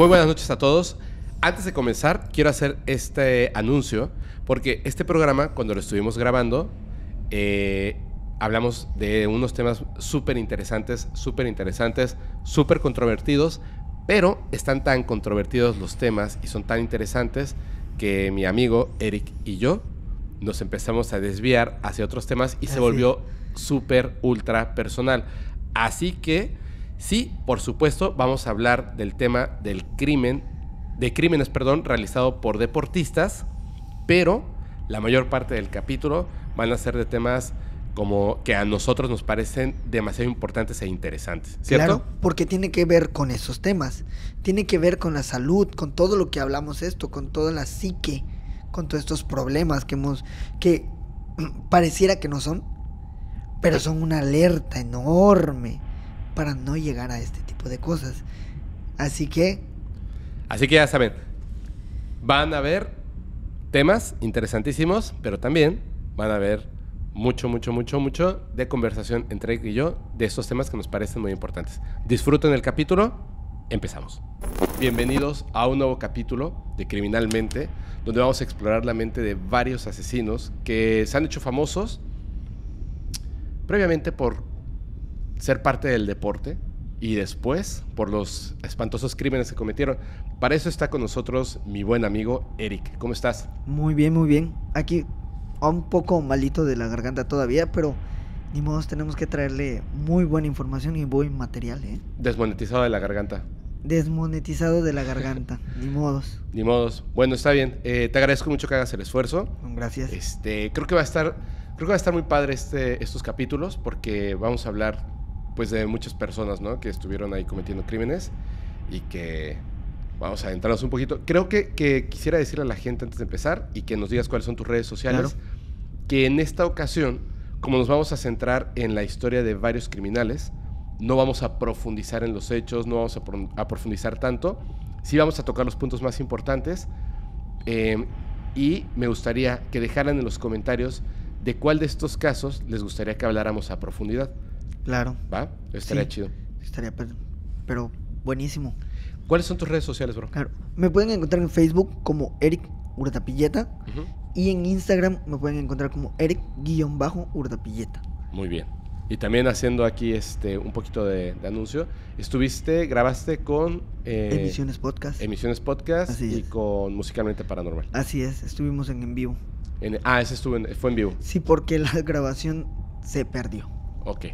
Muy buenas noches a todos. Antes de comenzar, quiero hacer este anuncio porque este programa, cuando lo estuvimos grabando, eh, hablamos de unos temas súper interesantes, súper interesantes, súper controvertidos, pero están tan controvertidos los temas y son tan interesantes que mi amigo Eric y yo nos empezamos a desviar hacia otros temas y se volvió súper ultra personal. Así que sí, por supuesto, vamos a hablar del tema del crimen, de crímenes, perdón, realizado por deportistas, pero la mayor parte del capítulo van a ser de temas como que a nosotros nos parecen demasiado importantes e interesantes, ¿cierto? Claro, porque tiene que ver con esos temas. Tiene que ver con la salud, con todo lo que hablamos esto, con toda la psique, con todos estos problemas que hemos que pareciera que no son, pero son una alerta enorme para no llegar a este tipo de cosas. Así que Así que ya saben, van a ver temas interesantísimos, pero también van a ver mucho, mucho, mucho, mucho de conversación entre Eric y yo de estos temas que nos parecen muy importantes. Disfruten el capítulo, empezamos. Bienvenidos a un nuevo capítulo de Criminalmente, donde vamos a explorar la mente de varios asesinos que se han hecho famosos previamente por ser parte del deporte y después por los espantosos crímenes que cometieron. Para eso está con nosotros mi buen amigo Eric. ¿Cómo estás? muy bien, muy bien. Aquí un poco malito de la garganta todavía, pero ni modo tenemos que traerle muy buena información y buen material, ¿eh? Desmonetizado de la garganta. Desmonetizado de la garganta, ni modos. Ni modos. Bueno, está bien. Eh, te agradezco mucho que hagas el esfuerzo. Gracias. Este, creo que va a estar, creo que va a estar muy padre este, estos capítulos porque vamos a hablar, pues, de muchas personas, ¿no? Que estuvieron ahí cometiendo crímenes y que vamos a adentrarnos un poquito. Creo que, que quisiera decirle a la gente antes de empezar y que nos digas cuáles son tus redes sociales, Claro. que en esta ocasión, como nos vamos a centrar en la historia de varios criminales, no vamos a profundizar en los hechos, no vamos a, pro- a profundizar tanto, sí vamos a tocar los puntos más importantes eh, y me gustaría que dejaran en los comentarios de cuál de estos casos les gustaría que habláramos a profundidad, Claro, ¿va? Estaría Sí. chido. estaría per- pero buenísimo. ¿Cuáles son tus redes sociales, bro? Claro. Me pueden encontrar en Facebook como Eric Urtapilleta y en Instagram me pueden encontrar como Eric-Urtapilleta. Muy bien. Y también haciendo aquí este un poquito de, de anuncio, estuviste, grabaste con eh, Emisiones Podcast. Emisiones Podcast Así y es. con Musicalmente Paranormal. Así es, estuvimos en en vivo. En- ah, ese estuvo en- fue en vivo. Sí, porque la grabación se perdió. Ok.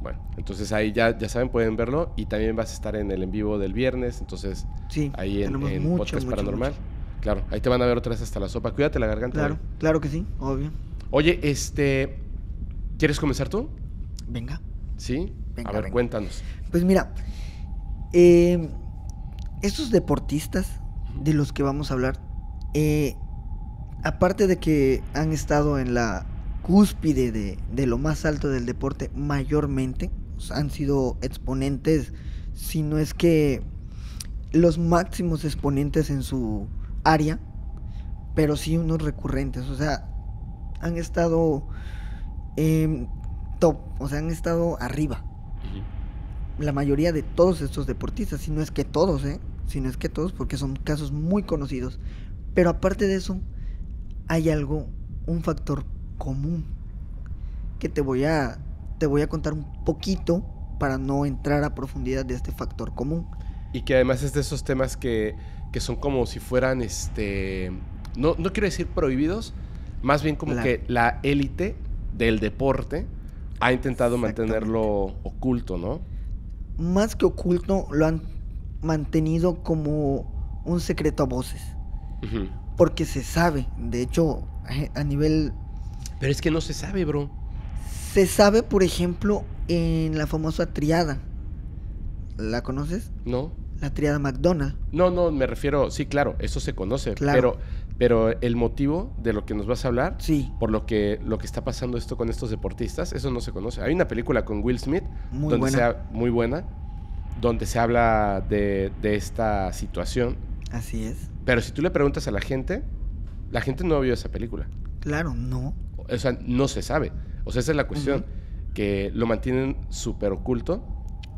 Bueno, entonces ahí ya, ya saben, pueden verlo. Y también vas a estar en el en vivo del viernes. Entonces, Sí, ahí en, en mucho, Podcast mucho, Paranormal. mucho. Claro, ahí te van a ver otra vez hasta la sopa. Cuídate la garganta. Claro, claro que sí, obvio. Oye, este. ¿Quieres comenzar tú? Venga. Sí. Venga, a ver, venga. cuéntanos. Pues mira, eh, estos deportistas de los que vamos a hablar, eh, aparte de que han estado en la cúspide de, de lo más alto del deporte mayormente, han sido exponentes, si no es que los máximos exponentes en su área, pero sí unos recurrentes, o sea, han estado em, top, o sea, han estado arriba la mayoría de todos estos deportistas, si no es que todos, ¿eh? Si no es que todos, porque son casos muy conocidos. Pero aparte de eso, hay algo, un factor común que te voy a, te voy a contar un poquito para no entrar a profundidad de este factor común. Y que además es de esos temas que, que son como si fueran, este, no, no quiero decir prohibidos, más bien como que la élite del deporte ha intentado mantenerlo oculto, ¿no? Más que oculto, lo han mantenido como un secreto a voces. Porque se sabe, de hecho, eh, a nivel Pero es que no se sabe, bro. Se sabe, por ejemplo, en la famosa triada. ¿La conoces? ¿No? La triada McDonald. No, no, me refiero, sí, claro, eso se conoce, Claro. pero, pero el motivo de lo que nos vas a hablar, Sí, por lo que, lo que está pasando esto con estos deportistas, eso no se conoce. Hay una película con Will Smith, muy donde buena. se muy buena, donde se habla de, de esta situación, Así es. pero si tú le preguntas a la gente, la gente no vio esa película. Claro, no. O sea, no se sabe. O sea, esa es la cuestión, que lo mantienen súper oculto.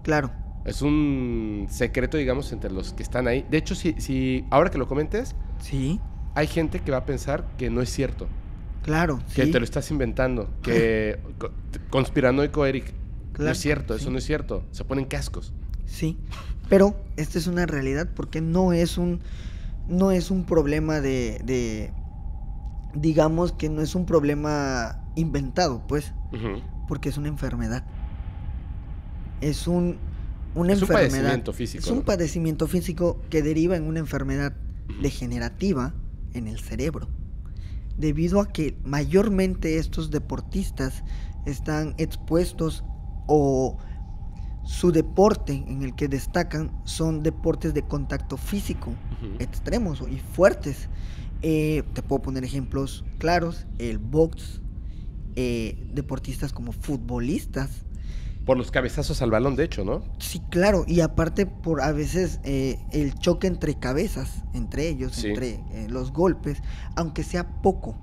Claro. Es un secreto, digamos, entre los que están ahí. De hecho, si, si ahora que lo comentes, Sí, hay gente que va a pensar que no es cierto, claro. que sí, te lo estás inventando, que co- conspiranoico Eric. no Claro, es cierto, sí. eso no es cierto. Se ponen cascos. Sí, pero esta es una realidad porque no es un, no es un problema de, de, digamos que no es un problema inventado, pues, porque es una enfermedad. Es un, una Es un enfermedad. padecimiento físico, Es un padecimiento físico que deriva en una enfermedad degenerativa en el cerebro. Debido a que mayormente estos deportistas están expuestos o su deporte en el que destacan son deportes de contacto físico extremos y fuertes. Eh, te puedo poner ejemplos claros, el box, eh, deportistas como futbolistas. Por los cabezazos al balón, de hecho, ¿no? Sí, claro, y aparte por a veces eh, el choque entre cabezas, entre ellos, Sí. entre eh, los golpes, aunque sea poco,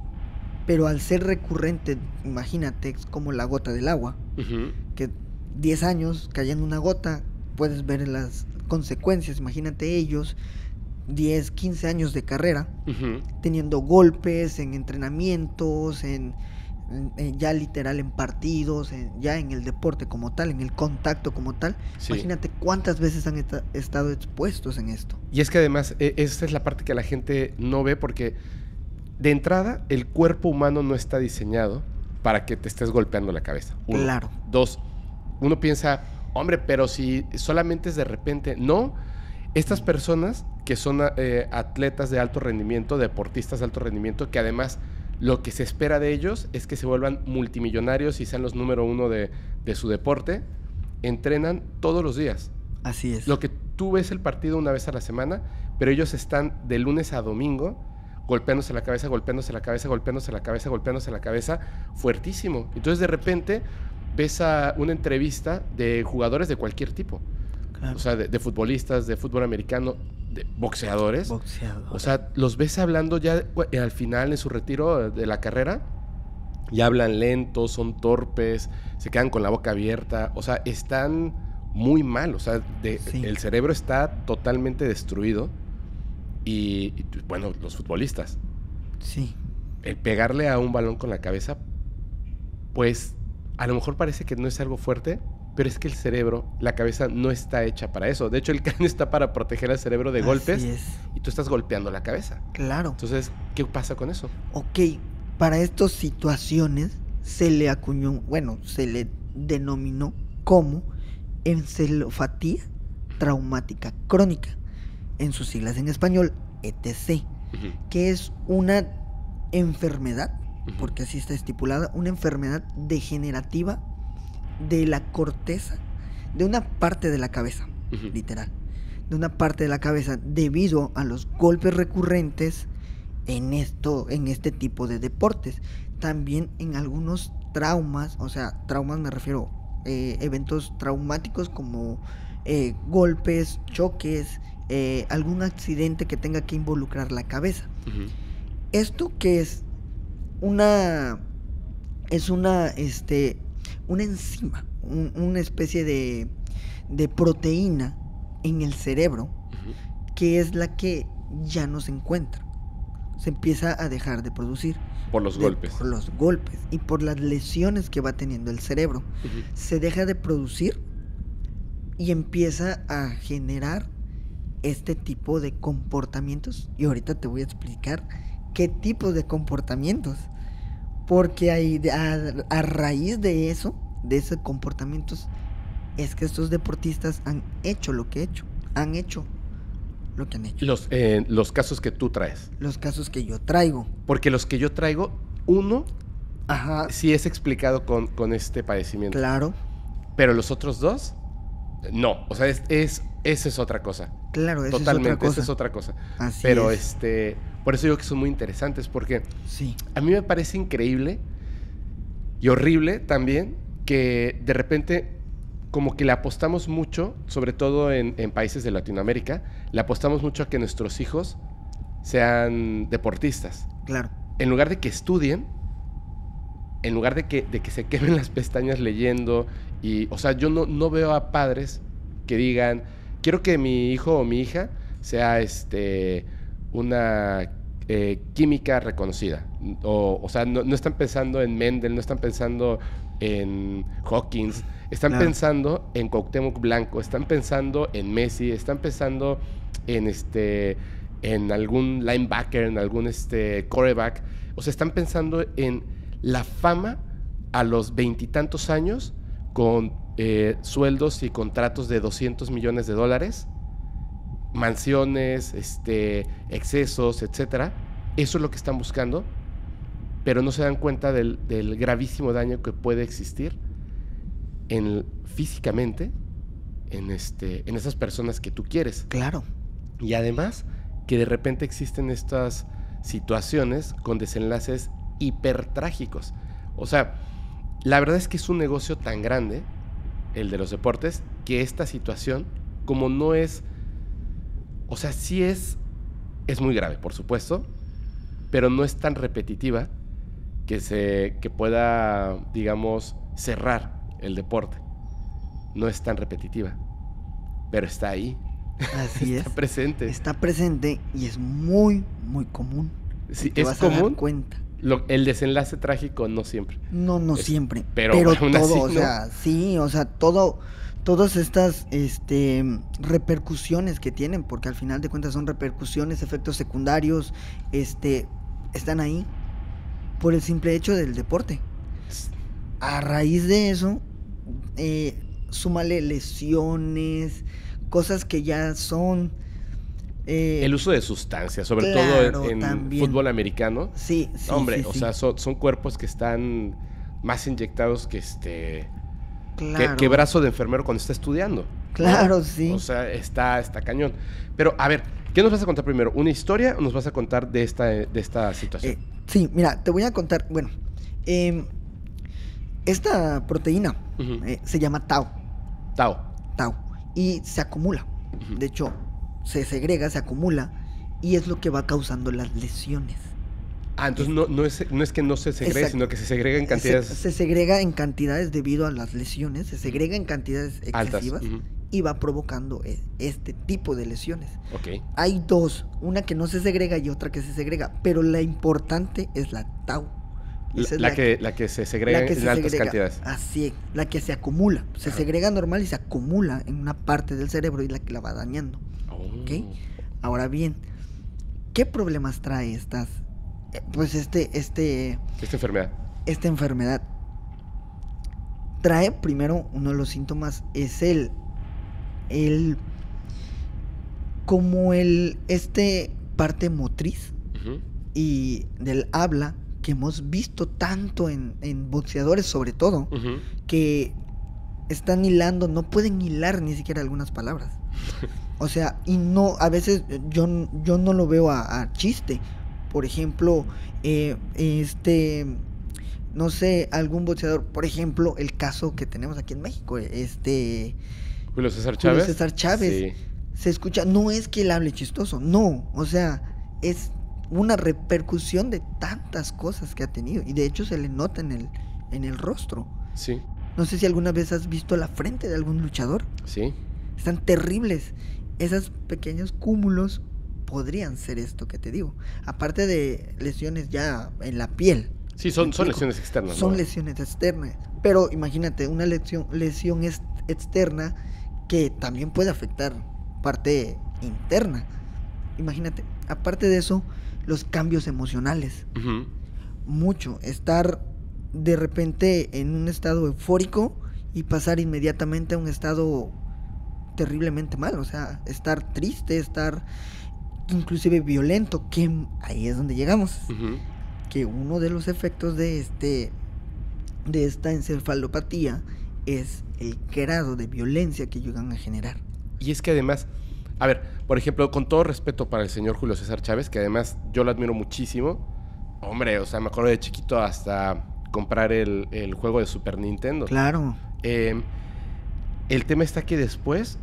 pero al ser recurrente, imagínate, es como la gota del agua, que 10 años cayendo una gota, puedes ver las consecuencias, imagínate ellos, 10, 15 años de carrera, teniendo golpes en entrenamientos, en, en- en ya literal en partidos, en- ya en el deporte como tal, en el contacto como tal. Sí. Imagínate cuántas veces han esta- estado expuestos en esto. Y es que además, e- esa es la parte que la gente no ve porque de entrada el cuerpo humano no está diseñado para que te estés golpeando la cabeza. Uno. Claro. Dos, uno piensa, hombre, pero si solamente es de repente. No, estas personas que son eh, atletas de alto rendimiento, deportistas de alto rendimiento, que además lo que se espera de ellos es que se vuelvan multimillonarios y sean los número uno de, de su deporte, entrenan todos los días. Así es. Lo que tú ves el partido una vez a la semana, pero ellos están de lunes a domingo golpeándose la cabeza, golpeándose la cabeza, golpeándose la cabeza, golpeándose la cabeza, fuertísimo. Entonces de repente ves a una entrevista de jugadores de cualquier tipo, Claro. o sea, de, de futbolistas, de fútbol americano, de boxeadores. Boxeador. O sea, los ves hablando ya eh, al final en su retiro de la carrera. Y hablan lentos, son torpes, se quedan con la boca abierta. O sea, están muy mal. O sea, de- Sí. el cerebro está totalmente destruido. Y, y, bueno, los futbolistas, sí. el pegarle a un balón con la cabeza, pues a lo mejor parece que no es algo fuerte, pero es que el cerebro, la cabeza no está hecha para eso. De hecho, el cráneo está para proteger al cerebro de Así golpes es. y tú estás golpeando la cabeza. Claro. Entonces, ¿qué pasa con eso? Ok, para estas situaciones se le acuñó, bueno, se le denominó como encefalopatía traumática crónica, en sus siglas en español, ETC, que es una enfermedad, porque así está estipulada, una enfermedad degenerativa de la corteza, de una parte de la cabeza, literal, de una parte de la cabeza debido a los golpes recurrentes en esto, en este tipo de deportes. También en algunos traumas, o sea, traumas me refiero eh, eventos traumáticos como eh, golpes, choques, eh, algún accidente que tenga que involucrar la cabeza. Esto que es una es una este una enzima, un- una especie de, de proteína en el cerebro que es la que ya no se encuentra. Se empieza a dejar de producir. Por los de- golpes. Por los golpes y por las lesiones que va teniendo el cerebro. Se deja de producir y empieza a generar este tipo de comportamientos. Y ahorita te voy a explicar qué tipo de comportamientos. Porque de- a, a raíz de eso, de esos comportamientos, es que estos deportistas han hecho lo que he hecho. Han hecho lo que han hecho. Los, eh, los casos que tú traes. Los casos que yo traigo. Porque los que yo traigo, uno Ajá. sí es explicado con, con este padecimiento. Claro, Pero los otros dos, no. O sea, es, es, esa es otra cosa. claro, Totalmente, es otra cosa. esa es otra cosa. Así Pero es. este, por eso digo que son muy interesantes, porque Sí, a mí me parece increíble y horrible también que de repente como que le apostamos mucho, sobre todo en, en países de Latinoamérica, le apostamos mucho a que nuestros hijos sean deportistas. claro. En lugar de que estudien, en lugar de que, de que se quemen las pestañas leyendo, y, o sea, yo no, no veo a padres que digan, quiero que mi hijo o mi hija sea este, una eh, química reconocida. O, o sea, no, no, están pensando en Mendel, no están pensando en Hawkins, están pensando en Cuauhtémoc Blanco, están pensando en Messi, están pensando en este en algún linebacker, en algún este quarterback, o sea, están pensando en la fama a los veintitantos años con eh, sueldos y contratos de 200 millones de dólares, mansiones, este, excesos, etcétera. Eso es lo que están buscando, pero no se dan cuenta del, del gravísimo daño que puede existir en, físicamente en, este, en esas personas que tú quieres. Claro. Y además que de repente existen estas situaciones con desenlaces hipertrágicos. O sea, la verdad es que es un negocio tan grande, el de los deportes, que esta situación, como no es, o sea, sí es, es muy grave, por supuesto, pero no es tan repetitiva que se, que pueda, digamos, cerrar el deporte. No es tan repetitiva, pero está ahí, Así es. está presente. Está presente y es muy, muy común. Sí, Te es vas a dar común. cuenta. Lo- el desenlace trágico no siempre. No, no Es- siempre. pero todo, así, o ¿no? sea, sí, o sea, todo, todas estas este, repercusiones que tienen, porque al final de cuentas son repercusiones, efectos secundarios, este, están ahí por el simple hecho del deporte. A raíz de eso, eh, súmale lesiones, cosas que ya son... eh, El uso de sustancias, sobre claro, todo en, en fútbol americano. Sí, sí, Hombre, sí, o sí, sea, son, son cuerpos que están más inyectados que este. Claro, Que, brazo de enfermero cuando está estudiando. ¿no? Claro, sí. O sea, está, está cañón. Pero, a ver, ¿qué nos vas a contar primero? ¿Una historia o nos vas a contar de esta, de esta situación? Eh, sí, mira, te voy a contar. Bueno, em, esta proteína eh, se llama tau, Tao. tau, y se acumula. De hecho, se segrega, se acumula, y es lo que va causando las lesiones. Ah, entonces no, no, es, no es que no se segregue, Exacto. sino que se segrega en cantidades se segrega en cantidades debido a las lesiones, se segrega en cantidades altas. excesivas Ujú. y va provocando eh, este tipo de lesiones. Hay dos, una que no se segrega y otra que se segrega, pero la importante es la tau. La, que, la que se segrega que en se altas segrega. cantidades. Así es, la que se acumula. Se Ajá. segrega normal y se acumula en una parte del cerebro y la que la va dañando. Oh. Ahora bien, ¿qué problemas trae estas? Pues este, este, Esta enfermedad. esta enfermedad. Trae primero uno de los síntomas es el, el, como el, este parte motriz y del habla que hemos visto tanto en, en boxeadores sobre todo, que están hilando, no pueden hilar ni siquiera algunas palabras. O sea, y no, a veces yo, yo no lo veo a, a chiste. Por ejemplo, eh, este, no sé, algún boxeador, por ejemplo, el caso que tenemos aquí en México, este, Julio César Julio Chávez. César Chávez. Sí. se escucha, no es que él hable chistoso, no, o sea, es una repercusión de tantas cosas que ha tenido y de hecho se le nota en el, en el rostro. Sí. No sé si alguna vez has visto la frente de algún luchador. Sí. Están terribles. Esos pequeños cúmulos podrían ser esto que te digo. Aparte de lesiones ya en la piel. Sí, son, ¿Me son lesiones externas. Son ¿no? lesiones externas. Pero imagínate, una lesión, lesión ex- externa que también puede afectar parte interna. Imagínate, aparte de eso, los cambios emocionales. Mucho. Estar de repente en un estado eufórico y pasar inmediatamente a un estado terriblemente mal. O sea, estar triste, estar inclusive violento, que ahí es donde llegamos que uno de los efectos de este de esta encefalopatía es el grado de violencia que llegan a generar. Y es que además, a ver, por ejemplo, con todo respeto para el señor Julio César Chávez, que además yo lo admiro muchísimo. Hombre, o sea, me acuerdo de chiquito hasta comprar el, el juego de Super Nintendo. Claro, Eh, el tema está que después,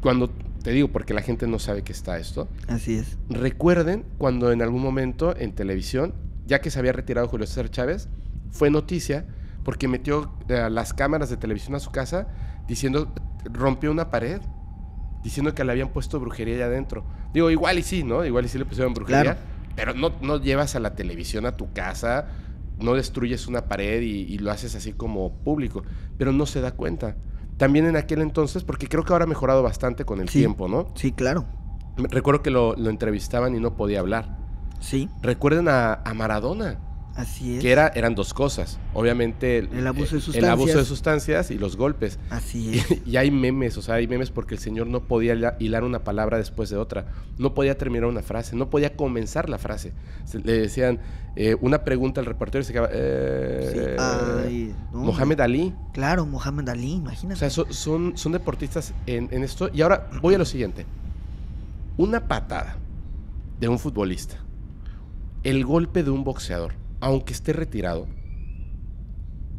cuando te digo, porque la gente no sabe que está esto, así es. recuerden cuando en algún momento en televisión, ya que se había retirado Julio César Chávez, fue noticia porque metió eh, las cámaras de televisión a su casa diciendo rompió una pared diciendo que le habían puesto brujería allá adentro. Digo, igual y sí, ¿no? Igual y sí le pusieron brujería. Claro. Pero no, no llevas a la televisión a tu casa, no destruyes una pared y, y lo haces así como público. Pero no se da cuenta. También en aquel entonces, porque creo que ahora ha mejorado bastante con el Sí. tiempo, ¿no? Sí, claro. Recuerdo que lo, lo entrevistaban y no podía hablar. Sí, Recuerden a, a Maradona, así es. que era, eran dos cosas. Obviamente el, El abuso de eh, el abuso de sustancias. sustancias y los golpes. Así es. Y, y hay memes, o sea, hay memes porque el señor no podía hila- hilar una palabra después de otra, no podía terminar una frase, no podía comenzar la frase. Se- le decían eh, una pregunta al reportero y se quedaba... Sí, eh, ay, no, Mohamed Ali. Claro, Mohamed Ali, imagínate. O sea, so- son, son deportistas en, en esto. Y ahora voy a lo siguiente. Una patada de un futbolista, el golpe de un boxeador, aunque esté retirado,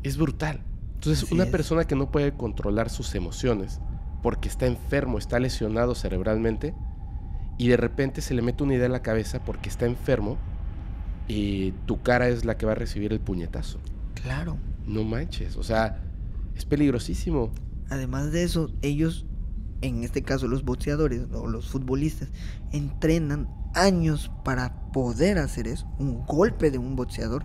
es brutal. Entonces, Así una es. persona que no puede controlar sus emociones porque está enfermo, está lesionado cerebralmente, y de repente se le mete una idea en la cabeza porque está enfermo, y tu cara es la que va a recibir el puñetazo. Claro. No manches, o sea, es peligrosísimo. Además de eso, ellos, en este caso los boxeadores o los futbolistas, entrenan años para poder hacer eso. Un golpe de un boxeador.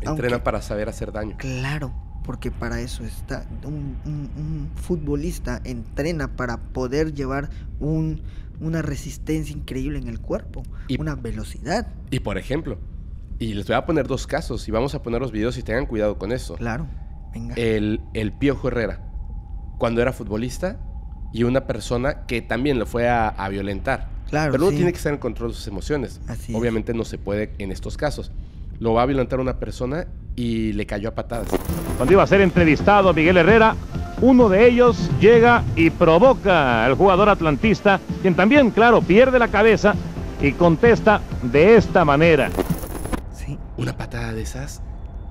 Entrenan Aunque- para saber hacer daño. Claro, porque para eso está. Un, un- un futbolista entrena para poder llevar un, una resistencia increíble en el cuerpo, Y- una velocidad. Y por ejemplo, y les voy a poner dos casos y vamos a poner los videos y tengan cuidado con eso. Claro, venga. El, el Piojo Herrera, cuando era futbolista y una persona que también lo fue a, a violentar. Claro, Pero uno sí. tiene que estar en control de sus emociones. Así es. Obviamente no se puede en estos casos. Lo va a violentar una persona y le cayó a patadas. Cuando iba a ser entrevistado Miguel Herrera, uno de ellos llega y provoca al jugador atlantista, quien también, claro, pierde la cabeza y contesta de esta manera. Sí, Una patada de esas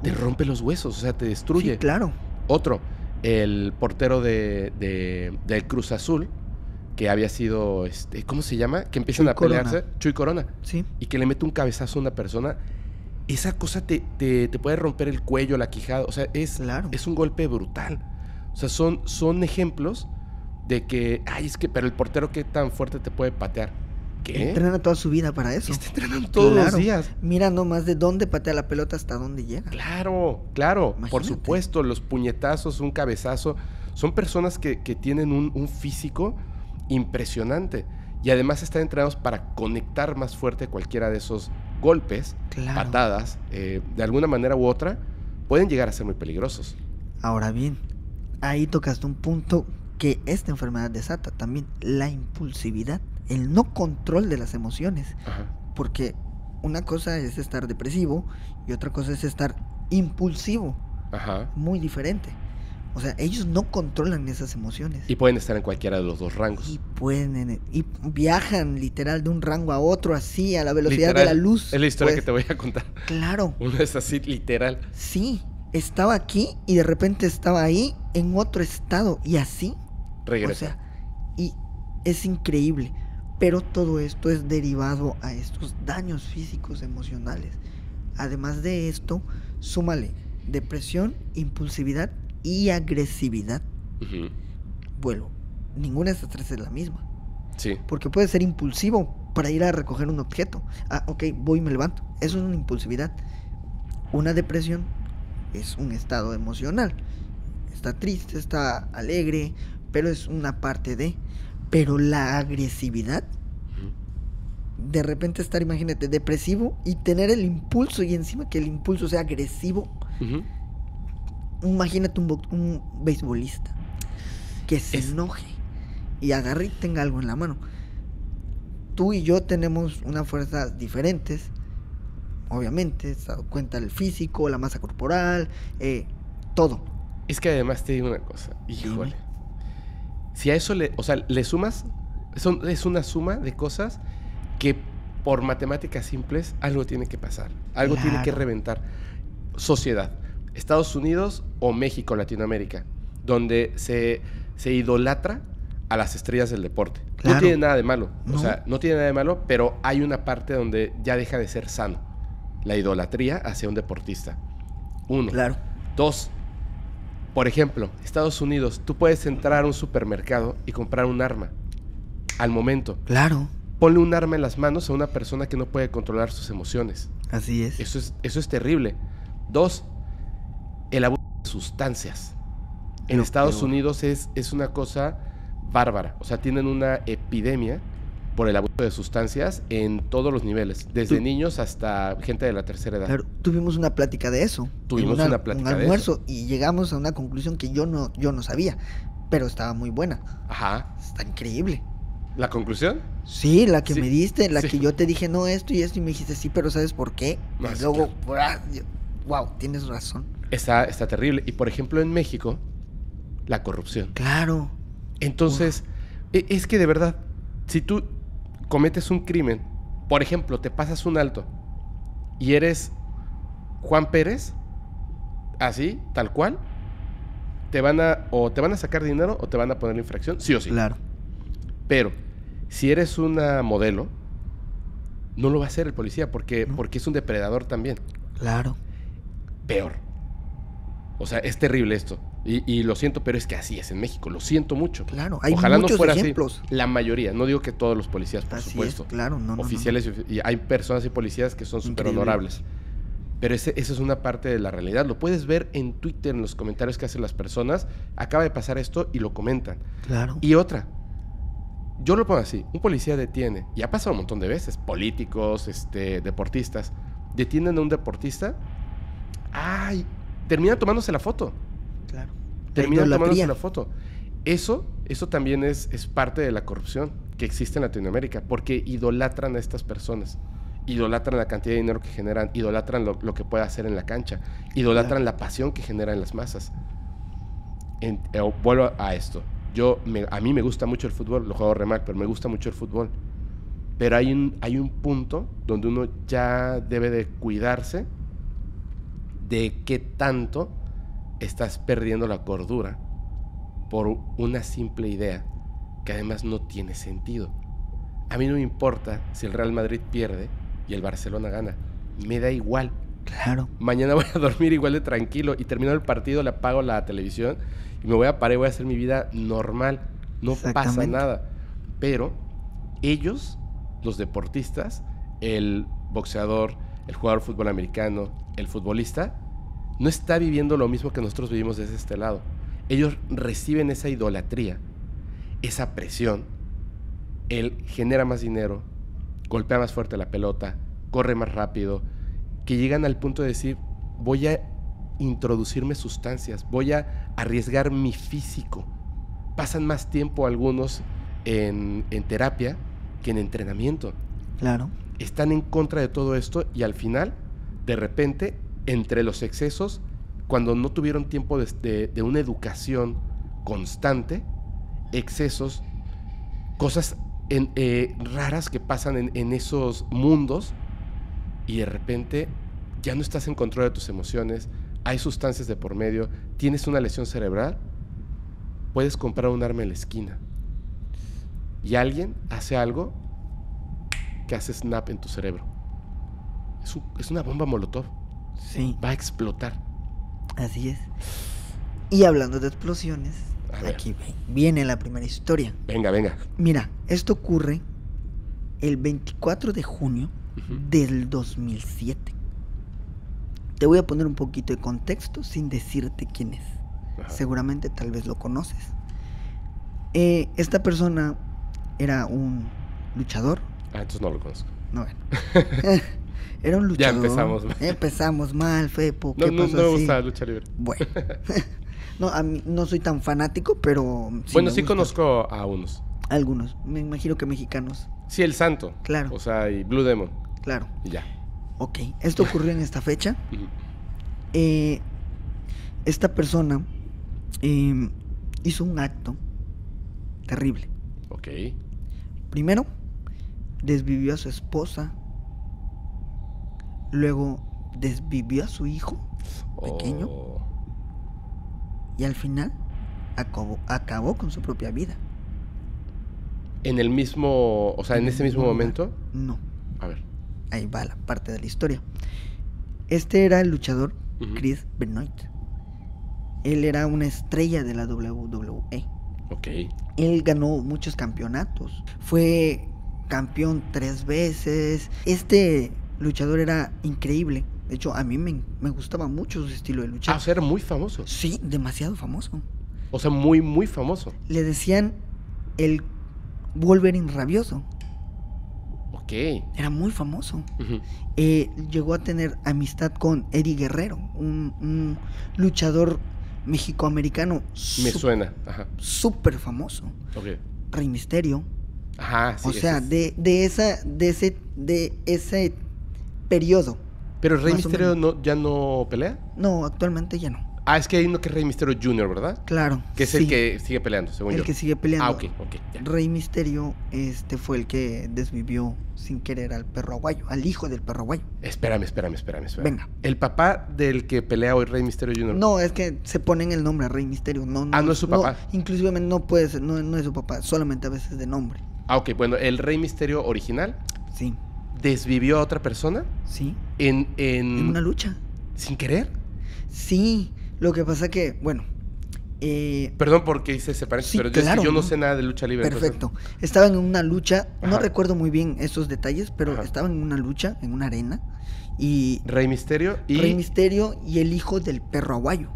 te rompe los huesos, o sea, te destruye. sí, claro. Otro, el portero de, de- del Cruz Azul, que había sido, este, ¿cómo se llama? Que empiezan Chuy a pelearse, Corona. Chuy Corona, Sí, y que le mete un cabezazo a una persona. Esa cosa te, te- te puede romper el cuello, la quijada, o sea, es, Claro. es un golpe brutal. O sea, son, son ejemplos de que, ay, es que, pero el portero qué tan fuerte te puede patear. ¿Qué? entrena toda su vida para eso. Está entrenando todos Claro. los días. Mira nomás de dónde patea la pelota hasta dónde llega. Claro, claro, por supuesto, los puñetazos, un cabezazo, son personas que, que tienen un, un físico impresionante y además están entrenados para conectar más fuerte cualquiera de esos golpes, Claro. patadas, eh, de alguna manera u otra, pueden llegar a ser muy peligrosos. Ahora bien, ahí tocaste un punto que esta enfermedad desata también, la impulsividad, el no control de las emociones. Ajá. Porque una cosa es estar depresivo y otra cosa es estar impulsivo, Ajá. muy diferente. O sea, ellos no controlan esas emociones. Y pueden estar en cualquiera de los dos rangos. Y pueden y viajan literal de un rango a otro así a la velocidad de la luz. Es la historia pues. que te voy a contar. Claro, Uno es así, literal. sí, estaba aquí y de repente estaba ahí en otro estado y así Regresa. O sea, y es increíble. Pero todo esto es derivado a estos daños físicos, emocionales. Además de esto, súmale depresión, impulsividad y agresividad. Ujú. Vuelvo, ninguna de estas tres es la misma. Sí. Porque puede ser impulsivo para ir a recoger un objeto. Ah, ok, voy y me levanto. Eso es una impulsividad. Una depresión es un estado emocional. Está triste, está alegre, pero es una parte de. Pero la agresividad, de repente estar, imagínate, depresivo y tener el impulso y encima que el impulso sea agresivo. Imagínate un, un beisbolista que se Es- enoje y agarre y tenga algo en la mano. Tú y yo tenemos unas fuerzas diferentes. Obviamente, cuenta el físico, la masa corporal, eh, todo. Es que además te digo una cosa, híjole. Dime. Si a eso le, o sea, le sumas, son, es una suma de cosas que por matemáticas simples algo tiene que pasar, algo tiene que reventar. Sociedad, Estados Unidos o México, Latinoamérica, donde se, se idolatra a las estrellas del deporte. No tiene nada de malo, o No. sea, no tiene nada de malo, pero hay una parte donde ya deja de ser sano, la idolatría hacia un deportista. Uno. Claro. Dos, Por ejemplo, Estados Unidos, tú puedes entrar a un supermercado y comprar un arma al momento. Claro, Ponle un arma en las manos a una persona que no puede controlar sus emociones. así es. Eso es, eso es terrible. Dos, el abuso de sustancias. En Estados. Unidos es, es una cosa bárbara. O sea, tienen una epidemia por el abuso de sustancias en todos los niveles, desde Tú- niños hasta gente de la tercera edad. Claro, tuvimos una plática de eso. Tuvimos una- una plática un de almuerzo y llegamos a una conclusión que yo no, yo no sabía, pero estaba muy buena. Ajá. Está increíble. ¿La conclusión? Sí, la que Sí, me diste, la sí. que yo te dije, no, esto y esto, y me dijiste, sí, pero ¿sabes por qué? No, y luego, claro. wow, tienes razón. Está, está terrible. Y por ejemplo, en México, la corrupción. Claro, Entonces, e- es que de verdad, si tú cometes un crimen, por ejemplo, te pasas un alto y eres Juan Pérez, así, tal cual, te van a o te van a sacar dinero o te van a poner la infracción, sí o sí. claro. Pero si eres una modelo, no lo va a hacer el policía porque No. porque es un depredador también. Claro. Peor. O sea, es terrible esto. Y, y lo siento, pero es que así es en México. Lo siento mucho. Claro, hay Ojalá muchos no fuera ejemplos. así. La mayoría, no digo que todos los policías, por Así supuesto. es, claro, no, no. Oficiales y hay personas y policías que son súper honorables. Pero ese, esa es una parte de la realidad. Lo puedes ver en Twitter, en los comentarios que hacen las personas. Acaba de pasar esto y lo comentan. Claro. Y otra, yo lo pongo así, un policía detiene, y ha pasado un montón de veces, políticos, este, deportistas, detienen a un deportista, ay, termina tomándose la foto, claro. La termina tomándose la foto. Eso, eso también es, es parte de la corrupción que existe en Latinoamérica, porque idolatran a estas personas. Idolatran la cantidad de dinero que generan, idolatran lo, lo que puede hacer en la cancha, idolatran la pasión que genera en las masas. En- eh, vuelvo a esto. Yo, me- a mí me gusta mucho el fútbol, lo juego re mal, pero me gusta mucho el fútbol. Pero hay un, hay un punto donde uno ya debe de cuidarse de qué tanto estás perdiendo la cordura por una simple idea que además no tiene sentido. A mí no me importa si el Real Madrid pierde y el Barcelona gana. Me da igual. Claro. Mañana voy a dormir igual de tranquilo y termino el partido, le apago la televisión y me voy a parar y voy a hacer mi vida normal. No pasa nada. Pero ellos, los deportistas, el boxeador, el jugador de fútbol americano, el futbolista, no está viviendo lo mismo que nosotros vivimos desde este lado. Ellos reciben esa idolatría, esa presión. Él genera más dinero, golpea más fuerte la pelota, corre más rápido, que llegan al punto de decir, voy a introducirme sustancias, voy a arriesgar mi físico. Pasan más tiempo algunos en, en terapia que en entrenamiento. Claro. Están en contra de todo esto y al final, de repente, entre los excesos, cuando no tuvieron tiempo de, de- una educación constante, excesos, cosas eh, raras que pasan en, en esos mundos y de repente ya no estás en control de tus emociones, hay sustancias de por medio, tienes una lesión cerebral, puedes comprar un arma en la esquina y alguien hace algo que hace snap en tu cerebro. Es, es una bomba molotov, Sí, va a explotar. así es. Y hablando de explosiones, aquí viene la primera historia. Venga, venga. Mira, esto ocurre el 24 de junio del 2007. Te voy a poner un poquito de contexto sin decirte quién es. Ajá. Seguramente tal vez lo conoces. Eh, esta persona era un luchador. Ah, entonces no lo conozco. No, bueno. era un Ya luchador. empezamos mal. Empezamos mal, Fepo. No, ¿Qué no, pasó no me así? gusta la lucha libre. Bueno. no, a mí no soy tan fanático, pero. sí bueno, sí gusta. conozco a unos. Algunos. Me imagino que mexicanos. Sí, el Santo. Claro. O sea, y Blue Demon. Claro. Y ya. Ok. Esto ocurrió en esta fecha. Eh, esta persona eh, hizo un acto terrible. Ok. Primero, desvivió a su esposa. Luego, desvivió a su hijo pequeño. Oh. Y al final, acabó, acabó con su propia vida. En el mismo, o sea, en ese mismo lugar. momento. No. A ver. Ahí va la parte de la historia. Este era el luchador. Chris Benoit. Él era una estrella de la WWE. Ok. Él ganó muchos campeonatos. Fue campeón tres veces. Este luchador era increíble. De hecho, a mí me, me gustaba mucho su estilo de lucha. Ah, o sea, era muy famoso. Sí, demasiado famoso. O sea, muy, muy famoso. Le decían el Wolverine rabioso. Ok. Era muy famoso. Eh, llegó a tener amistad con Eddie Guerrero, un, un luchador mexicoamericano Me su- suena. Ajá. súper famoso. Ok. Rey Misterio. Ajá, sí. o sea, es- de, de esa, de ese, de ese periodo. Pero el Rey Misterio no, ya no pelea. No, actualmente ya no. Ah, es que hay uno que es Rey Misterio Jr., ¿verdad? Claro. Que es sí, el que sigue peleando, según el yo. que sigue peleando. Ah, ok, ok. ya. Rey Misterio este fue el que desvivió sin querer al perro aguayo, al hijo del perro aguayo. Espérame, espérame, espérame, espérame. Venga. El papá del que pelea hoy Rey Misterio Jr. No, es que se ponen el nombre Rey Misterio. No, Ah, no es su papá. inclusive no puede ser, no, no es su papá, solamente a veces de nombre. Ah, ok, bueno, el Rey Misterio original Sí, desvivió a otra persona sí. en. en... En una lucha. ¿Sin querer? Sí, lo que pasa que, bueno, eh, Perdón porque hice ese paréntesis, Sí, pero yo, es que claro, yo no ¿no? sé nada de lucha libre. entonces- perfecto. Estaban en una lucha, no recuerdo muy bien esos detalles, pero Ajá. estaban en una lucha, en una arena, y Rey Misterio y. Rey Misterio y el hijo del perro aguayo,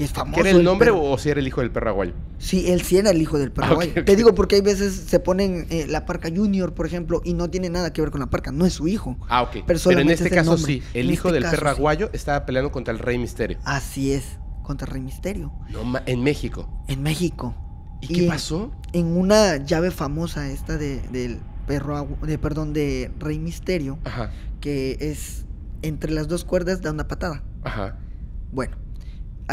que es famoso. ¿Qué era el nombre o si era el hijo del perro aguayo? Sí, él sí era el hijo del perro Ah, ok, aguayo. ok. Te digo porque hay veces se ponen eh, la parca Junior, por ejemplo, y no tiene nada que ver con la parca, no es su hijo. Ah, ok. Pero, en este es el caso nombre. sí. El En hijo este del caso, perro sí. aguayo estaba peleando contra el Rey Misterio. Así es, contra Rey Misterio, No, en México. en México. ¿Y, qué pasó? En una llave famosa esta de, del perro, de, perdón, de Rey Misterio, Ajá, que es entre las dos cuerdas da una patada. ajá. Bueno,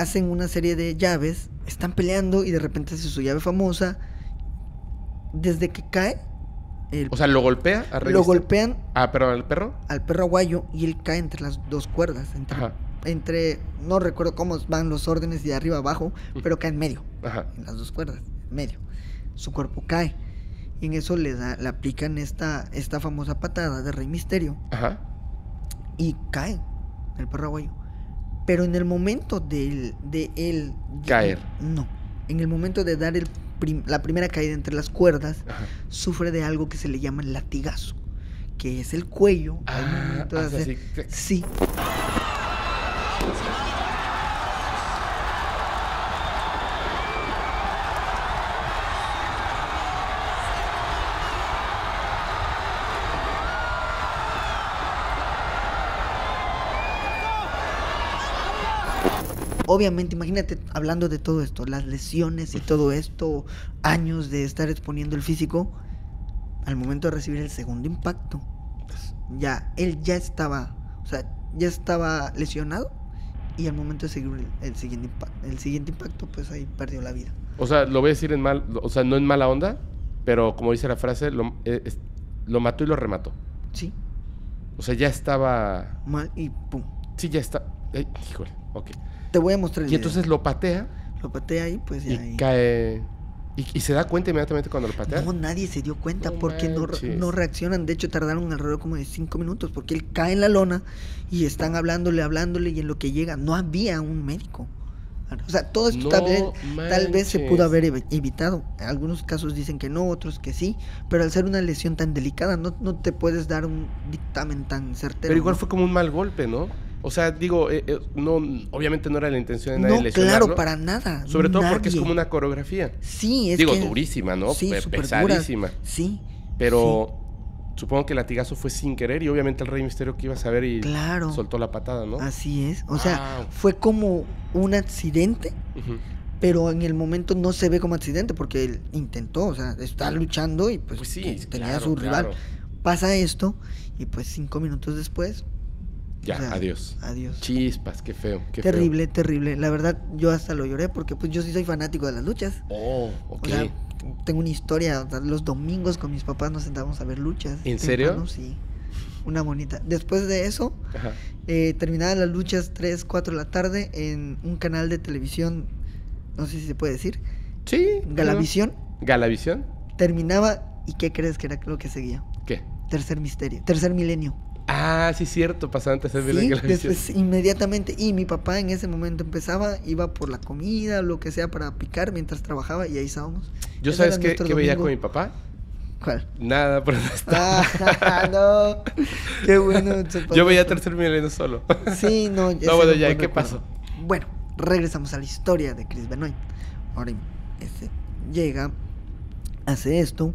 hacen una serie de llaves, están peleando y de repente hace su llave famosa. Desde que cae, el- O sea, lo golpea a Rey lo Misterio? golpean Ah, pero al perro. al perro aguayo y él cae entre las dos cuerdas. Entre, Ajá, entre no recuerdo cómo van los órdenes de arriba abajo, pero cae en medio, ajá. en las dos cuerdas, en medio. Su cuerpo cae. Y en eso le, da, le aplican esta, esta famosa patada de Rey Misterio Ajá. y cae el perro aguayo. Pero en el momento del, de él... Caer. No. En el momento de dar el prim- la primera caída entre las cuerdas, Ajá. sufre de algo que se le llama latigazo, que es el cuello. al Ah, momento de hace hacer- así. Sí. Obviamente, imagínate hablando de todo esto, las lesiones y todo esto, años de estar exponiendo el físico, al momento de recibir el segundo impacto, pues, ya él ya estaba, o sea, ya estaba lesionado y al momento de seguir el, el siguiente impacto, el siguiente impacto, pues ahí perdió la vida. O sea, lo voy a decir en mal, o sea, no en mala onda, pero como dice la frase, lo, eh, es- lo mató y lo remató. Sí, O sea, ya estaba. mal y pum. Sí, ya está. Ay, híjole, ok. Te voy a mostrar el Y entonces lo patea lo patea ahí, pues ya y ahí. cae. Y, y se da cuenta inmediatamente cuando lo patea. No, nadie se dio cuenta No porque no, reaccionan. De hecho, tardaron alrededor como de cinco minutos porque él cae en la lona y están hablándole, hablándole y en lo que llega no había un médico. O sea, todo esto tal, vez, No tal vez se pudo haber evi- evitado. Algunos casos dicen que no, otros que sí. Pero al ser una lesión tan delicada, no, no te puedes dar un dictamen tan certero. Pero igual ¿no? fue como un mal golpe, ¿no? O sea, digo, eh, eh, no, obviamente no era la intención de nadie No, lesionarlo. claro, para nada. Sobre todo porque es como una coreografía. Sí, es Digo, que- durísima, ¿no? Sí, dura. pesadísima. Sí. Pero supongo que el latigazo fue sin querer y obviamente el Rey Misterio que iba a saber y Claro. soltó la patada, ¿no? Así es. O sea, Wow. fue como un accidente, pero en el momento no se ve como accidente porque él intentó, o sea, está luchando y pues, Pues sí, tenía claro, a su rival. claro. Pasa esto y pues cinco minutos después, Ya, o sea, adiós. adiós. Chispas, qué feo. Qué feo. terrible, terrible. La verdad, yo hasta lo lloré porque pues yo sí soy fanático de las luchas. Oh, ok. O sea, tengo una historia, los domingos con mis papás nos sentábamos a ver luchas. ¿En serio? Sí. Una bonita. Después de eso, eh, terminaban las luchas 3, 4 de la tarde en un canal de televisión, no sé si se puede decir, Sí. Galavisión. ¿Galavisión? Terminaba y ¿qué crees que era lo que seguía? ¿Qué? Tercer misterio, tercer milenio. Ah, sí, cierto, pasaba antes de Sí, la después inmediatamente. Y mi papá en ese momento empezaba, iba por la comida, lo que sea para picar mientras trabajaba y ahí estábamos. Yo Ese sabes qué, qué veía con mi papá? ¿Cuál? Nada, pero no está. Ah, no. Qué bueno. Yo veía Tercer Milenio solo. Sí, no. No, bueno, ya, ¿qué recuerdo. pasó? Bueno, regresamos a la historia de Chris Benoit. Ahora este, llega, hace esto,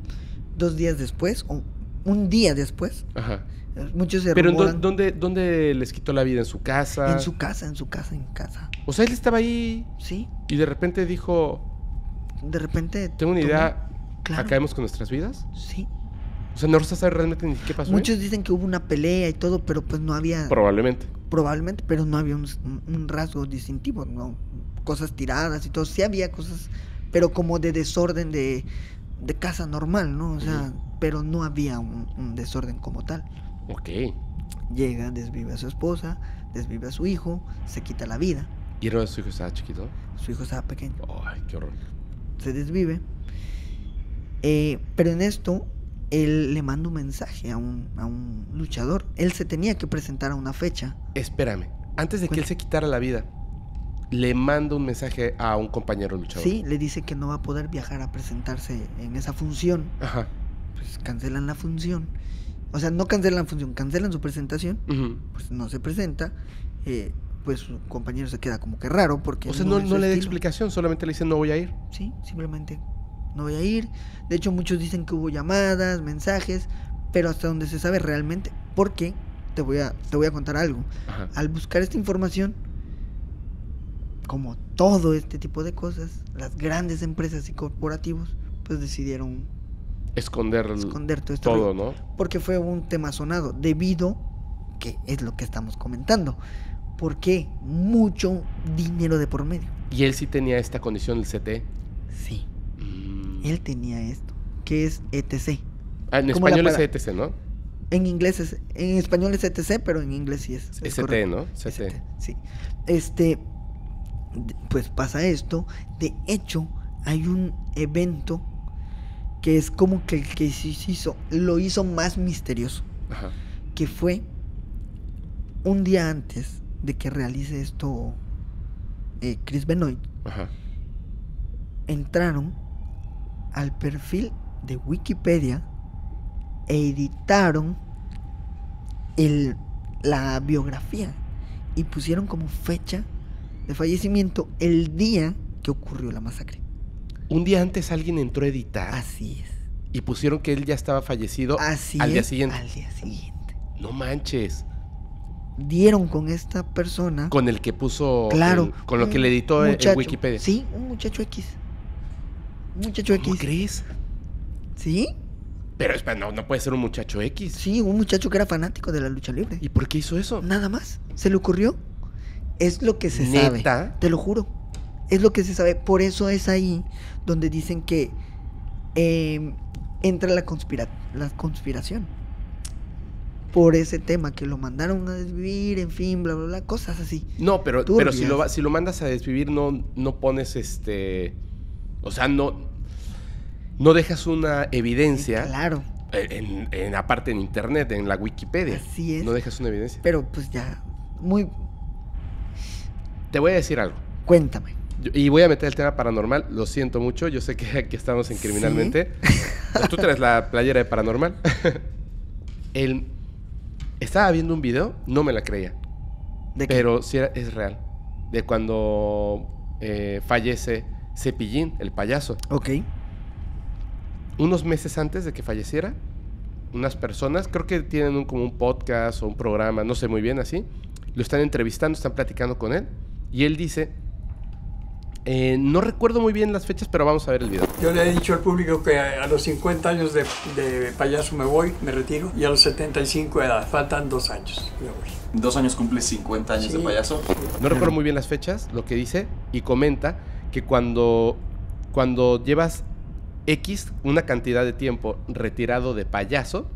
dos días después, o un día después. Ajá. Muchos se Pero ¿en dó- rumoran dónde, dónde les quitó la vida? ¿En su casa? en su casa, en su casa, en casa. O sea, él estaba ahí Sí, y de repente dijo, de repente. tengo una idea, Claro. acabemos con nuestras vidas. Sí. O sea, no se sabe realmente ni qué pasó. ahí. Muchos dicen que hubo una pelea y todo, pero pues no había. Probablemente. probablemente, pero no había un, rasgo distintivo, ¿no? Cosas tiradas y todo. Sí había cosas, pero como de desorden de, de casa normal, ¿no? O sea, pero no había un, un desorden como tal. Ok. Llega, desvive a su esposa, desvive a su hijo, se quita la vida. Y era su hijo estaba chiquito. Su hijo estaba pequeño. Ay, qué horror. se desvive. Eh, pero en esto, él le manda un mensaje a un, a un luchador. Él se tenía que presentar a una fecha. Espérame, antes de que él se quitara la vida, le manda un mensaje a un compañero luchador. Sí, le dice que no va a poder viajar a presentarse en esa función. Ajá. Pues cancelan la función. O sea, no cancelan la función, cancelan su presentación. Pues no se presenta. eh, pues su compañero se queda como que raro porque... O sea, no, le da explicación, solamente le dice no voy a ir. Sí, simplemente no voy a ir. De hecho, muchos dicen que hubo llamadas, mensajes, pero hasta donde se sabe realmente, porque te voy a, te voy a contar algo. Ajá. Al buscar esta información, como todo este tipo de cosas, las grandes empresas y corporativos, pues decidieron Esconder esconder todo esto. todo, ¿no? Porque fue un tema sonado, debido, que es lo que estamos comentando, porque mucho dinero de por medio. Y él sí tenía esta condición, el CT. Sí, Mm. él tenía esto, que es ETC. Ah, en ¿Cómo la español es ETC, ¿no? En inglés es, en español es ETC, pero en inglés sí es. es ST, correcto. ¿no? CT. ST, sí. Este, pues pasa esto. De hecho, hay un evento que es como que el que se hizo, lo hizo más misterioso, Ajá. que fue un día antes de que realice esto eh, Chris Benoit, Ajá. entraron al perfil de Wikipedia e editaron el, la biografía y pusieron como fecha de fallecimiento el día que ocurrió la masacre. Un día antes alguien entró a editar Así es. y pusieron que él ya estaba fallecido Así al día es, siguiente. Al día siguiente. No manches. Dieron con esta persona. Con el que puso. claro. el- con lo que le editó en- Wikipedia. Sí, un muchacho X. Un muchacho ¿Cómo X. crees? Sí, Pero espera, no, no puede ser un muchacho X. sí, un muchacho que era fanático de la lucha libre. ¿Y por qué hizo eso? Nada más. ¿Se le ocurrió? Es lo que se ¿Neta? sabe. Te lo juro. Es lo que se sabe. Por eso es ahí donde dicen que eh, entra la, conspira la conspiración. Por ese tema, que lo mandaron a desvivir, en fin, bla, bla, bla, cosas así. No, pero, pero si, lo, si lo mandas a desvivir, no, no pones este. O sea, no. No dejas una evidencia. Claro. En, en- aparte en internet, en la Wikipedia. Así es. No dejas una evidencia. Pero pues ya, muy... Te voy a decir algo. Cuéntame. Y voy a meter el tema paranormal. Lo siento mucho. Yo sé que aquí estamos en Sí. criminalmente. Pues Tú traes la playera de paranormal. El, estaba viendo un video, no me la creía. ¿De qué? Pero sí era- es real. De cuando eh, fallece Cepillín, el payaso. Ok. Unos meses antes de que falleciera, unas personas, creo que tienen un, como un podcast o un programa, no sé muy bien así, lo están entrevistando, están platicando con él. Y él dice, eh, no recuerdo muy bien las fechas, pero vamos a ver el video. Yo le he dicho al público que a los 50 años de, de payaso me voy, me retiro, y a los 75 de edad, faltan dos años, me voy. Dos años cumple 50 años de payaso. No recuerdo muy bien las fechas, lo que dice, y comenta que cuando, cuando llevas X, una cantidad de tiempo retirado de payaso,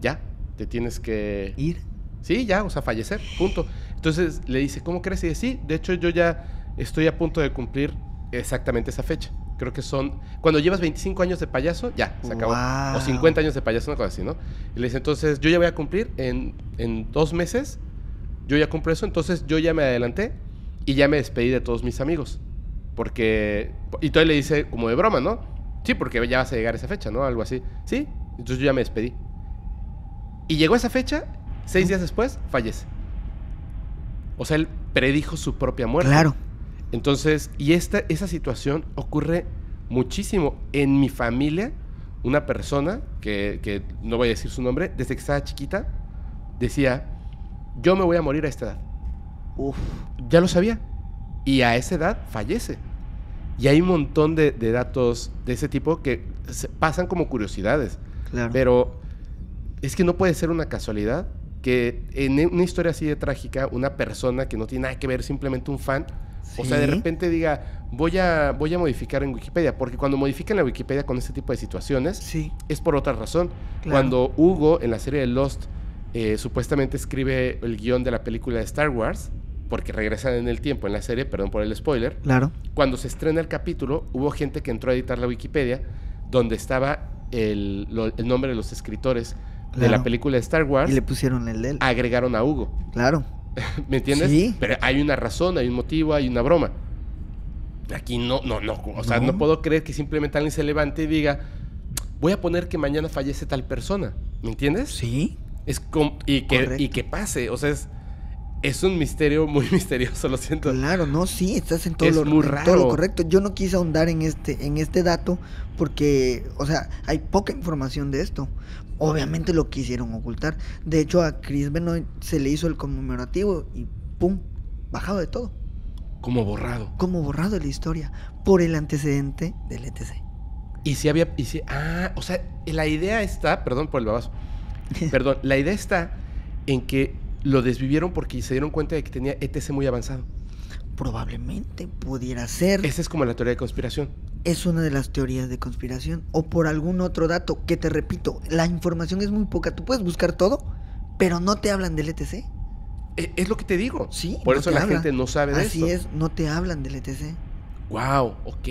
ya, te tienes que... Ir. Sí, ya, o sea, fallecer, punto. Entonces le dice, ¿cómo crees? Y dice, sí, de hecho yo ya estoy a punto de cumplir exactamente esa fecha. Creo que son. Cuando llevas 25 años de payaso, ya, se acabó. O Wow. 50 años de payaso, una cosa así, ¿no? Y le dice, entonces, yo ya voy a cumplir en, en dos meses. Yo ya cumplo eso, entonces yo ya me adelanté y ya me despedí de todos mis amigos. Porque. Y todavía le dice, como de broma, ¿no? Sí, porque ya vas a llegar a esa fecha, ¿no? Algo así. Sí, entonces yo ya me despedí. Y llegó esa fecha, seis días después, fallece. O sea, él predijo su propia muerte. Claro. Entonces, y esta, esa situación ocurre muchísimo. En mi familia, una persona, que, que no voy a decir su nombre, desde que estaba chiquita, decía, yo me voy a morir a esta edad. Uf. Ya lo sabía. Y a esa edad fallece. Y hay un montón de, de datos de ese tipo que se- pasan como curiosidades. Claro. Pero es que no puede ser una casualidad que en una historia así de trágica, una persona que no tiene nada que ver, simplemente un fan, o sea, de repente diga, voy a, voy a modificar en Wikipedia, porque cuando modifican la Wikipedia con este tipo de situaciones, Sí. es por otra razón. Claro. Cuando Hugo, en la serie de Lost, eh, supuestamente escribe el guion de la película de Star Wars, porque regresan en el tiempo en la serie, perdón por el spoiler, Claro. cuando se estrena el capítulo, hubo gente que entró a editar la Wikipedia, donde estaba el, lo- el nombre de los escritores de la película de Star Wars, Y le pusieron el de él. agregaron a Hugo. Claro. ¿Me entiendes? Sí. Pero hay una razón, hay un motivo, hay una broma. Aquí no, no, no. O sea, no, No. puedo creer que simplemente alguien se levante y diga, voy a poner que mañana fallece tal persona. ¿Me entiendes? Sí. Es y, que, y que pase. O sea, es, es un misterio muy misterioso, lo siento. Claro, no, sí, estás en todo, Es lo, muy raro. todo lo correcto. Yo no quise ahondar en este, en este dato porque, o sea, hay poca información de esto. Obviamente lo quisieron ocultar. De hecho, a Chris Benoit se le hizo el conmemorativo y ¡pum! Bajado de todo. Como borrado. Como borrado de la historia por el antecedente del ETC. Y si había. Y si, ah, o sea, la idea está. Perdón por el babazo. Perdón, la idea está en que lo desvivieron porque se dieron cuenta de que tenía ETC muy avanzado. Probablemente pudiera ser. Esa es como la teoría de conspiración. es una de las teorías de conspiración o por algún otro dato que te repito, la información es muy poca, tú puedes buscar todo, pero no te hablan del ETC. E- Es lo que te digo. Sí, Por no eso la hablan. gente no sabe de Así esto. es, no te hablan del ETC. Wow, ok.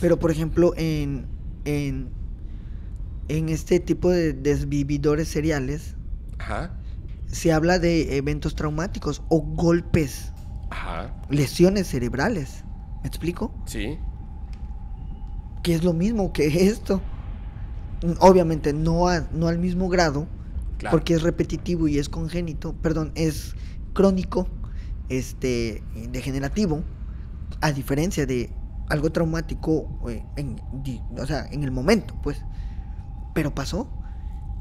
Pero por ejemplo, en en en este tipo de desvividores seriales Ajá. se habla de eventos traumáticos o golpes, Ajá. lesiones cerebrales. ¿Me explico? Sí. que es lo mismo que esto. Obviamente no, a- no al mismo grado, Claro. porque es repetitivo y es congénito, perdón, es crónico, este, degenerativo, a diferencia de algo traumático, eh, en, o sea, en el momento, pues. Pero pasó.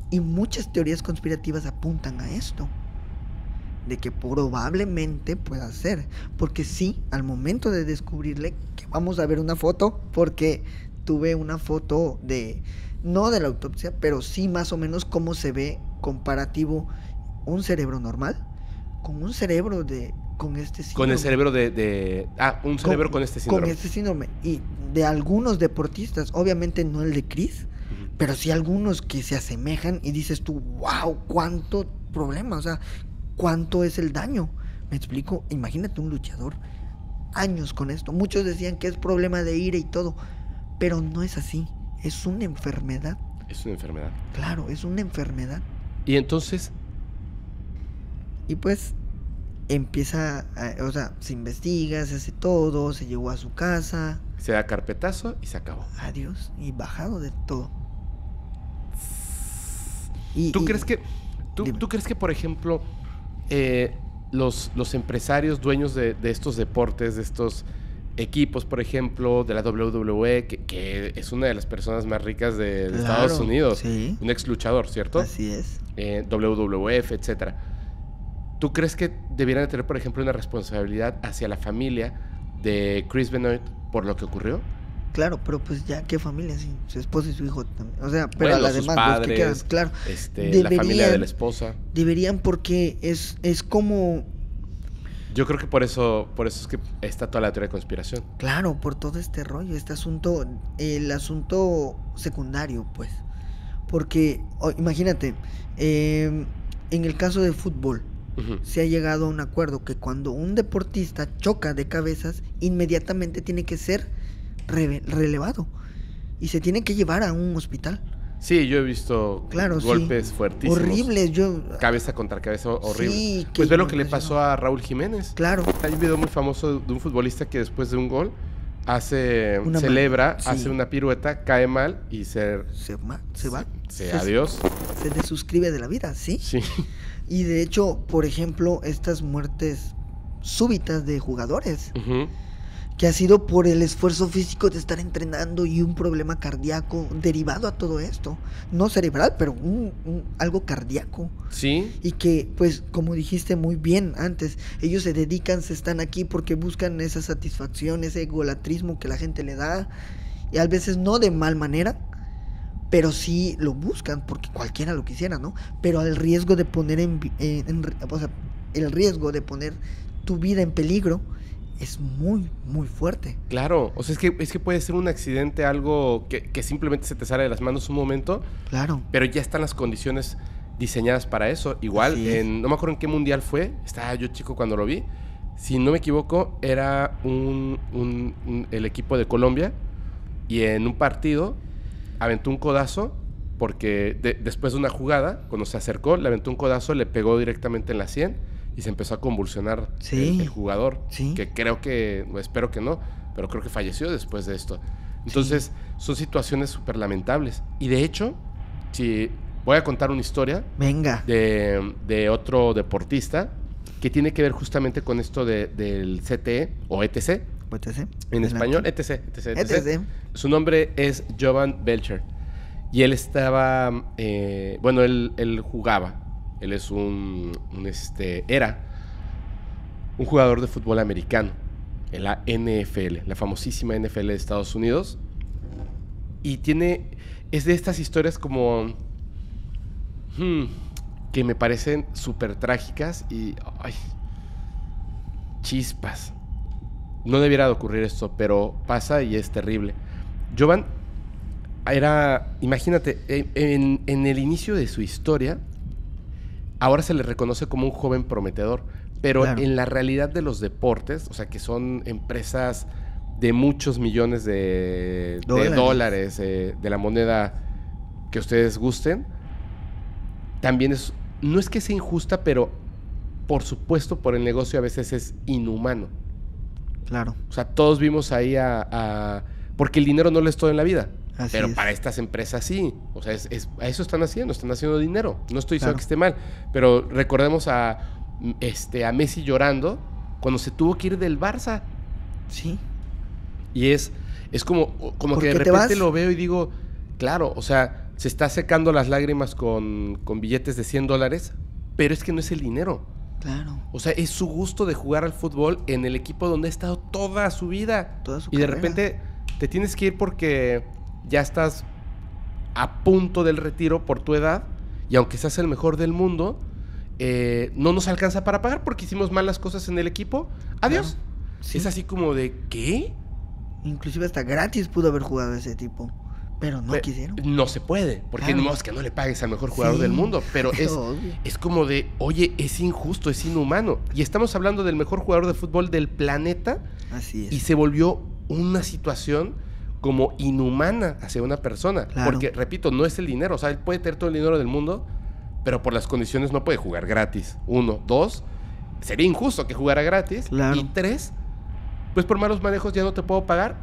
Y muchas teorías conspirativas apuntan a esto. De que probablemente pueda ser. Porque sí, al momento de descubrirle, que vamos a ver una foto, porque tuve una foto de, no de la autopsia, pero sí más o menos cómo se ve comparativo un cerebro normal con un cerebro de, con este síndrome. Con el cerebro de, de- Ah, un cerebro con, este síndrome. Con este síndrome. Y de algunos deportistas, obviamente no el de Chris, pero sí algunos que se asemejan y dices tú, wow, cuánto problema, o sea, cuánto es el daño. ¿Me explico? Imagínate un luchador, años con esto. Muchos decían que es problema de ira y todo, pero no es así. Es una enfermedad. Es una enfermedad. Claro, es una enfermedad. Y entonces, Y pues empieza, a- o sea, se investiga, se hace todo, se llegó a su casa, se da carpetazo y se acabó. adiós, y bajado de todo. Y, ¿Tú y- crees que, tú, tú crees que, por ejemplo, eh, los, los empresarios dueños de, de estos deportes, de estos equipos, por ejemplo, de la WWE, que, que es una de las personas más ricas de, de Claro, Estados Unidos, sí. un ex luchador, ¿cierto? Así es. Eh, WWF, etcétera. ¿Tú crees que debieran de tener, por ejemplo, una responsabilidad hacia la familia de Chris Benoit por lo que ocurrió? Claro, pero pues ya, ¿qué familia? Sí, su esposa y su hijo también. O sea, pero Bueno, a las sus demás, padres, los que quedan, claro. este, la familia de la esposa. Deberían porque es, es como, Yo creo que por eso, por eso es que está toda la teoría de conspiración. claro, por todo este rollo, este asunto, el asunto secundario, pues. Porque, o- imagínate, eh, en el caso de fútbol, se ha llegado a un acuerdo que cuando un deportista choca de cabezas, inmediatamente tiene que ser relevado y se tiene que llevar a un hospital. Sí, yo he visto Claro, sí. golpes fuertísimos. Horribles, yo... Cabeza contra cabeza horrible. Sí, pues ve lo que le pasó a Raúl Jiménez. Claro, Hay un video muy famoso de un futbolista que después de un gol hace Una celebra, sí. hace una pirueta, cae mal y se se, ma- se va. se, adiós. Se desuscribe de la vida, ¿sí? Sí. Y de hecho, por ejemplo, estas muertes súbitas de jugadores. Que ha sido por el esfuerzo físico de estar entrenando y un problema cardíaco derivado a todo esto. No cerebral, pero un- un- algo cardíaco. Sí. Y que, pues, como dijiste muy bien antes, ellos se dedican, se están aquí porque buscan esa satisfacción, ese egolatrismo que la gente le da. Y a veces no de mal manera, pero sí lo buscan porque cualquiera lo quisiera, ¿no? Pero al riesgo de poner en, vi- eh, en o sea, el riesgo de poner tu vida en peligro es muy, muy fuerte. Claro, o sea, es que, es que puede ser un accidente, algo que, que simplemente se te sale de las manos un momento, Claro. pero ya están las condiciones diseñadas para eso. Igual, en, no me acuerdo en qué mundial fue, estaba yo chico cuando lo vi. Si no me equivoco, era un, un- un- el equipo de Colombia y en un partido aventó un codazo porque de- después de una jugada, cuando se acercó, le aventó un codazo, le pegó directamente en la sien y se empezó a convulsionar Sí. el, el jugador. Sí. Que creo que, espero que no, pero creo que falleció después de esto. Entonces, son situaciones súper lamentables. Y de hecho, si voy a contar una historia Venga. de, de otro deportista que tiene que ver justamente con esto de- del CTE o ETC, ¿sí? en español, ETC, ETC, ETC. ETC. Su nombre es Jovan Belcher. Y él estaba, eh, bueno, él, él jugaba. Él es un, un, este, era un jugador de fútbol americano en la NFL, la famosísima NFL de Estados Unidos. Y tiene, es de estas historias como, hmm, que me parecen súper trágicas y, ay, chispas. No debiera de ocurrir esto, pero pasa y es terrible. Jovan era, imagínate, en, en- en el inicio de su historia, ahora se le reconoce como un joven prometedor, pero Claro. en la realidad de los deportes, o sea, que son empresas de muchos millones de de Dólares. eh, de la moneda que ustedes gusten, también es, no es que sea injusta, pero por supuesto por el negocio a veces es inhumano. Claro. O sea, todos vimos ahí a, a- Porque el dinero no lo es todo en la vida. Así pero es. para estas empresas sí. O sea, es, es- a eso están haciendo, están haciendo dinero. No estoy diciendo Claro. que esté mal. Pero recordemos a, este, a Messi llorando cuando se tuvo que ir del Barça. Sí. Y es, es como, como ¿Por que de repente lo veo y digo, claro, o sea, se está secando las lágrimas con, con billetes de 100 dólares, pero es que no es el dinero. Claro. O sea, es su gusto de jugar al fútbol en el equipo donde ha estado toda su vida. Toda su y de repente te tienes que ir porque ya estás a punto del retiro por tu edad y aunque seas el mejor del mundo, eh, no nos alcanza para pagar porque hicimos malas cosas en el equipo. Adiós. Claro. Sí. Es así como de, ¿qué? Inclusive hasta gratis pudo haber jugado ese tipo. Pero no quisieron. No se puede, porque Claro. no es que no le pagues al mejor jugador Sí, del mundo, pero es, obvio. es como de, oye, es injusto, es inhumano. Y estamos hablando del mejor jugador de fútbol del planeta Así es. y se volvió una situación como inhumana hacia una persona. Claro. Porque, repito, no es el dinero, o sea, él puede tener todo el dinero del mundo, pero por las condiciones no puede jugar gratis. Uno, dos, sería injusto que jugara gratis. Claro. Y tres, pues por malos manejos ya no te puedo pagar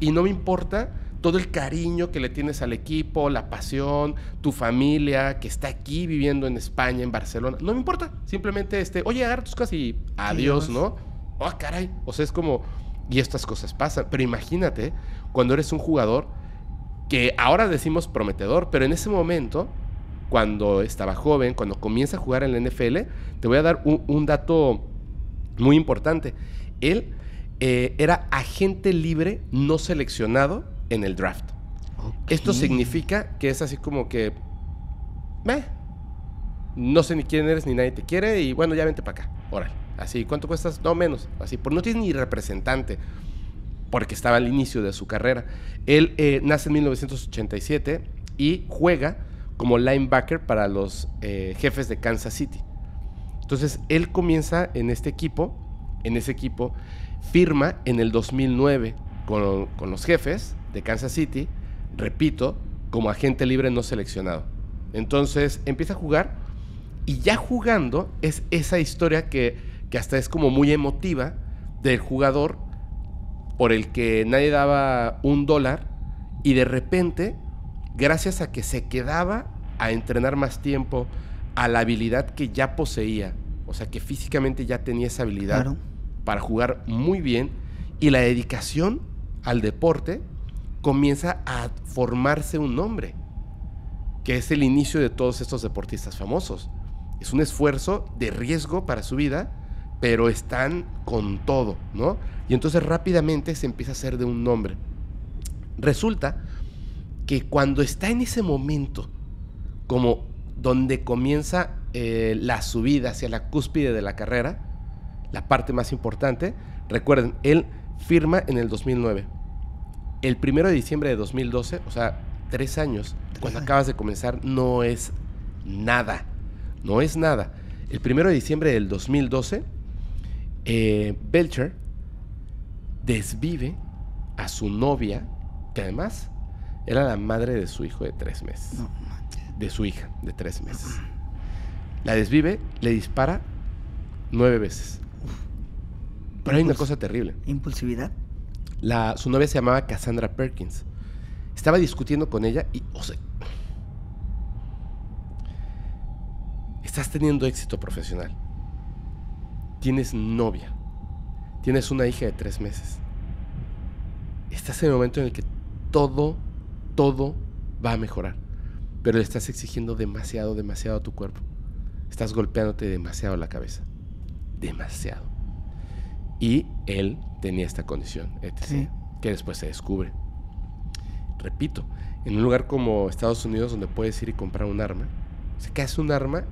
y no me importa todo el cariño que le tienes al equipo, la pasión, tu familia que está aquí viviendo en España, en Barcelona. No me importa. Simplemente, este, oye, agarra tus cosas y adiós, Adiós. ¿no? Oh, caray. O sea, es como. Y estas cosas pasan. Pero imagínate cuando eres un jugador que ahora decimos prometedor, pero en ese momento, cuando estaba joven, cuando comienza a jugar en la NFL, te voy a dar un, un dato muy importante. Él eh, era agente libre no seleccionado en el draft. Esto significa que es así como que... "Meh, no sé ni quién eres ni nadie te quiere y bueno, ya vente para acá. Órale. Así, ¿cuánto cuestas? No, menos. Así, por no tienes ni representante porque estaba al inicio de su carrera. Él eh, nace en 1987 y juega como linebacker para los eh, jefes de Kansas City. Entonces, él comienza en este equipo, en ese equipo, firma en el 2009 con, con los jefes de Kansas City, repito, como agente libre no seleccionado. Entonces empieza a jugar y ya jugando es esa historia que, que hasta es como muy emotiva del jugador por el que nadie daba un dólar y de repente, gracias a que se quedaba a entrenar más tiempo, a la habilidad que ya poseía, o sea que físicamente ya tenía esa habilidad Claro. para jugar muy bien y la dedicación al deporte comienza a formarse un nombre, que es el inicio de todos estos deportistas famosos. Es un esfuerzo de riesgo para su vida, pero están con todo, ¿no? Y entonces rápidamente se empieza a hacer de un nombre. Resulta que cuando está en ese momento, como donde comienza eh, la subida hacia la cúspide de la carrera, la parte más importante, recuerden, él firma en el 2009. El primero de diciembre de 2012, o sea, tres años, cuando años. acabas de comenzar, no es nada. No es nada. El primero de diciembre del 2012, eh, Belcher desvive a su novia, que además era la madre de su hijo de tres meses No de su hija de tres meses. La desvive, le dispara nueve veces. Pero hay una cosa terrible. Impulsividad. La, su novia se llamaba Cassandra Perkins. Estaba discutiendo con ella y, o sea, estás teniendo éxito profesional. Tienes novia. Tienes una hija de tres meses. Estás en el momento en el que todo, todo va a mejorar. Pero le estás exigiendo demasiado, demasiado a tu cuerpo. Estás golpeándote demasiado la cabeza. Demasiado. Y él tenía esta condición, etc. Sí. Que después se descubre. Repito, en un lugar como Estados Unidos donde puedes ir y comprar un arma, se cae un arma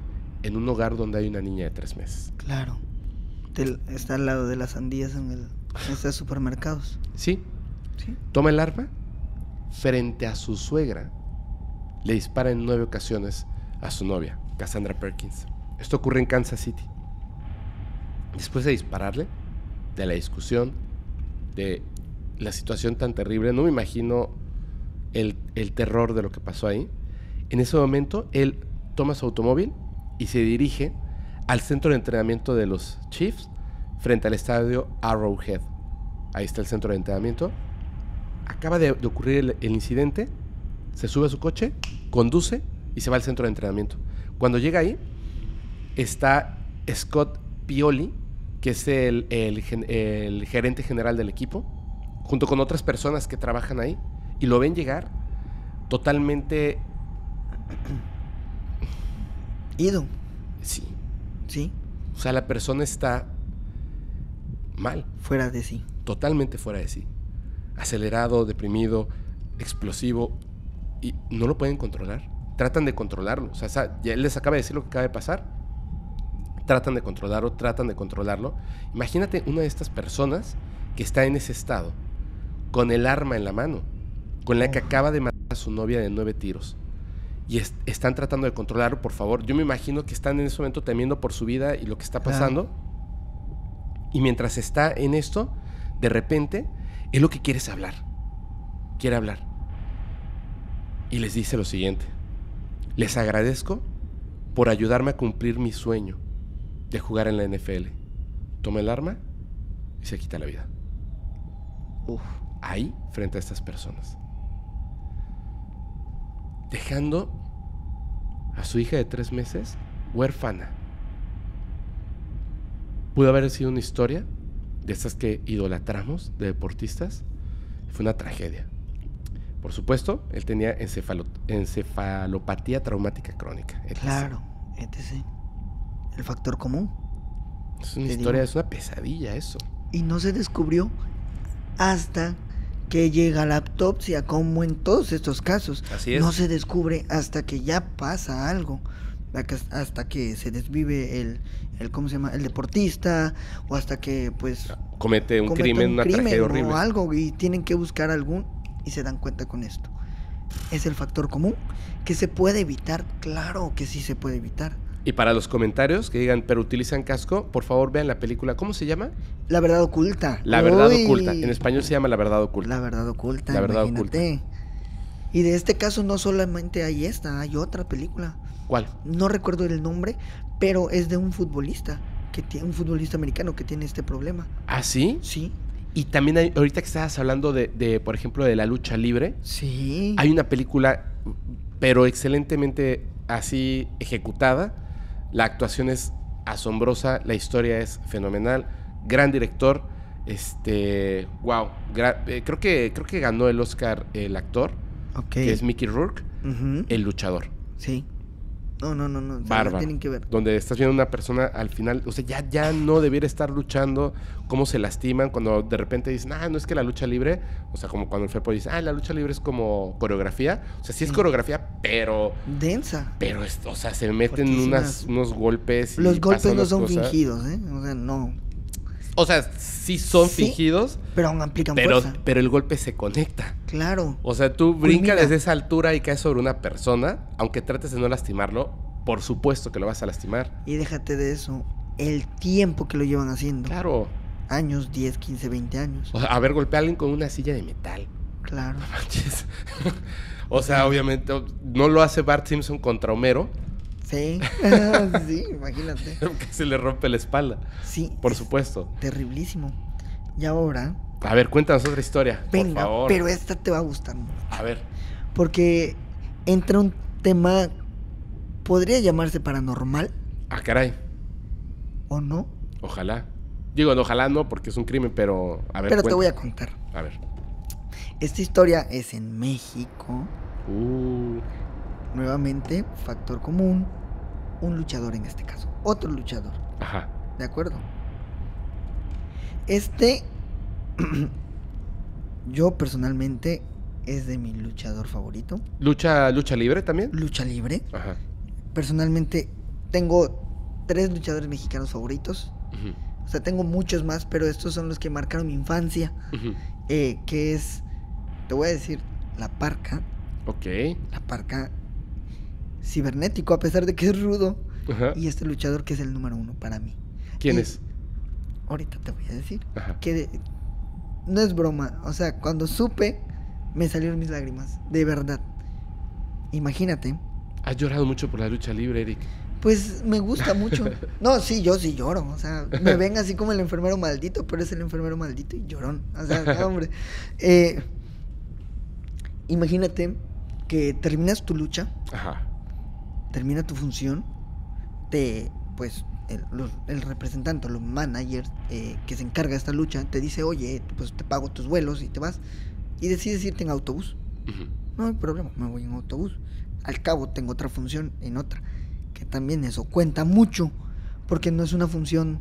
en un hogar donde hay una niña de tres meses. Claro. Del- está al lado de las sandías en, el, en estos supermercados. Sí, Sí. toma el arma frente a su suegra. Le dispara en nueve ocasiones a su novia, Cassandra Perkins. Esto ocurre en Kansas City. Después de dispararle, de la discusión, de la situación tan terrible, no me imagino el, el terror de lo que pasó ahí. En ese momento, él toma su automóvil y se dirige al centro de entrenamiento de los Chiefs frente al estadio Arrowhead. Ahí está el centro de entrenamiento. Acaba de, de ocurrir el, el incidente, se sube a su coche, conduce y se va al centro de entrenamiento. Cuando llega ahí, está Scott Pioli, que es el, el el gerente general del equipo, junto con otras personas que trabajan ahí, y lo ven llegar totalmente... Ido. Sí. Sí. O sea, la persona está mal, Fuera de sí. totalmente fuera de sí. Acelerado, deprimido, explosivo, y no lo pueden controlar. Tratan de controlarlo. O sea, ya él les acaba de decir lo que acaba de pasar. Tratan de controlarlo, tratan de controlarlo. Imagínate una de estas personas que está en ese estado, con el arma en la mano, con la que acaba de matar a su novia de nueve tiros. Y es- están tratando de controlarlo, por favor. Yo me imagino que están en ese momento temiendo por su vida y lo que está pasando. Y mientras está en esto, de repente, él lo que quiere es hablar. Quiere hablar. Y les dice lo siguiente. Les agradezco por ayudarme a cumplir mi sueño de jugar en la NFL. Toma el arma y se quita la vida. Uf. Ahí, frente a estas personas. Dejando a su hija de tres meses huérfana. Pudo haber sido una historia de estas que idolatramos de deportistas. Fue una tragedia. Por supuesto, él tenía encefalo- encefalopatía traumática crónica. etc. Claro. etc. El factor común. Es una historia, digo. es una pesadilla eso. Y no se descubrió hasta que llega la autopsia, como en todos estos casos. Así es. No se descubre hasta que ya pasa algo. Hasta que se desvive el, el, ¿cómo se llama? El deportista, o hasta que, pues, Comete un crimen, una tragedia horrible. o algo, y tienen que buscar algún, y se dan cuenta con esto. Es el factor común, que se puede evitar, claro que sí se puede evitar. Y para los comentarios que digan, pero utilizan casco, por favor vean la película. ¿Cómo se llama? La verdad oculta. La verdad Uy, oculta. En español se llama La verdad oculta. La verdad oculta. La verdad imagínate. Y de este caso no solamente hay esta, hay otra película. ¿Cuál? No recuerdo el nombre, pero es de un futbolista, que tiene, un futbolista americano que tiene este problema. ¿Ah, sí? Sí, Y también hay, ahorita que estabas hablando de, de, por ejemplo, de la lucha libre, sí. hay una película, pero excelentemente así ejecutada. La actuación es asombrosa, la historia es fenomenal, gran director. Este, wow, creo que creo que ganó el Oscar el actor, que es Mickey Rourke, el luchador. Sí. No, no, no, no. Bárbaro. Tienen que ver. Donde estás viendo una persona al final, o sea, ya, ya no debiera estar luchando, cómo se lastiman, cuando de repente dicen, ah, no es que la lucha libre, o sea, como cuando el Fepo dice, ah, la lucha libre es como coreografía, o sea, sí es Sí. coreografía, pero, Densa. pero, es- o sea, se meten unas, unos golpes. y Los golpes no son cosas. fingidos, ¿eh? O sea, no. O sea, sí son Sí. fingidos, Pero aún aplican pero, fuerza. pero el golpe se conecta. Claro. O sea, tú brincas desde esa altura y caes sobre una persona, aunque trates de no lastimarlo, por supuesto que lo vas a lastimar. Y déjate de eso. El tiempo que lo llevan haciendo. Claro. Años, 10, 15, 20 años. O sea, a ver, golpea a alguien con una silla de metal. Claro. Manches. o sea, obviamente no lo hace Bart Simpson contra Homero, Sí. sí, imagínate. que se le rompe la espalda. Sí. Por es supuesto. Terriblísimo. Y ahora, A ver, cuéntanos otra historia. por venga, favor. pero esta te va a gustar mucho. A ver. Porque entra un tema, podría llamarse paranormal Ah, caray. o no, Ojalá. Digo, no, ojalá no, porque es un crimen, pero a ver. pero te voy a contar. A ver. Esta historia es en México. Uh, Nuevamente, factor común, un luchador en este caso, otro luchador, ajá. ¿de acuerdo? Este, yo personalmente es de mi luchador favorito, ¿Lucha, lucha libre también? lucha libre. Ajá. Personalmente tengo tres luchadores mexicanos favoritos, Ujú, o sea, tengo muchos más, pero estos son los que marcaron mi infancia, eh, que es, te voy a decir, la parca, Ok. la parca cibernético, a pesar de que es rudo. Ajá. Y este luchador que es el número uno para mí. ¿Quién y- es? Ahorita te voy a decir. Ajá. Que de- no es broma. O sea, cuando supe, me salieron mis lágrimas. De verdad. Imagínate. Has llorado mucho por la lucha libre, Eric. Pues me gusta mucho. No, sí, yo sí lloro. O sea, me ven así como el enfermero maldito, pero es el enfermero maldito y llorón. O sea, no, hombre. Eh, imagínate que terminas tu lucha, Ajá. termina tu función, te, pues, el, los- el representante, o los managers eh, que se encarga de esta lucha, te dice, oye, pues te pago tus vuelos y te vas. Y decides irte en autobús. No hay problema, me voy en autobús. Al cabo tengo otra función en otra. Que también eso cuenta mucho. Porque no es una función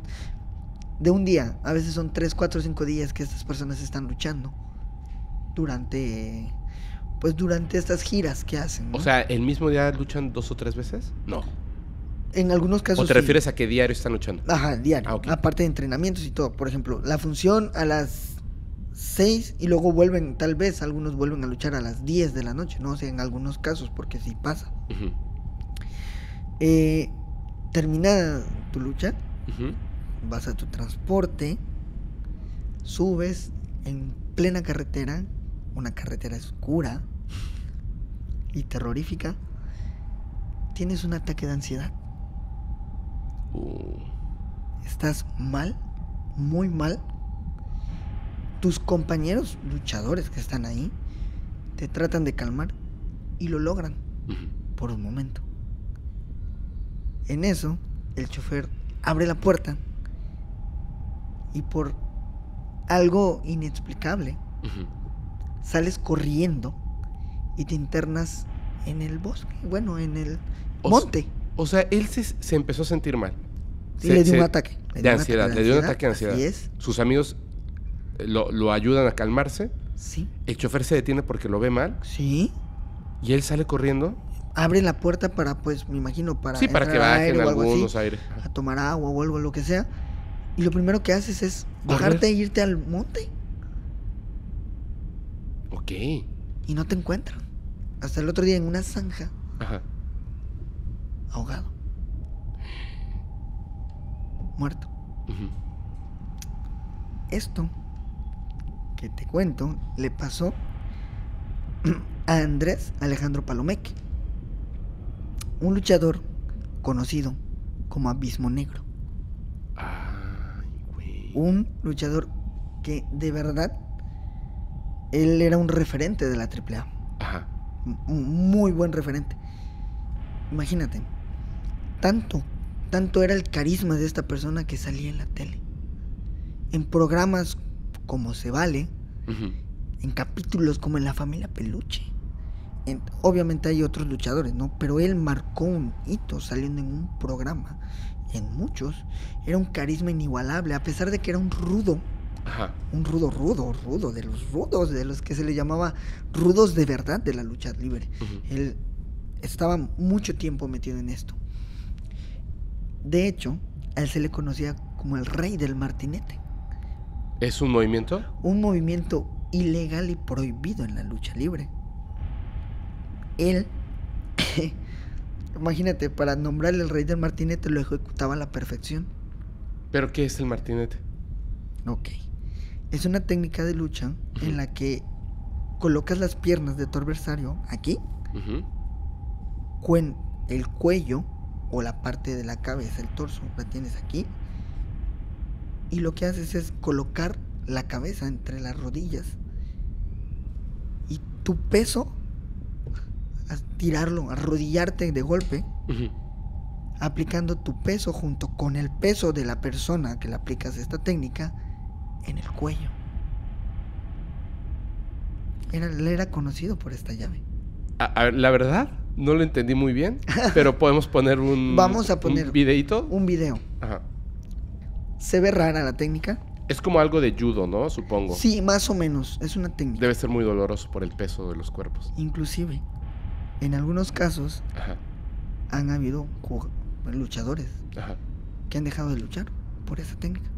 de un día. A veces son 3, 4, 5 días que estas personas están luchando. Durante. Pues durante estas giras que hacen. ¿no? O sea, ¿el mismo día luchan dos o tres veces? No. en algunos casos. ¿O te sí. refieres a qué diario están luchando? Ajá, diario. Ah. Aparte de entrenamientos y todo. Por ejemplo, la función a las 6 y luego vuelven, tal vez algunos vuelven a luchar a las 10 de la noche. No sé, en algunos casos, porque sí pasa. Eh, termina tu lucha, vas a tu transporte, subes en plena carretera, una carretera oscura y terrorífica. Tienes un ataque de ansiedad. Uh, estás mal, muy mal. Tus compañeros luchadores que están ahí te tratan de calmar y lo logran por un momento. En eso, el chofer abre la puerta y por algo inexplicable sales corriendo y te internas en el bosque, bueno, en el O monte. O sea, él se, se empezó a sentir mal. Se- le dio se- un ataque. De un ansiedad, ataque le dio un ataque de así ansiedad. es, Sus amigos eh, lo, lo ayudan a calmarse. sí, El chofer se detiene porque lo ve mal. sí. Y él sale corriendo. Abre la puerta para, pues, me imagino, para. sí, para que bajen aire algunos aire. A tomar agua o algo, lo que sea. Y lo primero que haces es Correr. bajarte e irte al monte Ok. y no te encuentran. Hasta el otro día en una zanja, Ajá. ahogado. muerto. Esto que te cuento le pasó a Andrés Alejandro Palomeque, un luchador conocido como Abismo Negro. Ay, güey. Un luchador que de verdad él era un referente de la AAA. Ajá. Un muy buen referente. Imagínate, tanto, tanto era el carisma de esta persona que salía en la tele. En programas como Se Vale, en capítulos como en La Familia Peluche. En- obviamente hay otros luchadores, ¿no? Pero él marcó un hito saliendo en un programa. En muchos. Era un carisma inigualable, a pesar de que era un rudo. Ajá. Un rudo, rudo, rudo, de los rudos, de los que se le llamaba rudos de verdad de la lucha libre. Él estaba mucho tiempo metido en esto. De hecho, a él se le conocía como el rey del martinete. ¿Es un movimiento? Un movimiento ilegal y prohibido en la lucha libre. Él, imagínate, para nombrarle el rey del martinete lo ejecutaba a la perfección. ¿Pero qué es el martinete? Ok. Es una técnica de lucha en la que colocas las piernas de tu adversario aquí, cuen- el cuello o la parte de la cabeza, el torso, la tienes aquí. Y lo que haces es colocar la cabeza entre las rodillas. Y tu peso, a tirarlo, arrodillarte de golpe, aplicando tu peso junto con el peso de la persona que le aplicas esta técnica en el cuello. Era, era conocido por esta llave. A- a ver, la verdad, no lo entendí muy bien, pero podemos poner un. Vamos a un poner videíto. Un video. Ajá. ¿Se ve rara la técnica? Es como algo de judo, ¿no? Supongo. Sí, más o menos. Es una técnica. Debe ser muy doloroso por el peso de los cuerpos. Inclusive, en algunos casos Ajá. han habido luchadores Ajá. que han dejado de luchar por esa técnica.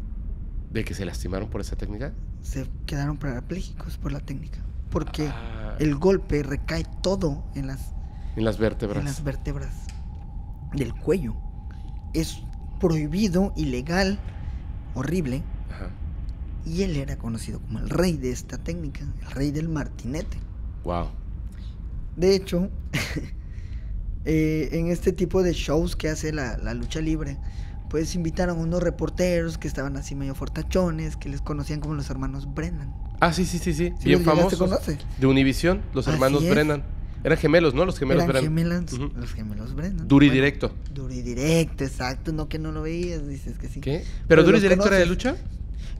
¿De que se lastimaron por esa técnica? Se quedaron parapléjicos por la técnica. Porque Ah, el golpe recae todo en las, En las vértebras. en las vértebras del cuello. Es prohibido, ilegal, horrible. Ajá. Y él era conocido como el rey de esta técnica, el rey del martinete. Wow. De hecho, eh, en este tipo de shows que hace la, la lucha libre, pues invitaron a unos reporteros que estaban así medio fortachones, que les conocían como los hermanos Brennan. Ah, sí, sí, sí, sí. ¿Sí Bien los famosos. De Univisión, los Así hermanos es. Brennan. Eran gemelos, ¿no? Los gemelos Eran Brennan. gemelas, Ujú. los gemelos Brennan. Y Bueno, directo. Duro y directo, exacto. No que no lo veías, dices que sí. ¿Qué? ¿Pero Pero Duro y los directo era de lucha?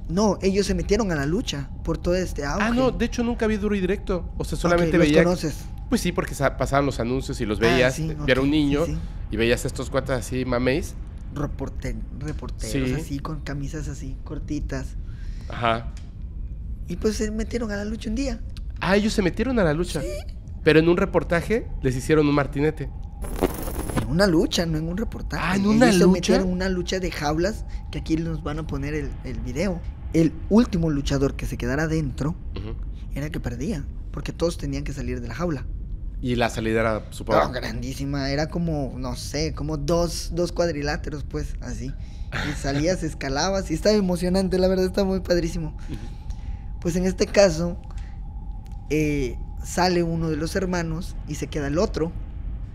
No, ellos se metieron a la lucha por todo este auge. Ah, no, de hecho nunca vi Duro y directo. O sea, solamente los veía. conoces. Pues sí, porque sa- pasaban los anuncios y los Ah, veías. sí, eh, Era un niño sí, sí. y veías a estos cuates así, mameis. Reporte- reporteros Sí. así, con camisas así, cortitas. Ajá. Y pues se metieron a la lucha un día. Ah, ellos se metieron a la lucha. Pero en un reportaje les hicieron un martinete. En una lucha, no en un reportaje. Ah, ¿en una Ellos se lucha? metieron en una lucha de jaulas, que aquí nos van a poner el, el video. El último luchador que se quedara dentro Ujú. era el que perdía, porque todos tenían que salir de la jaula. Y la salida era, supongo. No, grandísima, era como, no sé, como dos, dos cuadriláteros, pues, así. Y salías, escalabas, y estaba emocionante, la verdad, estaba muy padrísimo. Pues en este caso, eh, sale uno de los hermanos y se queda el otro.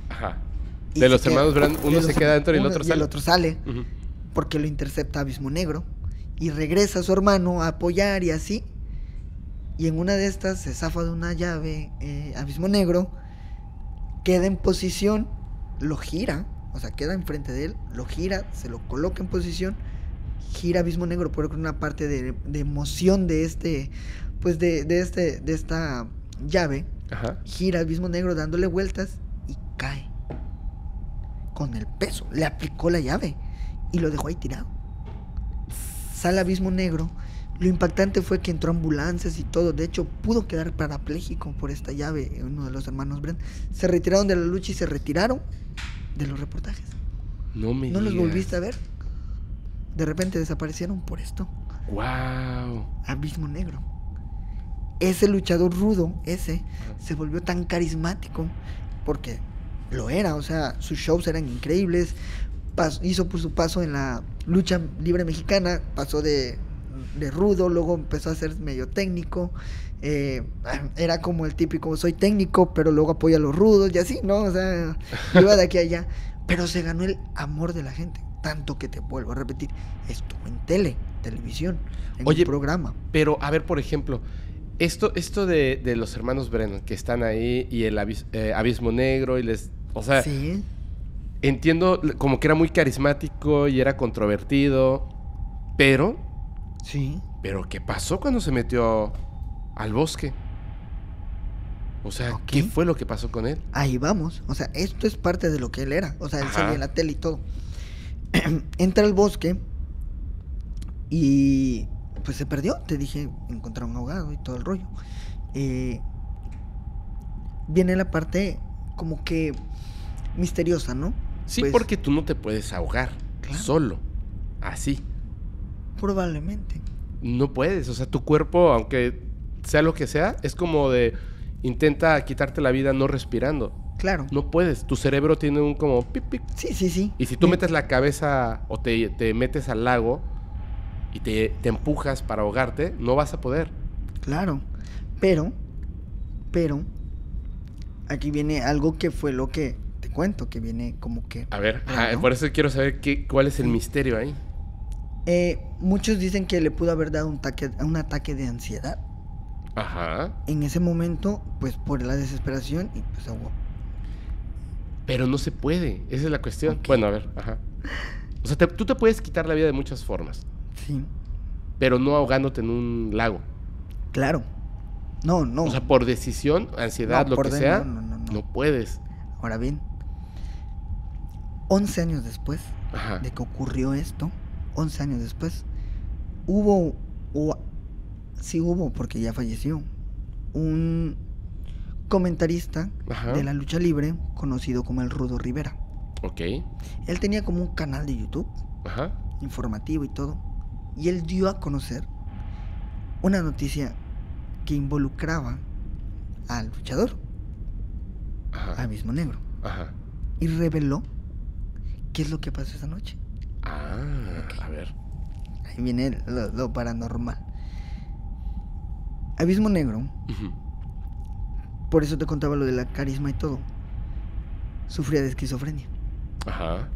Ajá. De los queda- hermanos Brand, uno los- se queda dentro y el otro y sale. el otro sale, porque lo intercepta Abismo Negro. Y regresa a su hermano a apoyar y así. Y en una de estas se zafa de una llave eh, Abismo Negro. Queda en posición, lo gira, o sea, queda enfrente de él, lo gira, se lo coloca en posición, gira Abismo Negro por una parte de, de emoción de este, pues de, de este, de esta llave, Ajá. gira Abismo Negro dándole vueltas y cae. Con el peso, le aplicó la llave y lo dejó ahí tirado. Sale Abismo Negro. Lo impactante fue que entró ambulancias y todo. De hecho, pudo quedar parapléjico por esta llave. Uno de los hermanos Brent. Se retiraron de la lucha y se retiraron de los reportajes. No me No los volviste a ver. De repente desaparecieron por esto. Wow. Abismo Negro. Ese luchador rudo, ese, se volvió tan carismático porque lo era, o sea, sus shows eran increíbles. hizo por su paso en la lucha libre mexicana, pasó de, de rudo, luego empezó a ser medio técnico. eh, era como el típico, soy técnico, pero luego apoya a los rudos y así, ¿no? O sea, iba de aquí a allá. Pero se ganó el amor de la gente. Tanto que te vuelvo a repetir, estuvo en tele, televisión, en Oye, un programa. Pero, a ver, por ejemplo, esto, esto de, de los hermanos Brennan que están ahí y el abis- eh, abismo negro y les. O sea, Sí, entiendo como que era muy carismático y era controvertido. Pero, sí. pero, ¿qué pasó cuando se metió al bosque? O sea, ¿qué fue lo que pasó con él? Ahí vamos. O sea, esto es parte de lo que él era. O sea, él Ajá. salía en la tele y todo. Entra al bosque y pues se perdió. Te dije, encontraron ahogado y todo el rollo. Eh, viene la parte como que misteriosa, ¿no? Sí, Pues, porque tú no te puedes ahogar Claro. solo, así. Probablemente. No puedes, o sea, tu cuerpo, aunque sea lo que sea, es como de intenta quitarte la vida no respirando. Claro. No puedes, tu cerebro tiene un como pip, pip. Sí, sí, sí. Y si tú metes la cabeza o te, te metes al lago y te, te empujas para ahogarte, no vas a poder. Claro, pero, pero, aquí viene algo que fue lo que te cuento, que viene como que... A ver, Ah, ah, ¿no? por eso quiero saber qué, cuál es el misterio ahí. Eh, muchos dicen que le pudo haber dado un, ataque, un ataque de ansiedad. Ajá. En ese momento, pues por la desesperación y pues ahogó. Pero no se puede, esa es la cuestión. Bueno, a ver, ajá. O sea, te- tú te puedes quitar la vida de muchas formas, Sí, pero no ahogándote en un lago. claro. No, no. O sea, por decisión, ansiedad, No, lo que de- sea, no, no, no, no. no puedes. Ahora bien, 11 años después Ajá. de que ocurrió esto, 11 años después, hubo, o sí hubo, porque ya falleció, un comentarista Ajá. de la lucha libre conocido como el Rudo Rivera. Ok. Él tenía como un canal de YouTube Ajá. informativo y todo, y él dio a conocer una noticia que involucraba al luchador, Ajá. Abismo Negro, Ajá. y reveló qué es lo que pasó esa noche. Ah, a ver. Ahí viene lo, lo paranormal. Abismo Negro, por eso te contaba lo de la carisma y todo, sufría de esquizofrenia. Ajá.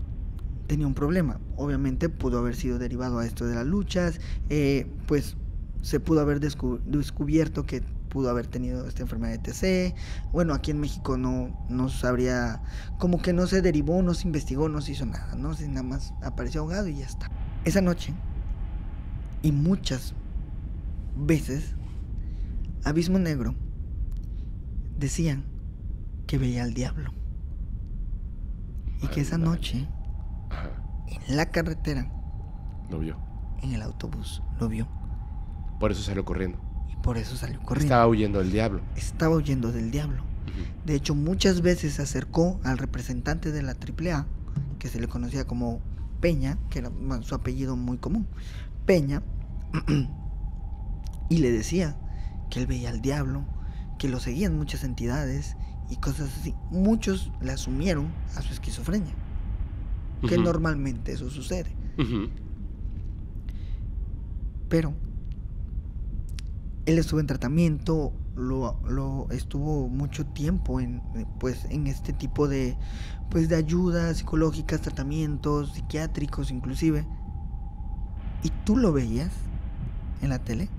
Tenía un problema. Obviamente pudo haber sido derivado a esto de las luchas. eh, pues se pudo haber descu- descubierto que pudo haber tenido esta enfermedad de TC. Bueno, aquí en México no, no sabría, como que no se derivó, no se investigó, no se hizo nada, ¿no? Se nada más apareció ahogado y ya está. Esa noche, y muchas veces, Abismo Negro decían que veía al diablo. Y que esa noche, en la carretera, Lo vio. en el autobús, lo vio. Por eso salió corriendo. Por eso salió corriendo. Estaba huyendo del diablo. Estaba huyendo del diablo. De hecho, muchas veces se acercó al representante de la AAA, que se le conocía como Peña, que era su apellido muy común. Peña, y le decía que él veía al diablo, que lo seguían muchas entidades y cosas así. Muchos le asumieron a su esquizofrenia, que normalmente eso sucede. Pero él estuvo en tratamiento, lo, lo estuvo mucho tiempo en eh, pues en este tipo de pues de ayudas psicológicas, tratamientos psiquiátricos inclusive. Y tú lo veías en la tele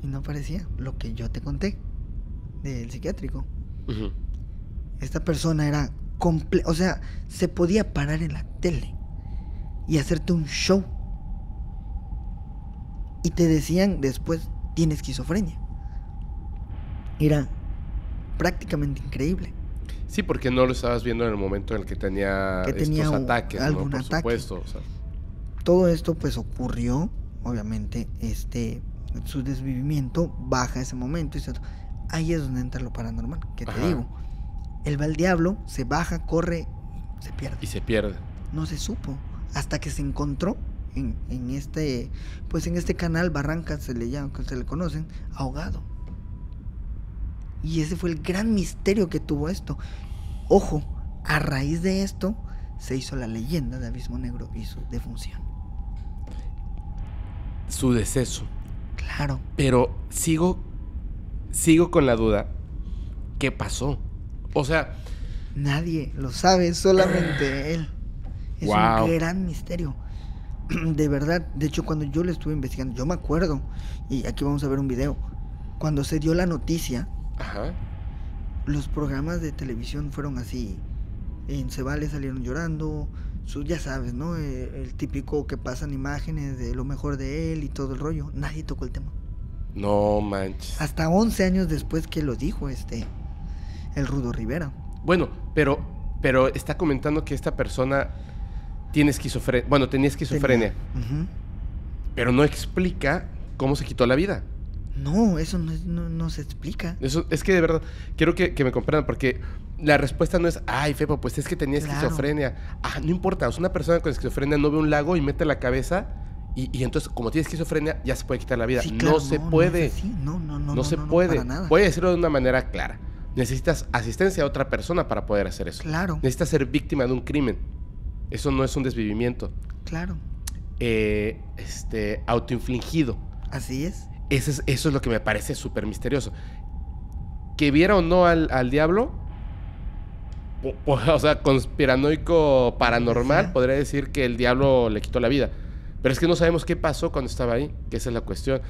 y no parecía lo que yo te conté del psiquiátrico. Esta persona era comple o sea, se podía parar en la tele y hacerte un show. Y te decían después, tiene esquizofrenia. Era prácticamente increíble. Sí, porque no lo estabas viendo en el momento en el que tenía, Que tenía estos ataques, algún ¿no? Por ataque. supuesto. o sea, Todo esto pues ocurrió, obviamente, este, su desvivimiento baja ese momento. Y se- ahí es donde entra lo paranormal, que te Ajá. digo. Él va al diablo, se baja, corre, se pierde. y se pierde. no se supo hasta que se encontró en, en este pues en este canal Barranca se le llama que se le conocen ahogado y ese fue el gran misterio que tuvo esto ojo a raíz de esto se hizo la leyenda de Abismo Negro y su defunción. Su deceso. Claro. Pero sigo, sigo con la duda. ¿Qué pasó? O sea, Nadie lo sabe, solamente él. Es Wow. un gran misterio. De verdad, de hecho cuando yo lo estuve investigando, yo me acuerdo, y aquí vamos a ver un video, cuando se dio la noticia, ajá. los programas de televisión fueron así. En Cebales salieron llorando, su, ya sabes, ¿no? Eh, el típico que pasan imágenes de lo mejor de él y todo el rollo. Nadie tocó el tema. No manches. Hasta 11 años después que lo dijo este, el Rudo Rivera. Bueno, pero, pero está comentando que esta persona tiene esquizofrenia. Bueno, tenía esquizofrenia. Tenía. Pero no explica cómo se quitó la vida. No, eso no, es- no, no se explica. Eso, es que de verdad, quiero que, que me comprendan, porque la respuesta no es, ay, Fepo, pues es que tenía Claro. esquizofrenia. Ah, no importa, o sea, una persona con esquizofrenia no ve un lago y mete la cabeza, y, y entonces, como tiene esquizofrenia, ya se puede quitar la vida. Sí, no se no puede. No, no, no. No, se puede. Voy a decirlo de una manera clara. Necesitas asistencia a otra persona para poder hacer eso. Claro, Necesitas ser víctima de un crimen. Eso no es un desvivimiento. claro. Eh, este, autoinfligido. Así es. Ese es- eso es lo que me parece súper misterioso. Que viera o no al, al diablo, o sea, conspiranoico paranormal, podría decir que el diablo le quitó la vida. Pero es que no sabemos qué pasó cuando estaba ahí, que esa es la cuestión.